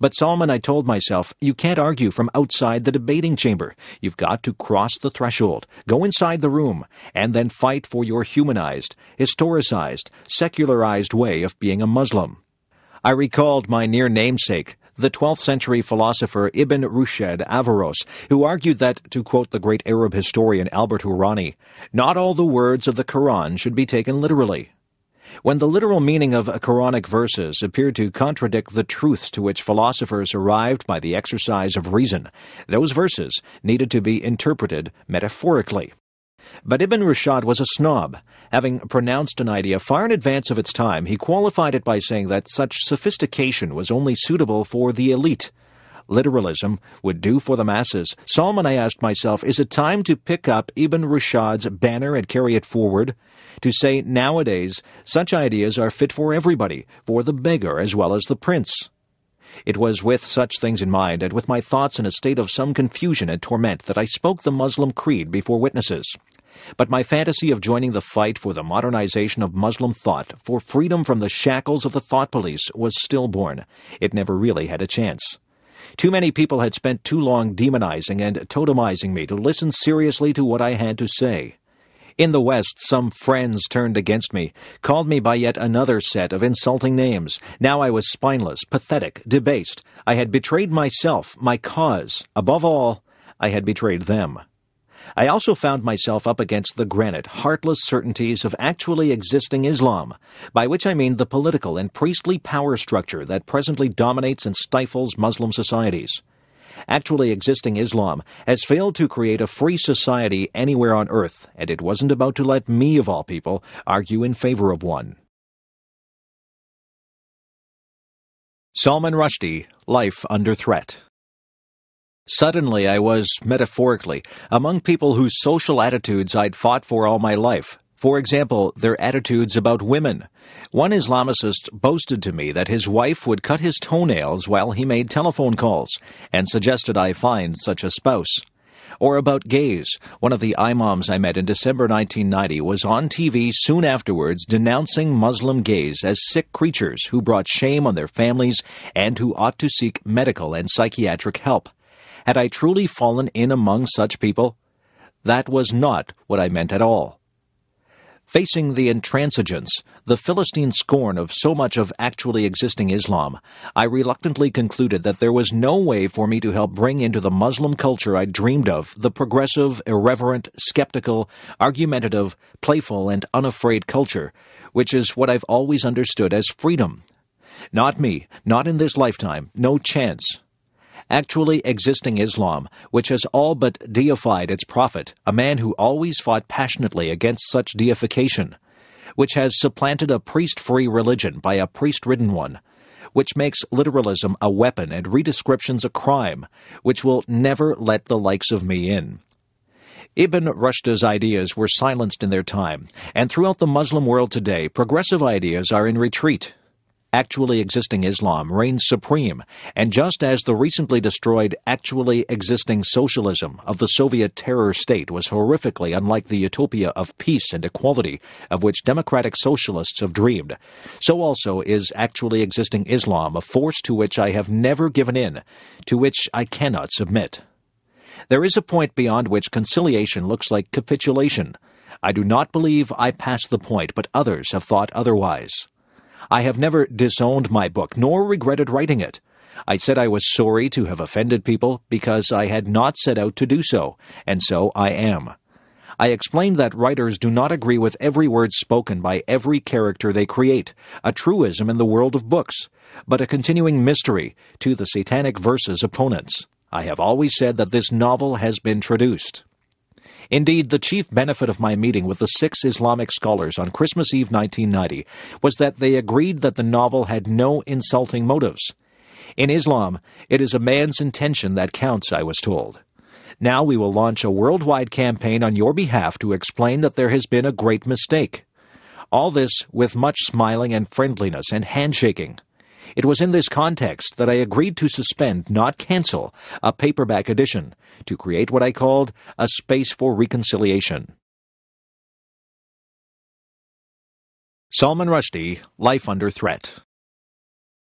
Speaker 2: But Salman, I told myself, you can't argue from outside the debating chamber. You've got to cross the threshold, go inside the room, and then fight for your humanized, historicized, secularized way of being a Muslim. I recalled my near namesake, the 12th century philosopher Ibn Rushd Averroes, who argued that, to quote the great Arab historian Albert Hourani, not all the words of the Quran should be taken literally. When the literal meaning of Quranic verses appeared to contradict the truth to which philosophers arrived by the exercise of reason, those verses needed to be interpreted metaphorically. But Ibn Rushd was a snob. Having pronounced an idea far in advance of its time, he qualified it by saying that such sophistication was only suitable for the elite. Literalism would do for the masses. Salman, I asked myself, is it time to pick up Ibn Rushd's banner and carry it forward? to say nowadays such ideas are fit for everybody, for the beggar as well as the prince. It was with such things in mind, and with my thoughts in a state of some confusion and torment, that I spoke the Muslim creed before witnesses. But my fantasy of joining the fight for the modernization of Muslim thought, for freedom from the shackles of the thought police, was stillborn. It never really had a chance. Too many people had spent too long demonizing and totemizing me to listen seriously to what I had to say. In the West, some friends turned against me, called me by yet another set of insulting names. Now I was spineless, pathetic, debased. I had betrayed myself, my cause. Above all, I had betrayed them. I also found myself up against the granite, heartless certainties of actually existing Islam, by which I mean the political and priestly power structure that presently dominates and stifles Muslim societies actually existing Islam has failed to create a free society anywhere on earth, and it wasn't about to let me, of all people, argue in favor of one. Salman Rushdie, Life Under Threat. Suddenly, I was, metaphorically, among people whose social attitudes I'd fought for all my life, for example, their attitudes about women. One Islamicist boasted to me that his wife would cut his toenails while he made telephone calls, and suggested I find such a spouse. Or about gays. One of the imams I met in December 1990 was on TV soon afterwards denouncing Muslim gays as sick creatures who brought shame on their families and who ought to seek medical and psychiatric help. Had I truly fallen in among such people? That was not what I meant at all. Facing the intransigence, the Philistine scorn of so much of actually existing Islam, I reluctantly concluded that there was no way for me to help bring into the Muslim culture I dreamed of the progressive, irreverent, skeptical, argumentative, playful, and unafraid culture, which is what I've always understood as freedom. Not me, not in this lifetime, no chance actually existing Islam, which has all but deified its prophet, a man who always fought passionately against such deification, which has supplanted a priest free religion by a priest ridden one, which makes literalism a weapon and redescriptions a crime, which will never let the likes of me in. Ibn Rushd's ideas were silenced in their time, and throughout the Muslim world today, progressive ideas are in retreat actually existing Islam reigns supreme, and just as the recently destroyed actually existing socialism of the Soviet terror state was horrifically unlike the utopia of peace and equality of which democratic socialists have dreamed, so also is actually existing Islam a force to which I have never given in, to which I cannot submit. There is a point beyond which conciliation looks like capitulation. I do not believe I pass the point, but others have thought otherwise. I have never disowned my book, nor regretted writing it. I said I was sorry to have offended people because I had not set out to do so, and so I am. I explained that writers do not agree with every word spoken by every character they create, a truism in the world of books, but a continuing mystery to the Satanic Verses opponents. I have always said that this novel has been traduced. Indeed, the chief benefit of my meeting with the six Islamic scholars on Christmas Eve 1990 was that they agreed that the novel had no insulting motives. In Islam, it is a man's intention that counts, I was told. Now we will launch a worldwide campaign on your behalf to explain that there has been a great mistake. All this with much smiling and friendliness and handshaking. It was in this context that I agreed to suspend, not cancel, a paperback edition to create what I called a space for reconciliation. Salman Rushdie, Life Under Threat.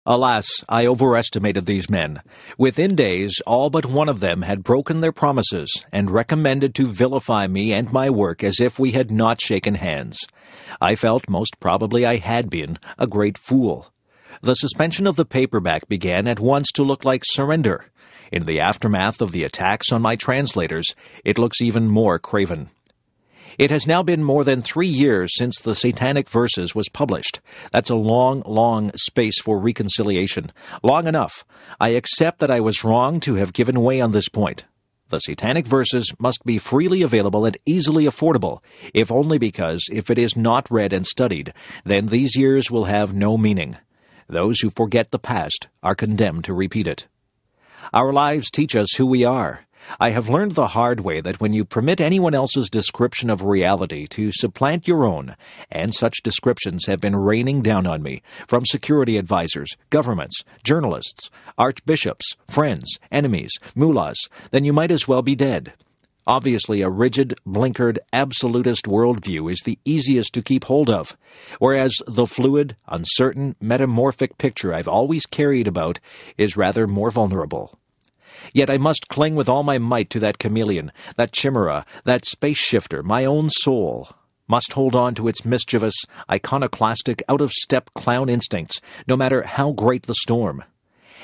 Speaker 2: Alas, I overestimated these men. Within days, all but one of them had broken their promises and recommended to vilify me and my work as if we had not shaken hands. I felt most probably I had been a great fool. The suspension of the paperback began at once to look like surrender. In the aftermath of the attacks on my translators, it looks even more craven. It has now been more than three years since the Satanic Verses was published. That's a long, long space for reconciliation. Long enough. I accept that I was wrong to have given way on this point. The Satanic Verses must be freely available and easily affordable, if only because if it is not read and studied, then these years will have no meaning. Those who forget the past are condemned to repeat it. Our lives teach us who we are. I have learned the hard way that when you permit anyone else's description of reality to supplant your own, and such descriptions have been raining down on me from security advisers, governments, journalists, archbishops, friends, enemies, mullahs, then you might as well be dead. Obviously, a rigid, blinkered, absolutist worldview is the easiest to keep hold of, whereas the fluid, uncertain, metamorphic picture I've always carried about is rather more vulnerable. Yet I must cling with all my might to that chameleon, that chimera, that space shifter, my own soul. Must hold on to its mischievous, iconoclastic, out of step clown instincts, no matter how great the storm.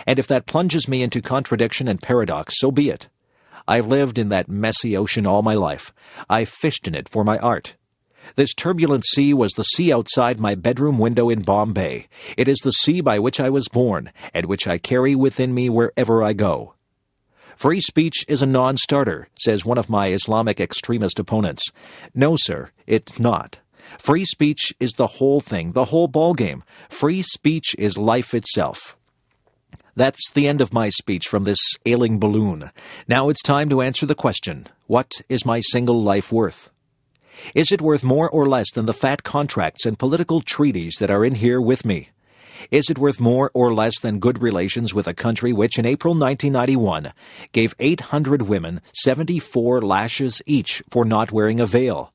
Speaker 2: And if that plunges me into contradiction and paradox, so be it. I've lived in that messy ocean all my life. I've fished in it for my art. This turbulent sea was the sea outside my bedroom window in Bombay. It is the sea by which I was born, and which I carry within me wherever I go. Free speech is a non starter, says one of my Islamic extremist opponents. No, sir, it's not. Free speech is the whole thing, the whole ballgame. Free speech is life itself. That's the end of my speech from this ailing balloon. Now it's time to answer the question What is my single life worth? Is it worth more or less than the fat contracts and political treaties that are in here with me? Is it worth more or less than good relations with a country which, in April 1991, gave 800 women 74 lashes each for not wearing a veil?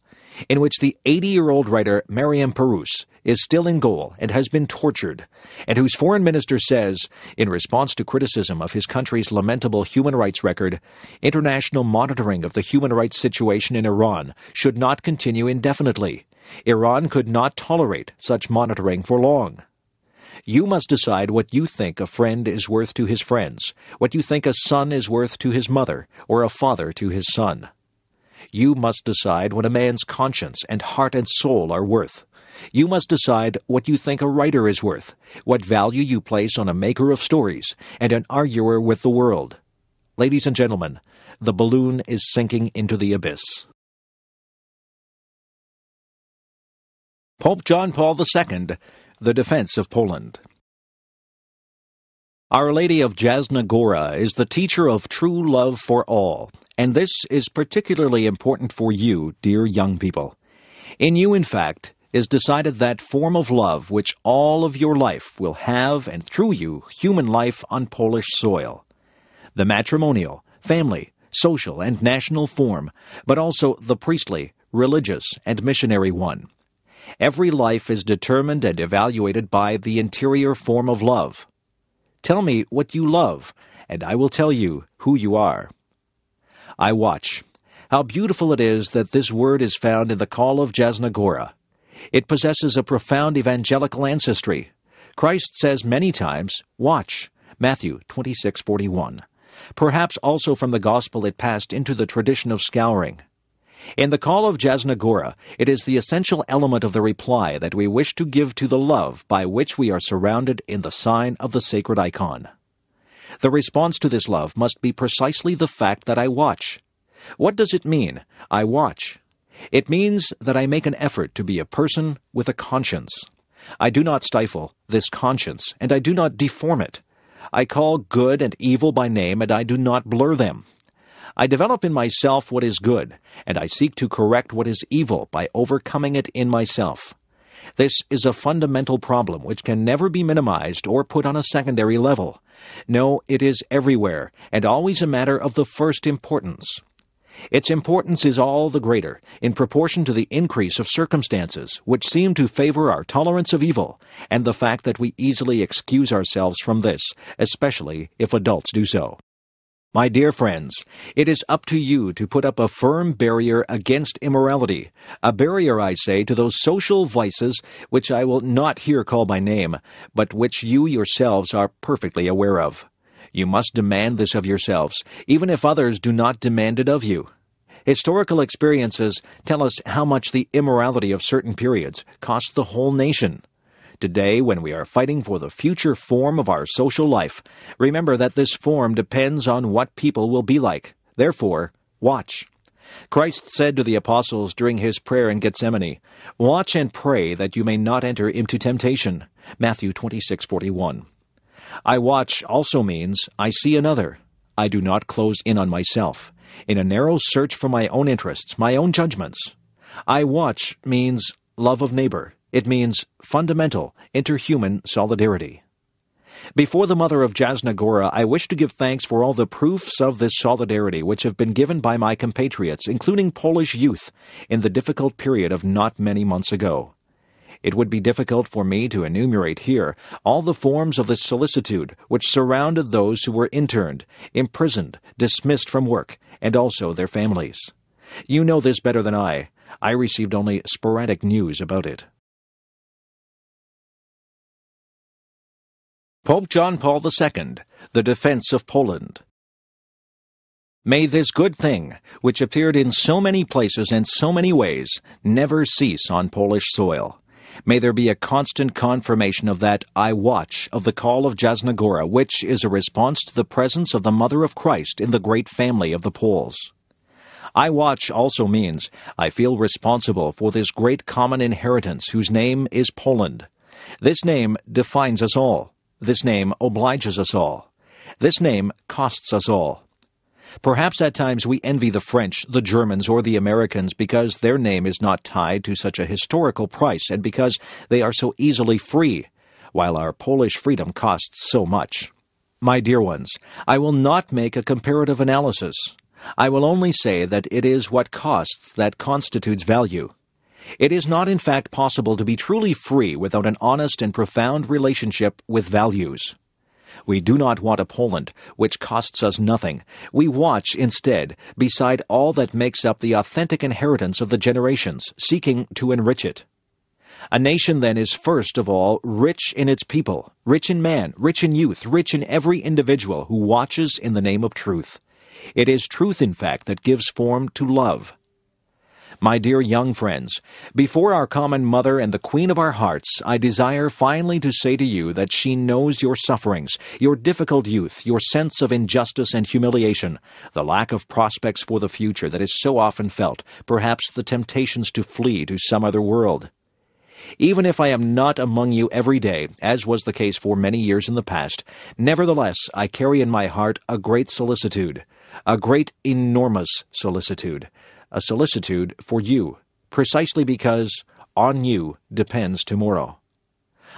Speaker 2: in which the 80 year old writer Mariam Firouz is still in goal and has been tortured, and whose foreign minister says, in response to criticism of his country's lamentable human rights record, international monitoring of the human rights situation in Iran should not continue indefinitely. Iran could not tolerate such monitoring for long. You must decide what you think a friend is worth to his friends, what you think a son is worth to his mother, or a father to his son. You must decide what a man's conscience and heart and soul are worth. You must decide what you think a writer is worth, what value you place on a maker of stories, and an arguer with the world. Ladies and gentlemen, the balloon is sinking into the abyss. Pope John Paul II, The Defense of Poland. Our Lady of Jasna Gora is the teacher of true love for all, and this is particularly important for you, dear young people. In you, in fact, is decided that form of love which all of your life will have, and through you, human life on Polish soil. The matrimonial, family, social, and national form, but also the priestly, religious, and missionary one. Every life is determined and evaluated by the interior form of love. Tell me what you love, and I will tell you who you are. I watch. How beautiful it is that this word is found in the call of Jasna Gora. It possesses a profound evangelical ancestry. Christ says many times, Watch, Matthew 26:41. Perhaps also from the gospel it passed into the tradition of scouring. In the call of Jasna Gora, it is the essential element of the reply that we wish to give to the love by which we are surrounded in the sign of the sacred icon. The response to this love must be precisely the fact that I watch. What does it mean, I watch? It means that I make an effort to be a person with a conscience. I do not stifle this conscience, and I do not deform it. I call good and evil by name, and I do not blur them. I develop in myself what is good, and I seek to correct what is evil by overcoming it in myself. This is a fundamental problem which can never be minimized or put on a secondary level. No, it is everywhere, and always a matter of the first importance. Its importance is all the greater in proportion to the increase of circumstances which seem to favor our tolerance of evil, and the fact that we easily excuse ourselves from this, especially if adults do so. My dear friends, it is up to you to put up a firm barrier against immorality, a barrier, I say, to those social vices which I will not here call by name, but which you yourselves are perfectly aware of. You must demand this of yourselves, even if others do not demand it of you. Historical experiences tell us how much the immorality of certain periods cost the whole nation. Today, when we are fighting for the future form of our social life, remember that this form depends on what people will be like. Therefore, watch. Christ said to the apostles during his prayer in Gethsemane, Watch and pray that you may not enter into temptation. Matthew 26:41. I watch also means I see another. I do not close in on myself, in a narrow search for my own interests, my own judgments. I watch means love of neighbor. It means fundamental, interhuman solidarity. Before the mother of Jasna Gora, I wish to give thanks for all the proofs of this solidarity which have been given by my compatriots, including Polish youth, in the difficult period of not many months ago. It would be difficult for me to enumerate here all the forms of the solicitude which surrounded those who were interned, imprisoned, dismissed from work, and also their families. You know this better than I. I received only sporadic news about it. Pope John Paul II, The Defense of Poland. May this good thing, which appeared in so many places and so many ways, never cease on Polish soil. May there be a constant confirmation of that I watch of the call of Jasna Gora, which is a response to the presence of the Mother of Christ in the great family of the Poles. I watch also means I feel responsible for this great common inheritance whose name is Poland. This name defines us all. This name obliges us all. This name costs us all. Perhaps at times we envy the French, the Germans, or the Americans because their name is not tied to such a historical price and because they are so easily free, while our Polish freedom costs so much. My dear ones, I will not make a comparative analysis. I will only say that it is what costs that constitutes value. It is not, in fact, possible to be truly free without an honest and profound relationship with values. We do not want a Poland which costs us nothing. We watch, instead, beside all that makes up the authentic inheritance of the generations, seeking to enrich it. A nation, then, is first of all rich in its people, rich in man, rich in youth, rich in every individual who watches in the name of truth. It is truth, in fact, that gives form to love. My dear young friends, before our common mother and the queen of our hearts, I desire finally to say to you that she knows your sufferings, your difficult youth, your sense of injustice and humiliation, the lack of prospects for the future that is so often felt, perhaps the temptations to flee to some other world. Even if I am not among you every day, as was the case for many years in the past, nevertheless I carry in my heart a great solicitude, a great enormous solicitude, a solicitude for you, precisely because on you depends tomorrow.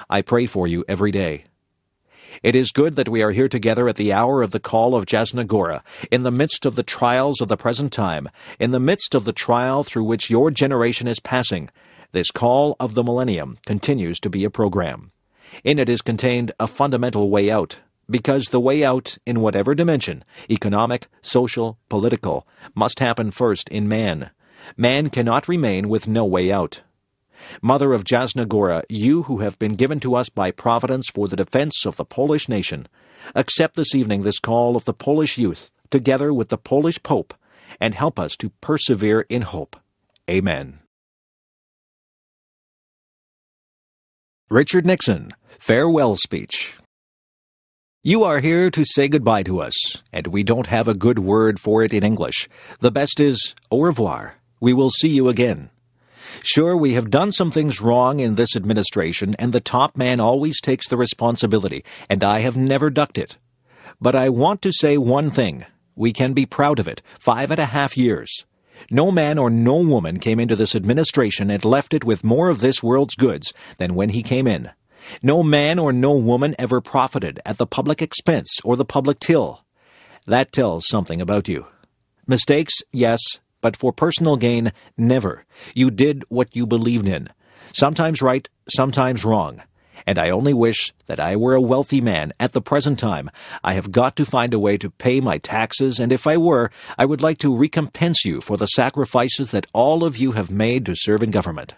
Speaker 2: I pray for you every day. It is good that we are here together at the hour of the call of Jasna Gora, in the midst of the trials of the present time, in the midst of the trial through which your generation is passing. This call of the millennium continues to be a program. In it is contained a fundamental way out, because the way out in whatever dimension, economic, social, political, must happen first in man. Man cannot remain with no way out. Mother of Jasna Gora, you who have been given to us by Providence for the defense of the Polish nation, accept this evening this call of the Polish youth, together with the Polish Pope, and help us to persevere in hope. Amen. Richard Nixon, Farewell Speech. You are here to say goodbye to us, and we don't have a good word for it in English. The best is au revoir. We will see you again. Sure, we have done some things wrong in this administration, and the top man always takes the responsibility, and I have never ducked it. But I want to say one thing. We can be proud of it. Five and a half years. No man or no woman came into this administration and left it with more of this world's goods than when he came in. No man or no woman ever profited at the public expense or the public till. That tells something about you. Mistakes, yes, but for personal gain, never. You did what you believed in. Sometimes right, sometimes wrong. And I only wish that I were a wealthy man at the present time. I have got to find a way to pay my taxes, and if I were, I would like to recompense you for the sacrifices that all of you have made to serve in government.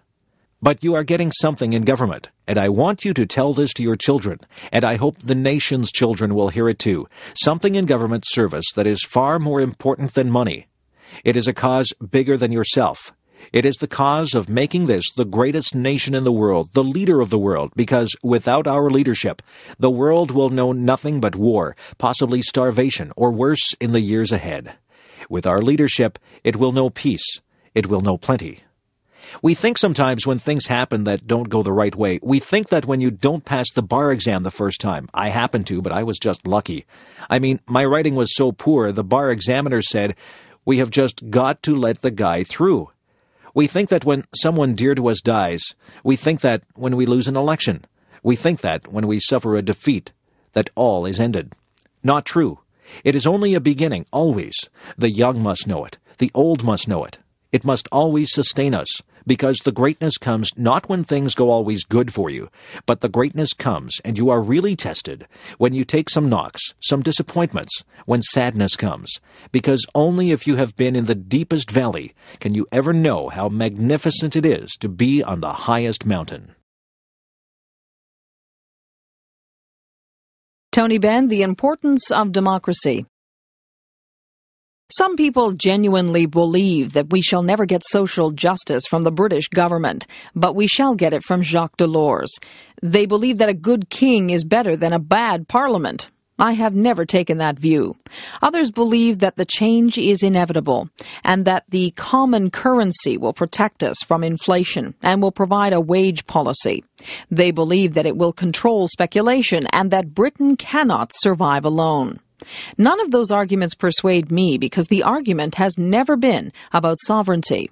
Speaker 2: But you are getting something in government, and I want you to tell this to your children, and I hope the nation's children will hear it too. Something in government service that is far more important than money. It is a cause bigger than yourself. It is the cause of making this the greatest nation in the world, the leader of the world, because without our leadership, the world will know nothing but war, possibly starvation, or worse in the years ahead. With our leadership, it will know peace. It will know plenty. We think sometimes when things happen that don't go the right way, we think that when you don't pass the bar exam the first time, I happened to, but I was just lucky. I mean, my writing was so poor, the bar examiner said, We have just got to let the guy through. We think that when someone dear to us dies, we think that when we lose an election, we think that when we suffer a defeat, that all is ended. Not true. It is only a beginning, always. The young must know it. The old must know it. It must always sustain us because the greatness comes not when things go always good for you, but the greatness comes and you are really tested when you take some knocks, some disappointments, when sadness comes, because only if you have been in the deepest valley can you ever know how magnificent it is to be on the highest mountain.
Speaker 6: Tony Benn, The Importance of Democracy. Some people genuinely believe that we shall never get social justice from the British government, but we shall get it from Jacques Delors. They believe that a good king is better than a bad parliament. I have never taken that view. Others believe that the change is inevitable and that the common currency will protect us from inflation and will provide a wage policy. They believe that it will control speculation and that Britain cannot survive alone. None of those arguments persuade me because the argument has never been about sovereignty.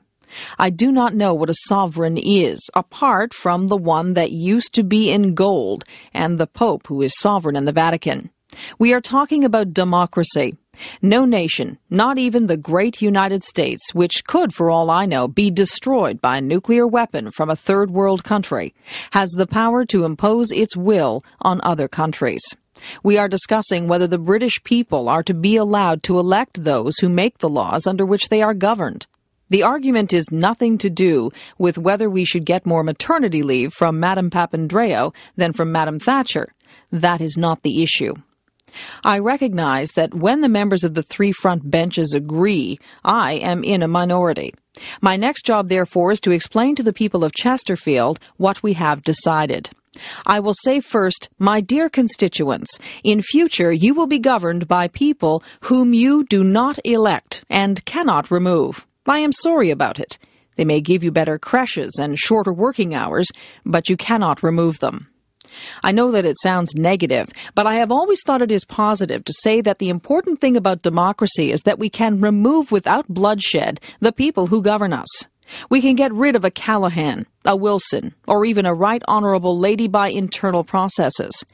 Speaker 6: I do not know what a sovereign is, apart from the one that used to be in gold and the Pope who is sovereign in the Vatican. We are talking about democracy. No nation, not even the great United States, which could, for all I know, be destroyed by a nuclear weapon from a third world country, has the power to impose its will on other countries. We are discussing whether the British people are to be allowed to elect those who make the laws under which they are governed. The argument is nothing to do with whether we should get more maternity leave from Madame Papandreou than from Madame Thatcher. That is not the issue. I recognize that when the members of the three front benches agree, I am in a minority. My next job, therefore, is to explain to the people of Chesterfield what we have decided. I will say first, my dear constituents, in future you will be governed by people whom you do not elect and cannot remove. I am sorry about it. They may give you better creches and shorter working hours, but you cannot remove them. I know that it sounds negative, but I have always thought it is positive to say that the important thing about democracy is that we can remove without bloodshed the people who govern us. We can get rid of a Callaghan, a Wilson, or even a Right Honourable Lady by internal processes.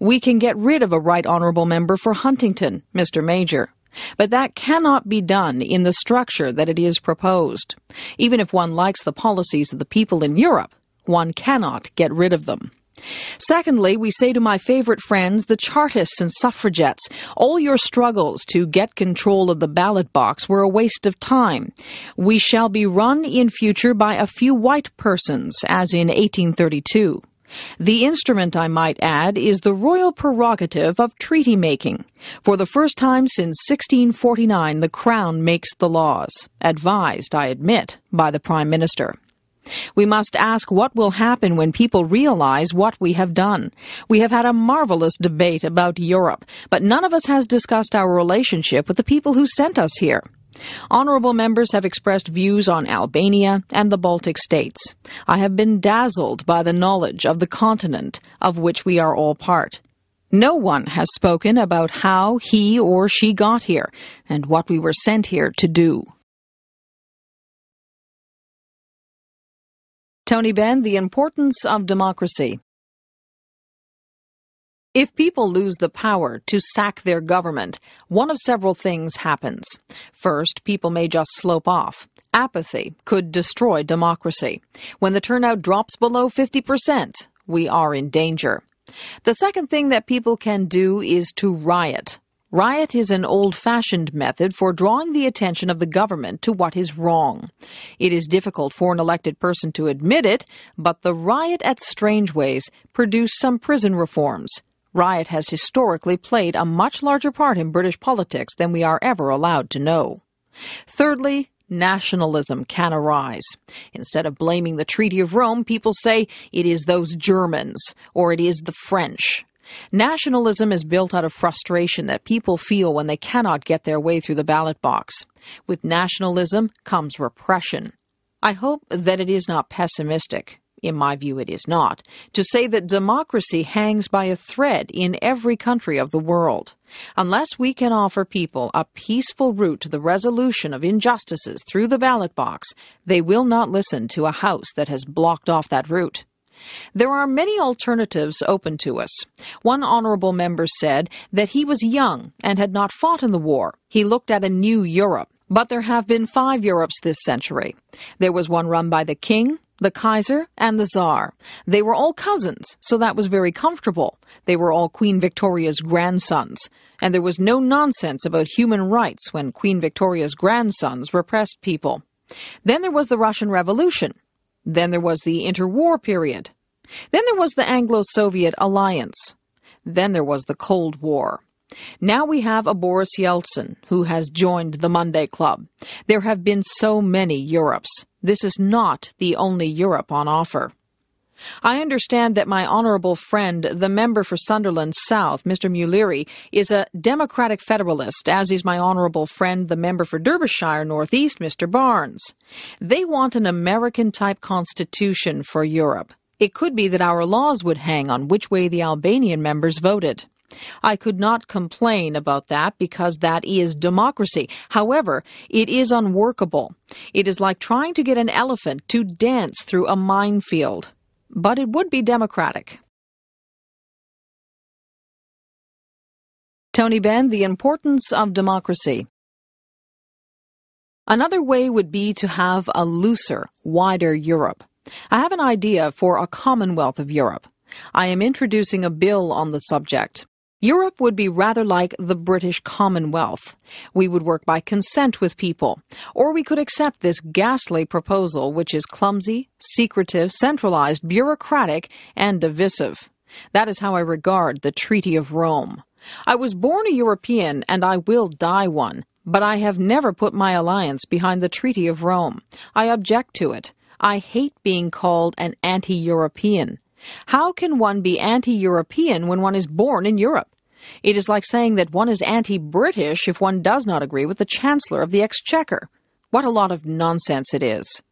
Speaker 6: We can get rid of a Right Honourable Member for Huntingdon, Mr. Major. But that cannot be done in the structure that it is proposed. Even if one likes the policies of the people in Europe, one cannot get rid of them. Secondly, we say to my favourite friends, the Chartists and suffragettes, all your struggles to get control of the ballot box were a waste of time. We shall be run in future by a few white persons, as in 1832. The instrument, I might add, is the royal prerogative of treaty making. For the first time since 1649, the Crown makes the laws, advised, I admit, by the Prime Minister. We must ask what will happen when people realize what we have done. We have had a marvelous debate about Europe, but none of us has discussed our relationship with the people who sent us here. Honourable members have expressed views on Albania and the Baltic states. I have been dazzled by the knowledge of the continent of which we are all part. No one has spoken about how he or she got here and what we were sent here to do. Tony Benn, The Importance of Democracy. If people lose the power to sack their government, one of several things happens. First, people may just slope off. Apathy could destroy democracy. When the turnout drops below 50%, we are in danger. The second thing that people can do is to riot. Riot is an old fashioned method for drawing the attention of the government to what is wrong. It is difficult for an elected person to admit it, but the riot at Strangeways produced some prison reforms. Riot has historically played a much larger part in British politics than we are ever allowed to know. Thirdly, nationalism can arise. Instead of blaming the Treaty of Rome, people say it is those Germans or it is the French. Nationalism is built out of frustration that people feel when they cannot get their way through the ballot box. With nationalism comes repression. I hope that it is not pessimistic. In my view, it is not. To say that democracy hangs by a thread in every country of the world. Unless we can offer people a peaceful route to the resolution of injustices through the ballot box, they will not listen to a House that has blocked off that route. There are many alternatives open to us. One honourable member said that he was young and had not fought in the war. He looked at a new Europe. But there have been five Europes this century. There was one run by the king, the Kaiser, and the Tsar. They were all cousins, so that was very comfortable. They were all Queen Victoria's grandsons. And there was no nonsense about human rights when Queen Victoria's grandsons repressed people. Then there was the Russian Revolution. Then there was the interwar period. Then there was the Anglo Soviet alliance. Then there was the Cold War. Now we have a Boris Yeltsin who has joined the Monday Club. There have been so many Europes. This is not the only Europe on offer. I understand that my honourable friend, the member for Sunderland South, Mr. Mulleary, is a Democratic Federalist, as is my honourable friend, the member for Derbyshire North East, Mr. Barnes. They want an American type constitution for Europe. It could be that our laws would hang on which way the Albanian members voted. I could not complain about that because that is democracy. However, it is unworkable. It is like trying to get an elephant to dance through a minefield but it would be democratic. Tony Benn, The Importance of Democracy. Another way would be to have a looser, wider Europe. I have an idea for a Commonwealth of Europe. I am introducing a bill on the subject. Europe would be rather like the British Commonwealth. We would work by consent with people. Or we could accept this ghastly proposal, which is clumsy, secretive, centralized, bureaucratic, and divisive. That is how I regard the Treaty of Rome. I was born a European, and I will die one, but I have never put my alliance behind the Treaty of Rome. I object to it. I hate being called an anti European. How can one be anti European when one is born in Europe? It is like saying that one is anti British if one does not agree with the Chancellor of the Exchequer. What a lot of nonsense it is.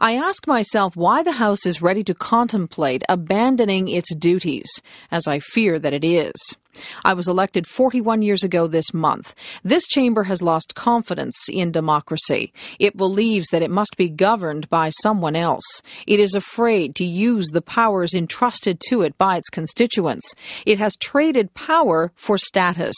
Speaker 6: I ask myself why the House is ready to contemplate abandoning its duties, as I fear that it is. I was elected 41 years ago this month. This chamber has lost confidence in democracy. It believes that it must be governed by someone else. It is afraid to use the powers entrusted to it by its constituents. It has traded power for status.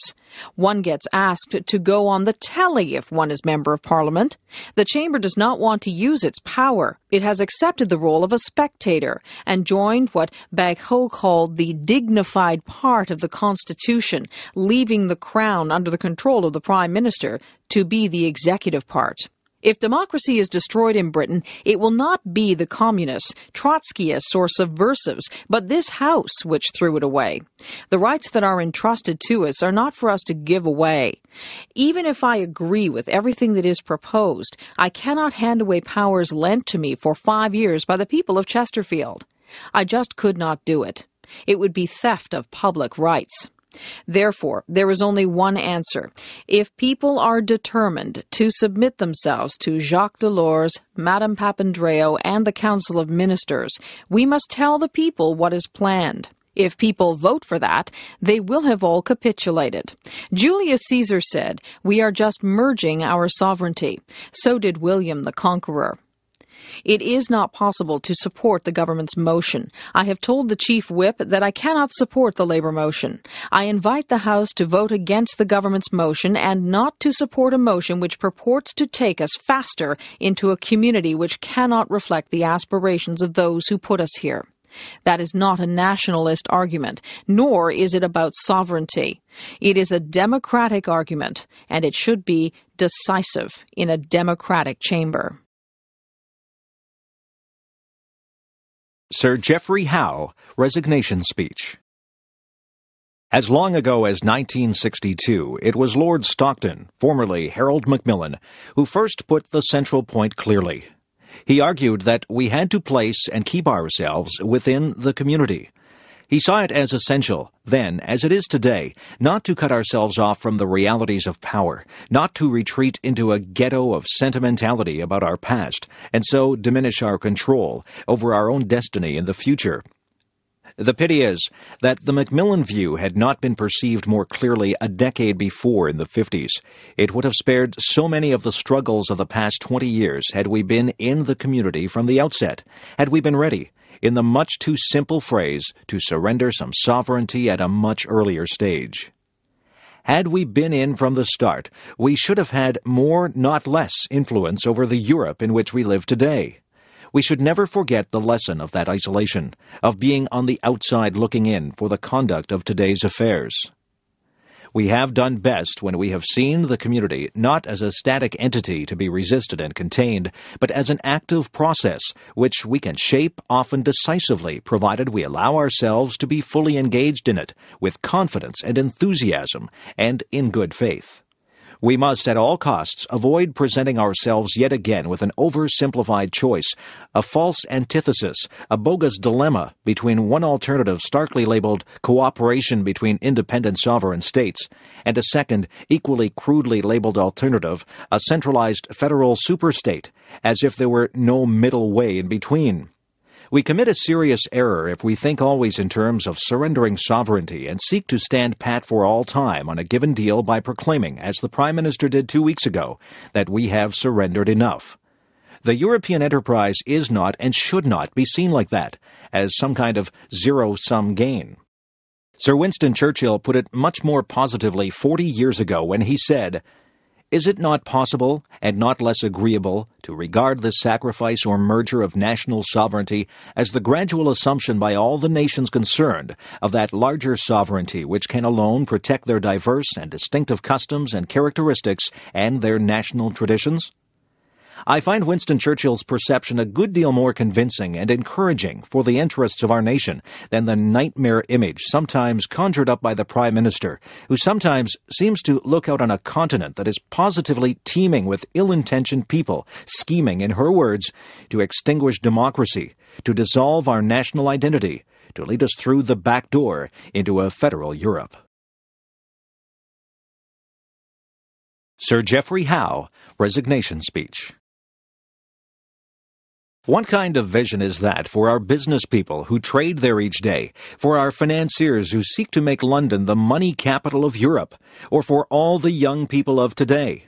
Speaker 6: One gets asked to go on the telly if one is member of parliament. The chamber does not want to use its power. It has accepted the role of a spectator and joined what Bagehot called the dignified part of the Constitution, leaving the crown under the control of the Prime Minister to be the executive part. If democracy is destroyed in Britain, it will not be the communists, Trotskyists, or subversives, but this House which threw it away. The rights that are entrusted to us are not for us to give away. Even if I agree with everything that is proposed, I cannot hand away powers lent to me for five years by the people of Chesterfield. I just could not do it. It would be theft of public rights. Therefore, there is only one answer. If people are determined to submit themselves to Jacques Delors, Madame Papandreou, and the Council of Ministers, we must tell the people what is planned. If people vote for that, they will have all capitulated. Julius Caesar said, We are just merging our sovereignty. So did William the Conqueror. It is not possible to support the government's motion. I have told the chief whip that I cannot support the labor motion. I invite the House to vote against the government's motion and not to support a motion which purports to take us faster into a community which cannot reflect the aspirations of those who put us here. That is not a nationalist argument, nor is it about sovereignty. It is a democratic argument, and it should be decisive in a democratic chamber.
Speaker 2: Sir Geoffrey Howe Resignation Speech. As long ago as 1962, it was Lord Stockton, formerly Harold Macmillan, who first put the central point clearly. He argued that we had to place and keep ourselves within the community. He saw it as essential, then, as it is today, not to cut ourselves off from the realities of power, not to retreat into a ghetto of sentimentality about our past, and so diminish our control over our own destiny in the future. The pity is that the Macmillan view had not been perceived more clearly a decade before in the 50s. It would have spared so many of the struggles of the past 20 years had we been in the community from the outset, had we been ready, in the much too simple phrase to surrender some sovereignty at a much earlier stage. Had we been in from the start, we should have had more, not less, influence over the Europe in which we live today. We should never forget the lesson of that isolation, of being on the outside looking in for the conduct of today's affairs. We have done best when we have seen the community not as a static entity to be resisted and contained, but as an active process which we can shape often decisively, provided we allow ourselves to be fully engaged in it with confidence and enthusiasm and in good faith. We must at all costs avoid presenting ourselves yet again with an oversimplified choice, a false antithesis, a bogus dilemma between one alternative starkly labeled cooperation between independent sovereign states and a second, equally crudely labeled alternative, a centralized federal superstate, as if there were no middle way in between. We commit a serious error if we think always in terms of surrendering sovereignty and seek to stand pat for all time on a given deal by proclaiming, as the Prime Minister did two weeks ago, that we have surrendered enough. The European enterprise is not and should not be seen like that, as some kind of zero sum gain. Sir Winston Churchill put it much more positively 40 years ago when he said, Is it not possible, and not less agreeable, to regard this sacrifice or merger of national sovereignty as the gradual assumption by all the nations concerned of that larger sovereignty which can alone protect their diverse and distinctive customs and characteristics and their national traditions? I find Winston Churchill's perception a good deal more convincing and encouraging for the interests of our nation than the nightmare image sometimes conjured up by the Prime Minister, who sometimes seems to look out on a continent that is positively teeming with ill intentioned people scheming, in her words, to extinguish democracy, to dissolve our national identity, to lead us through the back door into a federal Europe. Sir Geoffrey Howe, Resignation Speech. What kind of vision is that for our business people who trade there each day, for our financiers who seek to make London the money capital of Europe, or for all the young people of today?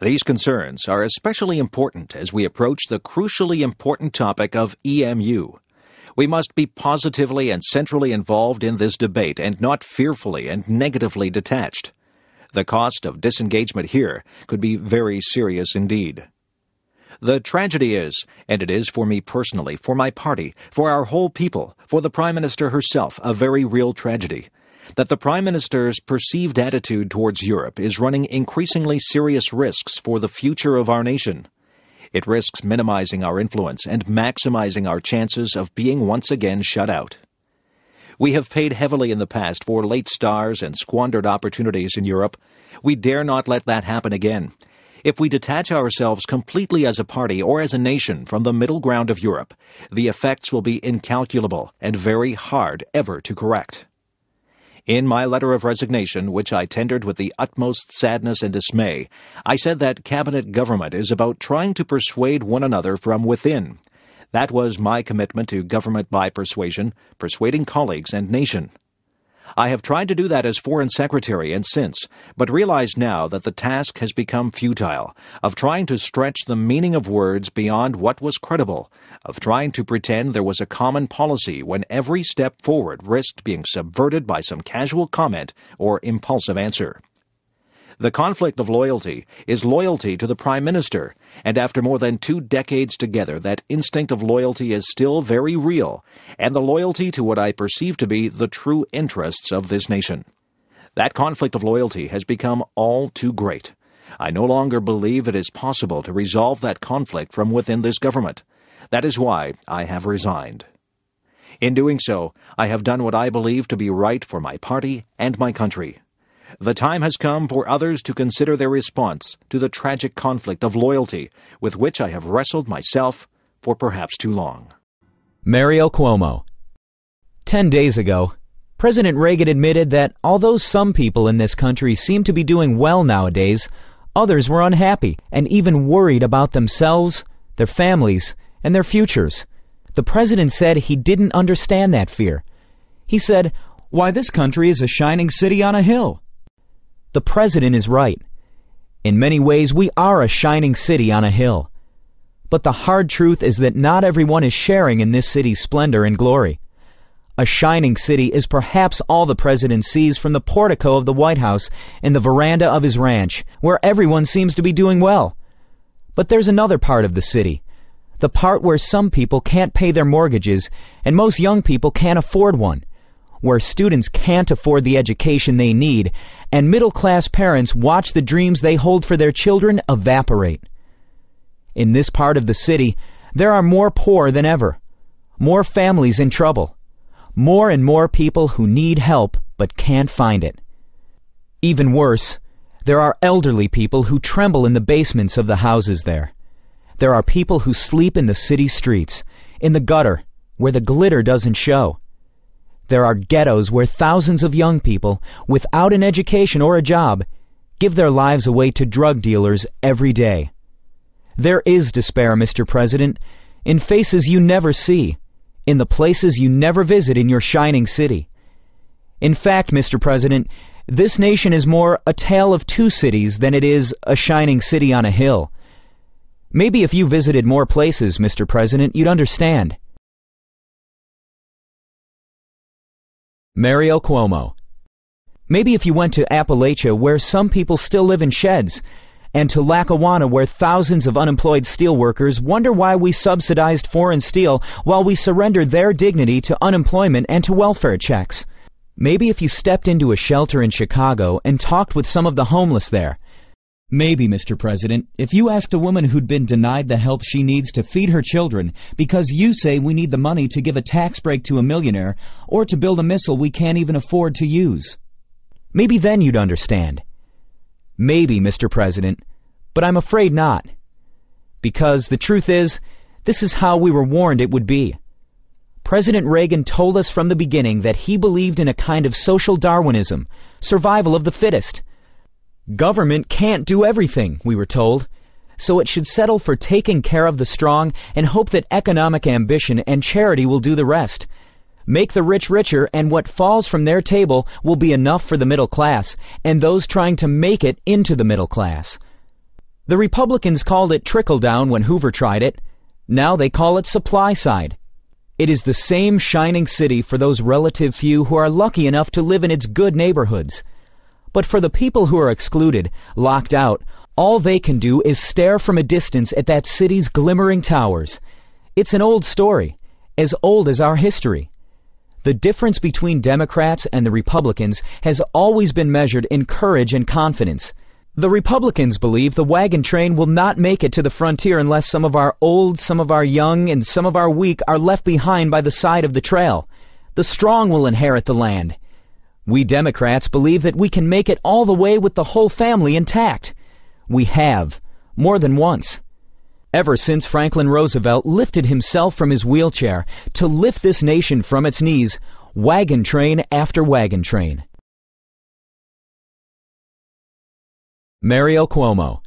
Speaker 2: These concerns are especially important as we approach the crucially important topic of EMU. We must be positively and centrally involved in this debate and not fearfully and negatively detached. The cost of disengagement here could be very serious indeed. The tragedy is, and it is for me personally, for my party, for our whole people, for the Prime Minister herself, a very real tragedy, that the Prime Minister's perceived attitude towards Europe is running increasingly serious risks for the future of our nation. It risks minimizing our influence and maximizing our chances of being once again shut out. We have paid heavily in the past for late stars and squandered opportunities in Europe. We dare not let that happen again. If we detach ourselves completely as a party or as a nation from the middle ground of Europe, the effects will be incalculable and very hard ever to correct. In my letter of resignation, which I tendered with the utmost sadness and dismay, I said that cabinet government is about trying to persuade one another from within. That was my commitment to government by persuasion, persuading colleagues and nation. I have tried to do that as Foreign Secretary and since, but realize now that the task has become futile, of trying to stretch the meaning of words beyond what was credible, of trying to pretend there was a common policy when every step forward risked being subverted by some casual comment or impulsive answer. The conflict of loyalty is loyalty to the Prime Minister, and after more than two decades together, that instinct of loyalty is still very real, and the loyalty to what I perceive to be the true interests of this nation. That conflict of loyalty has become all too great. I no longer believe it is possible to resolve that conflict from within this government. That is why I have resigned. In doing so, I have done what I believe to be right for my party and my country. The time has come for others to consider their response to the tragic conflict of loyalty with which I have wrestled myself for perhaps too long.
Speaker 3: Mario Cuomo. Ten days ago, President Reagan admitted that although some people in this country seem to be doing well nowadays, others were unhappy and even worried about themselves, their families, and their futures. The president said he didn't understand that fear. He said,
Speaker 7: Why, this country is a shining city on a hill.
Speaker 3: The president is right. In many ways, we are a shining city on a hill. But the hard truth is that not everyone is sharing in this city's splendor and glory. A shining city is perhaps all the president sees from the portico of the White House and the veranda of his ranch, where everyone seems to be doing well. But there's another part of the city, the part where some people can't pay their mortgages and most young people can't afford one where students can't afford the education they need, and middle class parents watch the dreams they hold for their children evaporate. In this part of the city, there are more poor than ever, more families in trouble, more and more people who need help but can't find it. Even worse, there are elderly people who tremble in the basements of the houses there. There are people who sleep in the city streets, in the gutter, where the glitter doesn't show. There are ghettos where thousands of young people, without an education or a job, give their lives away to drug dealers every day. There is despair, Mr. President, in faces you never see, in the places you never visit in your shining city. In fact, Mr. President, this nation is more a tale of two cities than it is a shining city on a hill. Maybe if you visited more places, Mr. President, you'd understand. Mario Cuomo. Maybe if you went to Appalachia, where some people still live in sheds, and to Lackawanna where thousands of unemployed steelworkers wonder why we subsidized foreign steel while we surrender their dignity to unemployment and to welfare checks. Maybe if you stepped into a shelter in Chicago and talked with some of the homeless there.
Speaker 7: Maybe, Mr. President, if you asked a woman who'd been denied the help she needs to feed her children because you say we need the money to give a tax break to a millionaire or to build a missile we can't even afford to use.
Speaker 3: Maybe then you'd understand. Maybe, Mr. President, but I'm afraid not. Because the truth is, this is how we were warned it would be. President Reagan told us from the beginning that he believed in a kind of social Darwinism, survival of the fittest. Government can't do everything, we were told, so it should settle for taking care of the strong and hope that economic ambition and charity will do the rest. Make the rich richer, and what falls from their table will be enough for the middle class and those trying to make it into the middle class. The Republicans called it trickle down when Hoover tried it. Now they call it supply side. It is the same shining city for those relative few who are lucky enough to live in its good neighborhoods. But for the people who are excluded, locked out, all they can do is stare from a distance at that city's glimmering towers. It's an old story, as old as our history. The difference between Democrats and the Republicans has always been measured in courage and confidence. The Republicans believe the wagon train will not make it to the frontier unless some of our old, some of our young, and some of our weak are left behind by the side of the trail. The strong will inherit the land. We Democrats believe that we can make it all the way with the whole family intact. We have, more than once. Ever since Franklin Roosevelt lifted himself from his wheelchair to lift this nation from its knees, wagon train after wagon train. Mario Cuomo.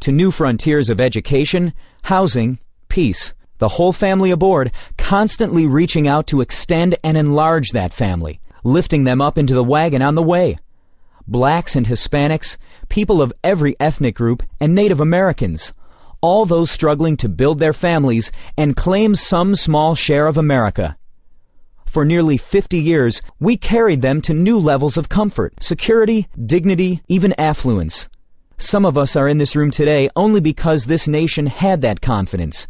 Speaker 3: To new frontiers of education, housing, peace, the whole family aboard, constantly reaching out to extend and enlarge that family, lifting them up into the wagon on the way. Blacks and Hispanics, people of every ethnic group, and Native Americans, all those struggling to build their families and claim some small share of America. For nearly 50 years, we carried them to new levels of comfort, security, dignity, even affluence. Some of us are in this room today only because this nation had that confidence.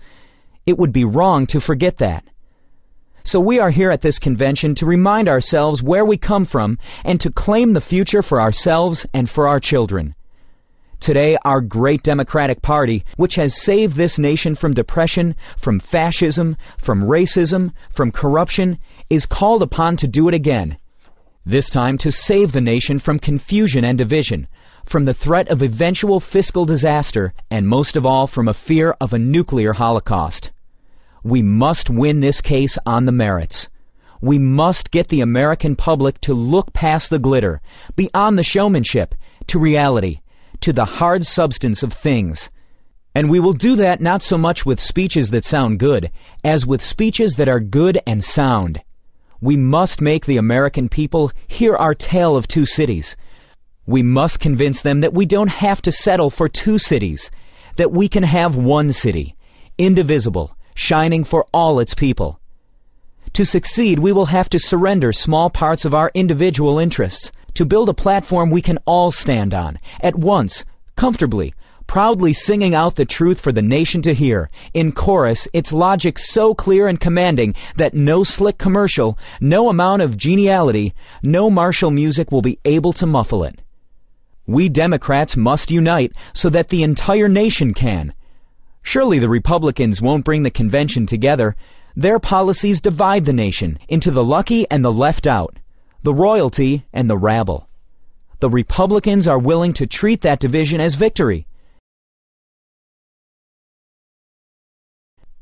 Speaker 3: It would be wrong to forget that. So we are here at this convention to remind ourselves where we come from and to claim the future for ourselves and for our children. Today, our great Democratic Party, which has saved this nation from depression, from fascism, from racism, from corruption, is called upon to do it again. This time to save the nation from confusion and division, from the threat of eventual fiscal disaster, and most of all from a fear of a nuclear holocaust. We must win this case on the merits. We must get the American public to look past the glitter, beyond the showmanship, to reality to the hard substance of things. And we will do that not so much with speeches that sound good, as with speeches that are good and sound. We must make the American people hear our tale of two cities. We must convince them that we don't have to settle for two cities, that we can have one city, indivisible, shining for all its people. To succeed, we will have to surrender small parts of our individual interests, to build a platform we can all stand on, at once, comfortably, proudly singing out the truth for the nation to hear, in chorus, its logic so clear and commanding that no slick commercial, no amount of geniality, no martial music will be able to muffle it. We Democrats must unite so that the entire nation can. Surely the Republicans won't bring the convention together. Their policies divide the nation into the lucky and the left out the royalty, and the rabble. The Republicans are willing to treat that division as victory.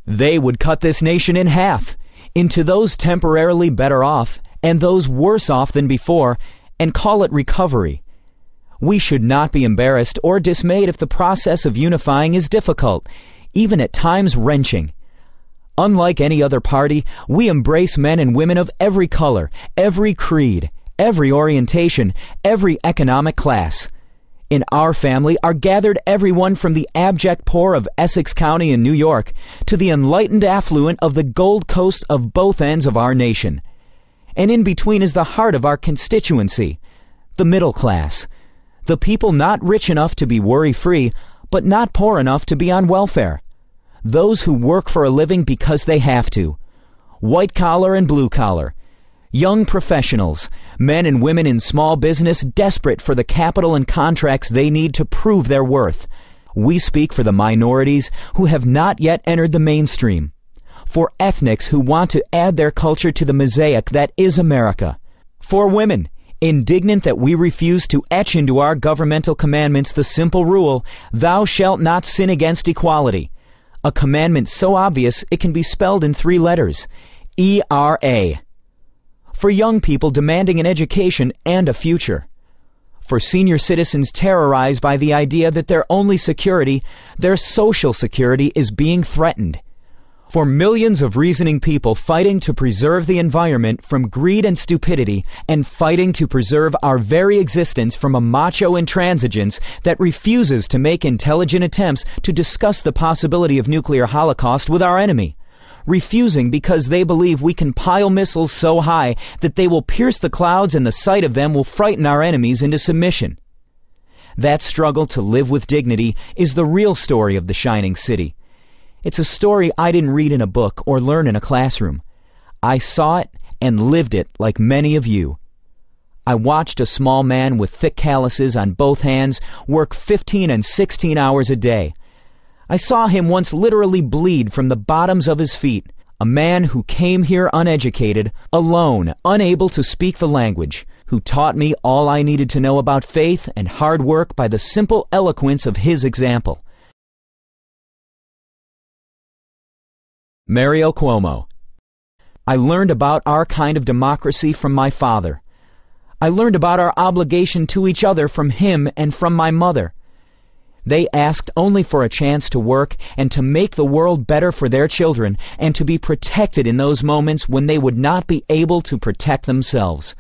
Speaker 3: They would cut this nation in half, into those temporarily better off and those worse off than before, and call it recovery. We should not be embarrassed or dismayed if the process of unifying is difficult, even at times wrenching. Unlike any other party, we embrace men and women of every color, every creed, every orientation, every economic class. In our family are gathered everyone from the abject poor of Essex County in New York to the enlightened affluent of the Gold Coast of both ends of our nation. And in between is the heart of our constituency, the middle class, The people not rich enough to be worry free, but not poor enough to be on welfare. Those who work for a living because they have to. White collar and blue collar. Young professionals, men and women in small business desperate for the capital and contracts they need to prove their worth. We speak for the minorities who have not yet entered the mainstream. For ethnics who want to add their culture to the mosaic that is America. For women, indignant that we refuse to etch into our governmental commandments the simple rule, Thou shalt not sin against equality. A commandment so obvious it can be spelled in three letters E R A. For young people demanding an education and a future. For senior citizens terrorized by the idea that their only security, their social security, is being threatened. For millions of reasoning people fighting to preserve the environment from greed and stupidity, and fighting to preserve our very existence from a macho intransigence that refuses to make intelligent attempts to discuss the possibility of nuclear holocaust with our enemy. Refusing because they believe we can pile missiles so high that they will pierce the clouds and the sight of them will frighten our enemies into submission. That struggle to live with dignity is the real story of the Shining City. It's a story I didn't read in a book or learn in a classroom. I saw it and lived it like many of you. I watched a small man with thick calluses on both hands work 15 and 16 hours a day. I saw him once literally bleed from the bottoms of his feet, a man who came here uneducated, alone, unable to speak the language, who taught me all I needed to know about faith and hard work by the simple eloquence of his example. Mario Cuomo. I learned about our kind of democracy from my father. I learned about our obligation to each other from him and from my mother. They asked only for a chance to work and to make the world better for their children and to be protected in those moments when they would not be able to protect themselves.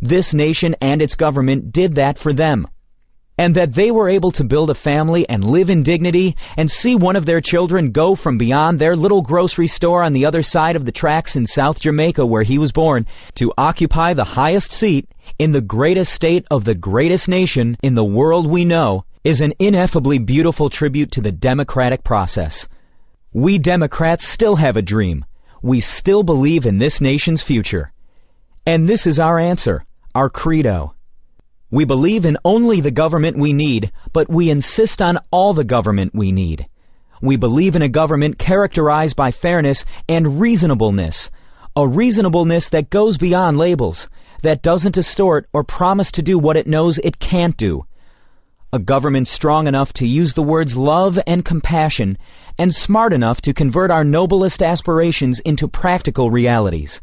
Speaker 3: This nation and its government did that for them and that they were able to build a family and live in dignity and see one of their children go from beyond their little grocery store on the other side of the tracks in South Jamaica where he was born to occupy the highest seat in the greatest state of the greatest nation in the world we know is an ineffably beautiful tribute to the democratic process. We Democrats still have a dream. We still believe in this nation's future. And this is our answer, our credo. We believe in only the government we need, but we insist on all the government we need. We believe in a government characterized by fairness and reasonableness, a reasonableness that goes beyond labels, that doesn't distort or promise to do what it knows it can't do. A government strong enough to use the words love and compassion, and smart enough to convert our noblest aspirations into practical realities.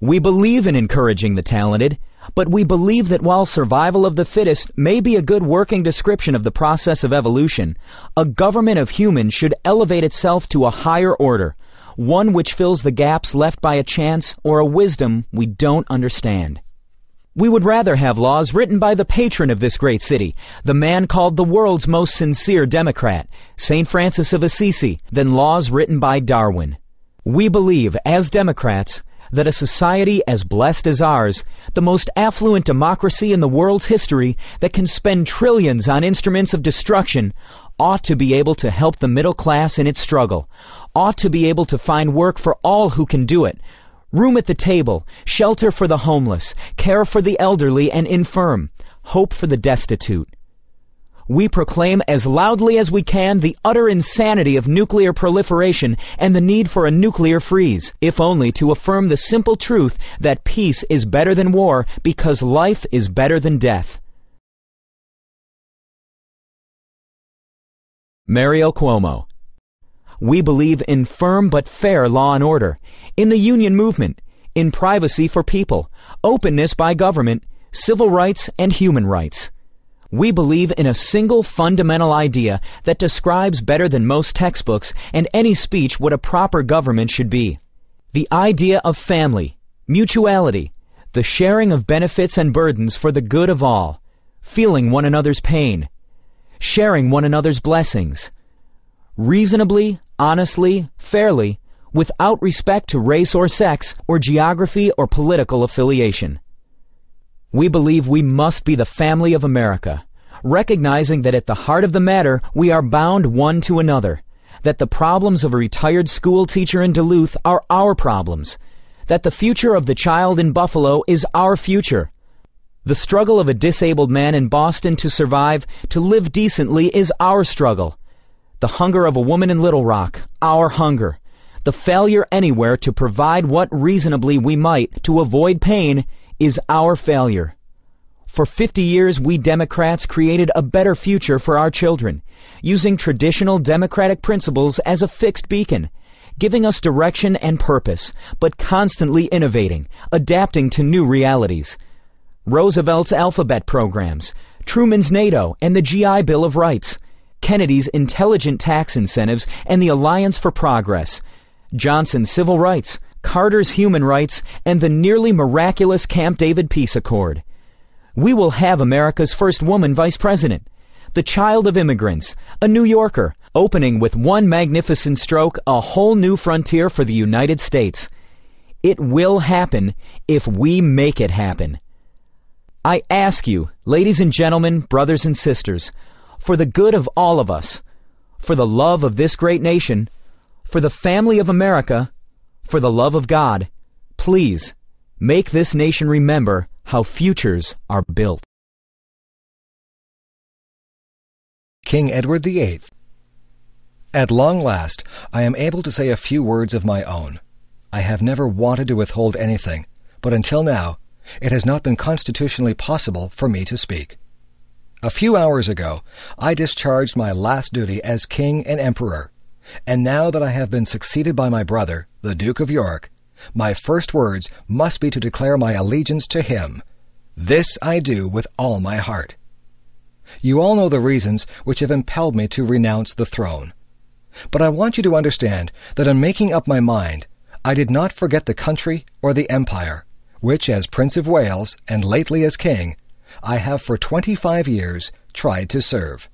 Speaker 3: We believe in encouraging the talented, but we believe that while survival of the fittest may be a good working description of the process of evolution, a government of humans should elevate itself to a higher order, one which fills the gaps left by a chance or a wisdom we don't understand. We would rather have laws written by the patron of this great city, the man called the world's most sincere Democrat, St. Francis of Assisi, than laws written by Darwin. We believe, as Democrats, that a society as blessed as ours, the most affluent democracy in the world's history that can spend trillions on instruments of destruction, ought to be able to help the middle class in its struggle, ought to be able to find work for all who can do it, room at the table, shelter for the homeless, care for the elderly and infirm, hope for the destitute we proclaim as loudly as we can the utter insanity of nuclear proliferation and the need for a nuclear freeze, if only to affirm the simple truth that peace is better than war because life is better than death. Mario Cuomo. We believe in firm but fair law and order, in the union movement, in privacy for people, openness by government, civil rights and human rights. We believe in a single fundamental idea that describes better than most textbooks and any speech what a proper government should be. The idea of family, mutuality, the sharing of benefits and burdens for the good of all, feeling one another's pain, sharing one another's blessings, reasonably, honestly, fairly, without respect to race or sex or geography or political affiliation. We believe we must be the family of America, recognizing that at the heart of the matter we are bound one to another, that the problems of a retired school teacher in Duluth are our problems, that the future of the child in Buffalo is our future. The struggle of a disabled man in Boston to survive, to live decently, is our struggle. The hunger of a woman in Little Rock, our hunger. The failure anywhere to provide what reasonably we might to avoid pain is our failure. For 50 years, we Democrats created a better future for our children, using traditional Democratic principles as a fixed beacon, giving us direction and purpose, but constantly innovating, adapting to new realities. Roosevelt's alphabet programs, Truman's NATO and the GI Bill of Rights, Kennedy's intelligent tax incentives and the Alliance for Progress, Johnson's civil rights, Carter's human rights, and the nearly miraculous Camp David peace accord. We will have America's first woman vice president, the child of immigrants, a New Yorker, opening with one magnificent stroke a whole new frontier for the United States. It will happen if we make it happen. I ask you, ladies and gentlemen, brothers and sisters, for the good of all of us, for the love of this great nation, for the family of America, for the love of God, please make this nation remember how futures are built.
Speaker 5: King Edward VIII. At long last, I am able to say a few words of my own. I have never wanted to withhold anything, but until now, it has not been constitutionally possible for me to speak. A few hours ago, I discharged my last duty as King and Emperor, and now that I have been succeeded by my brother, the Duke of York, my first words must be to declare my allegiance to him. This I do with all my heart. You all know the reasons which have impelled me to renounce the throne. But I want you to understand that in making up my mind, I did not forget the country or the empire, which, as Prince of Wales and lately as King, I have for twenty five years tried to serve.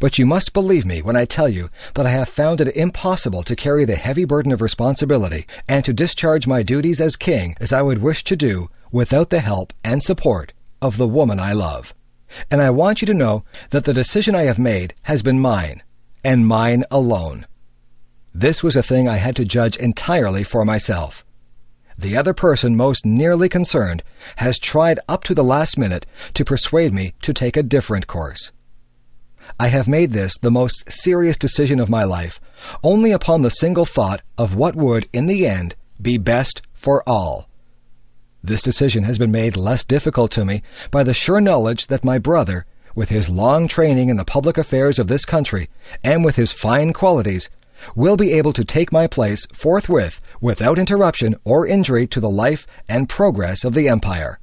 Speaker 5: But you must believe me when I tell you that I have found it impossible to carry the heavy burden of responsibility and to discharge my duties as king as I would wish to do without the help and support of the woman I love. And I want you to know that the decision I have made has been mine, and mine alone. This was a thing I had to judge entirely for myself. The other person most nearly concerned has tried up to the last minute to persuade me to take a different course. I have made this the most serious decision of my life, only upon the single thought of what would, in the end, be best for all. This decision has been made less difficult to me by the sure knowledge that my brother, with his long training in the public affairs of this country, and with his fine qualities, will be able to take my place forthwith without interruption or injury to the life and progress of the empire.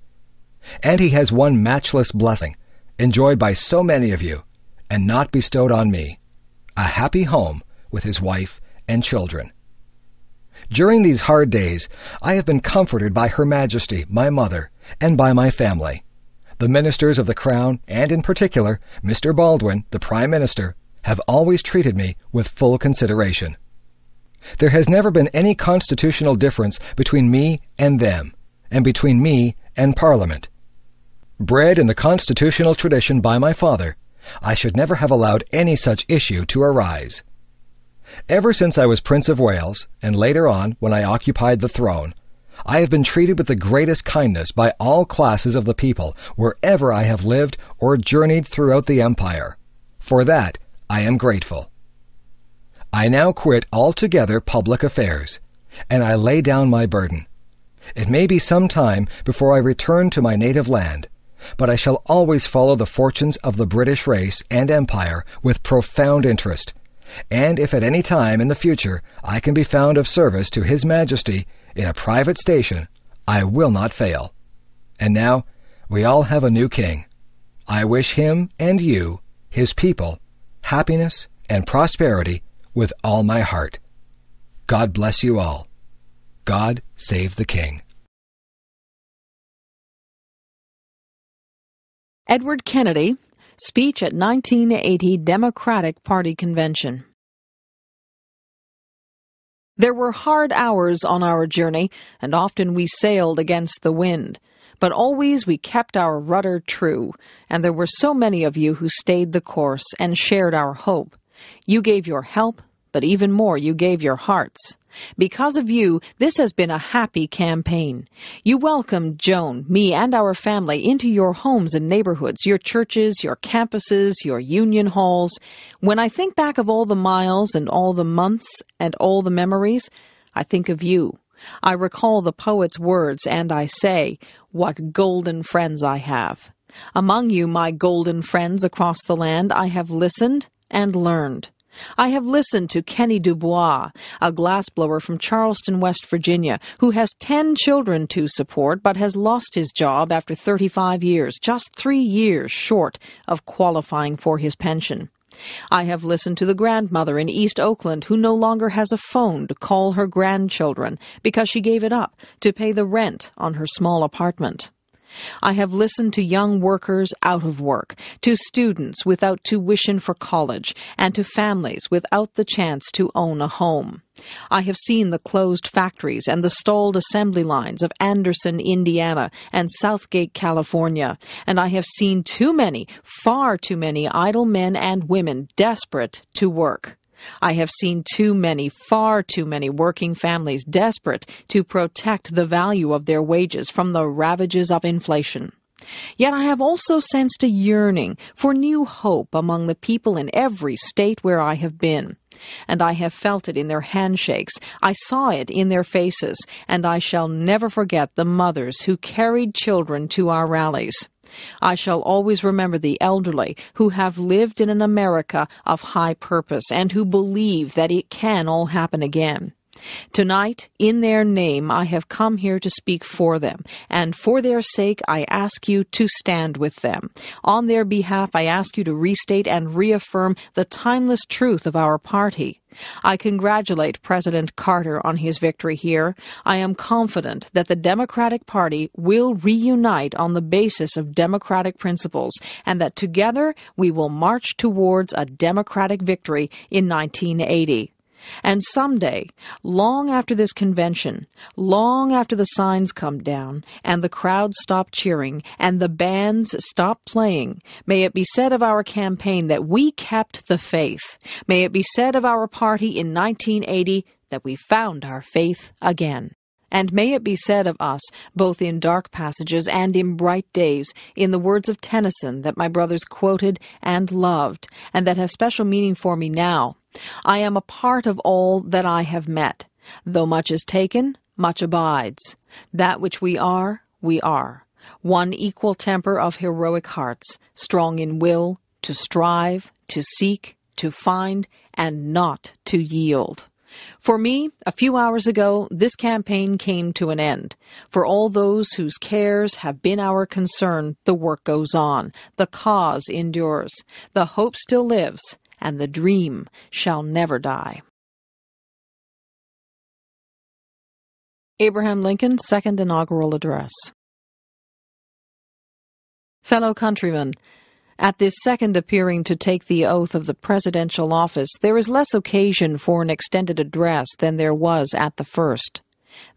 Speaker 5: And he has one matchless blessing, enjoyed by so many of you, and not bestowed on me a happy home with his wife and children. During these hard days, I have been comforted by Her Majesty, my mother, and by my family. The ministers of the Crown, and in particular, Mr. Baldwin, the Prime Minister, have always treated me with full consideration. There has never been any constitutional difference between me and them, and between me and Parliament. Bred in the constitutional tradition by my father, I should never have allowed any such issue to arise. Ever since I was Prince of Wales, and later on when I occupied the throne, I have been treated with the greatest kindness by all classes of the people wherever I have lived or journeyed throughout the empire. For that I am grateful. I now quit altogether public affairs, and I lay down my burden. It may be some time before I return to my native land, but I shall always follow the fortunes of the British race and empire with profound interest. And if at any time in the future I can be found of service to His Majesty in a private station, I will not fail. And now we all have a new king. I wish him and you, his people, happiness and prosperity with all my heart. God bless you all. God save the king.
Speaker 6: Edward Kennedy, speech at 1980 Democratic Party Convention. There were hard hours on our journey, and often we sailed against the wind. But always we kept our rudder true, and there were so many of you who stayed the course and shared our hope. You gave your help, but even more, you gave your hearts. Because of you, this has been a happy campaign. You welcomed Joan, me, and our family into your homes and neighborhoods, your churches, your campuses, your union halls. When I think back of all the miles and all the months and all the memories, I think of you. I recall the poet's words, and I say, What golden friends I have. Among you, my golden friends across the land, I have listened and learned. I have listened to Kenny Dubois, a glassblower from Charleston, West Virginia, who has 10 children to support but has lost his job after 35 years, just three years short of qualifying for his pension. I have listened to the grandmother in East Oakland who no longer has a phone to call her grandchildren because she gave it up to pay the rent on her small apartment. I have listened to young workers out of work, to students without tuition for college, and to families without the chance to own a home. I have seen the closed factories and the stalled assembly lines of Anderson, Indiana, and Southgate, California, and I have seen too many, far too many idle men and women desperate to work. I have seen too many, far too many working families desperate to protect the value of their wages from the ravages of inflation. Yet I have also sensed a yearning for new hope among the people in every state where I have been. And I have felt it in their handshakes, I saw it in their faces, and I shall never forget the mothers who carried children to our rallies. I shall always remember the elderly who have lived in an America of high purpose and who believe that it can all happen again. Tonight, in their name, I have come here to speak for them, and for their sake, I ask you to stand with them. On their behalf, I ask you to restate and reaffirm the timeless truth of our party. I congratulate President Carter on his victory here. I am confident that the Democratic Party will reunite on the basis of democratic principles and that together we will march towards a Democratic victory in 1980. And someday, long after this convention, long after the signs come down, and the crowds stop cheering, and the bands stop playing, may it be said of our campaign that we kept the faith. May it be said of our party in 1980 that we found our faith again. And may it be said of us, both in dark passages and in bright days, in the words of Tennyson that my brothers quoted and loved, and that have special meaning for me now. I am a part of all that I have met. Though much is taken, much abides. That which we are, we are. One equal temper of heroic hearts, strong in will, to strive, to seek, to find, and not to yield. For me, a few hours ago, this campaign came to an end. For all those whose cares have been our concern, the work goes on, the cause endures, the hope still lives, and the dream shall never die. Abraham Lincoln, Second Inaugural Address. Fellow countrymen, at this second appearing to take the oath of the presidential office, there is less occasion for an extended address than there was at the first.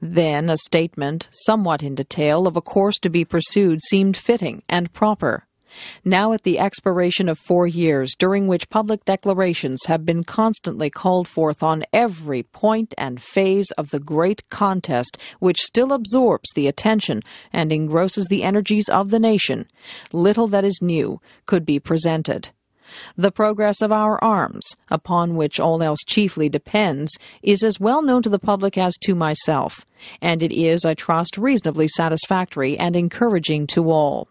Speaker 6: Then a statement, somewhat in detail, of a course to be pursued seemed fitting and proper now at the expiration of four years, during which public declarations have been constantly called forth on every point and phase of the great contest which still absorbs the attention and engrosses the energies of the nation, little that is new could be presented. The progress of our arms, upon which all else chiefly depends, is as well known to the public as to myself, and it is, I trust, reasonably satisfactory and encouraging to all.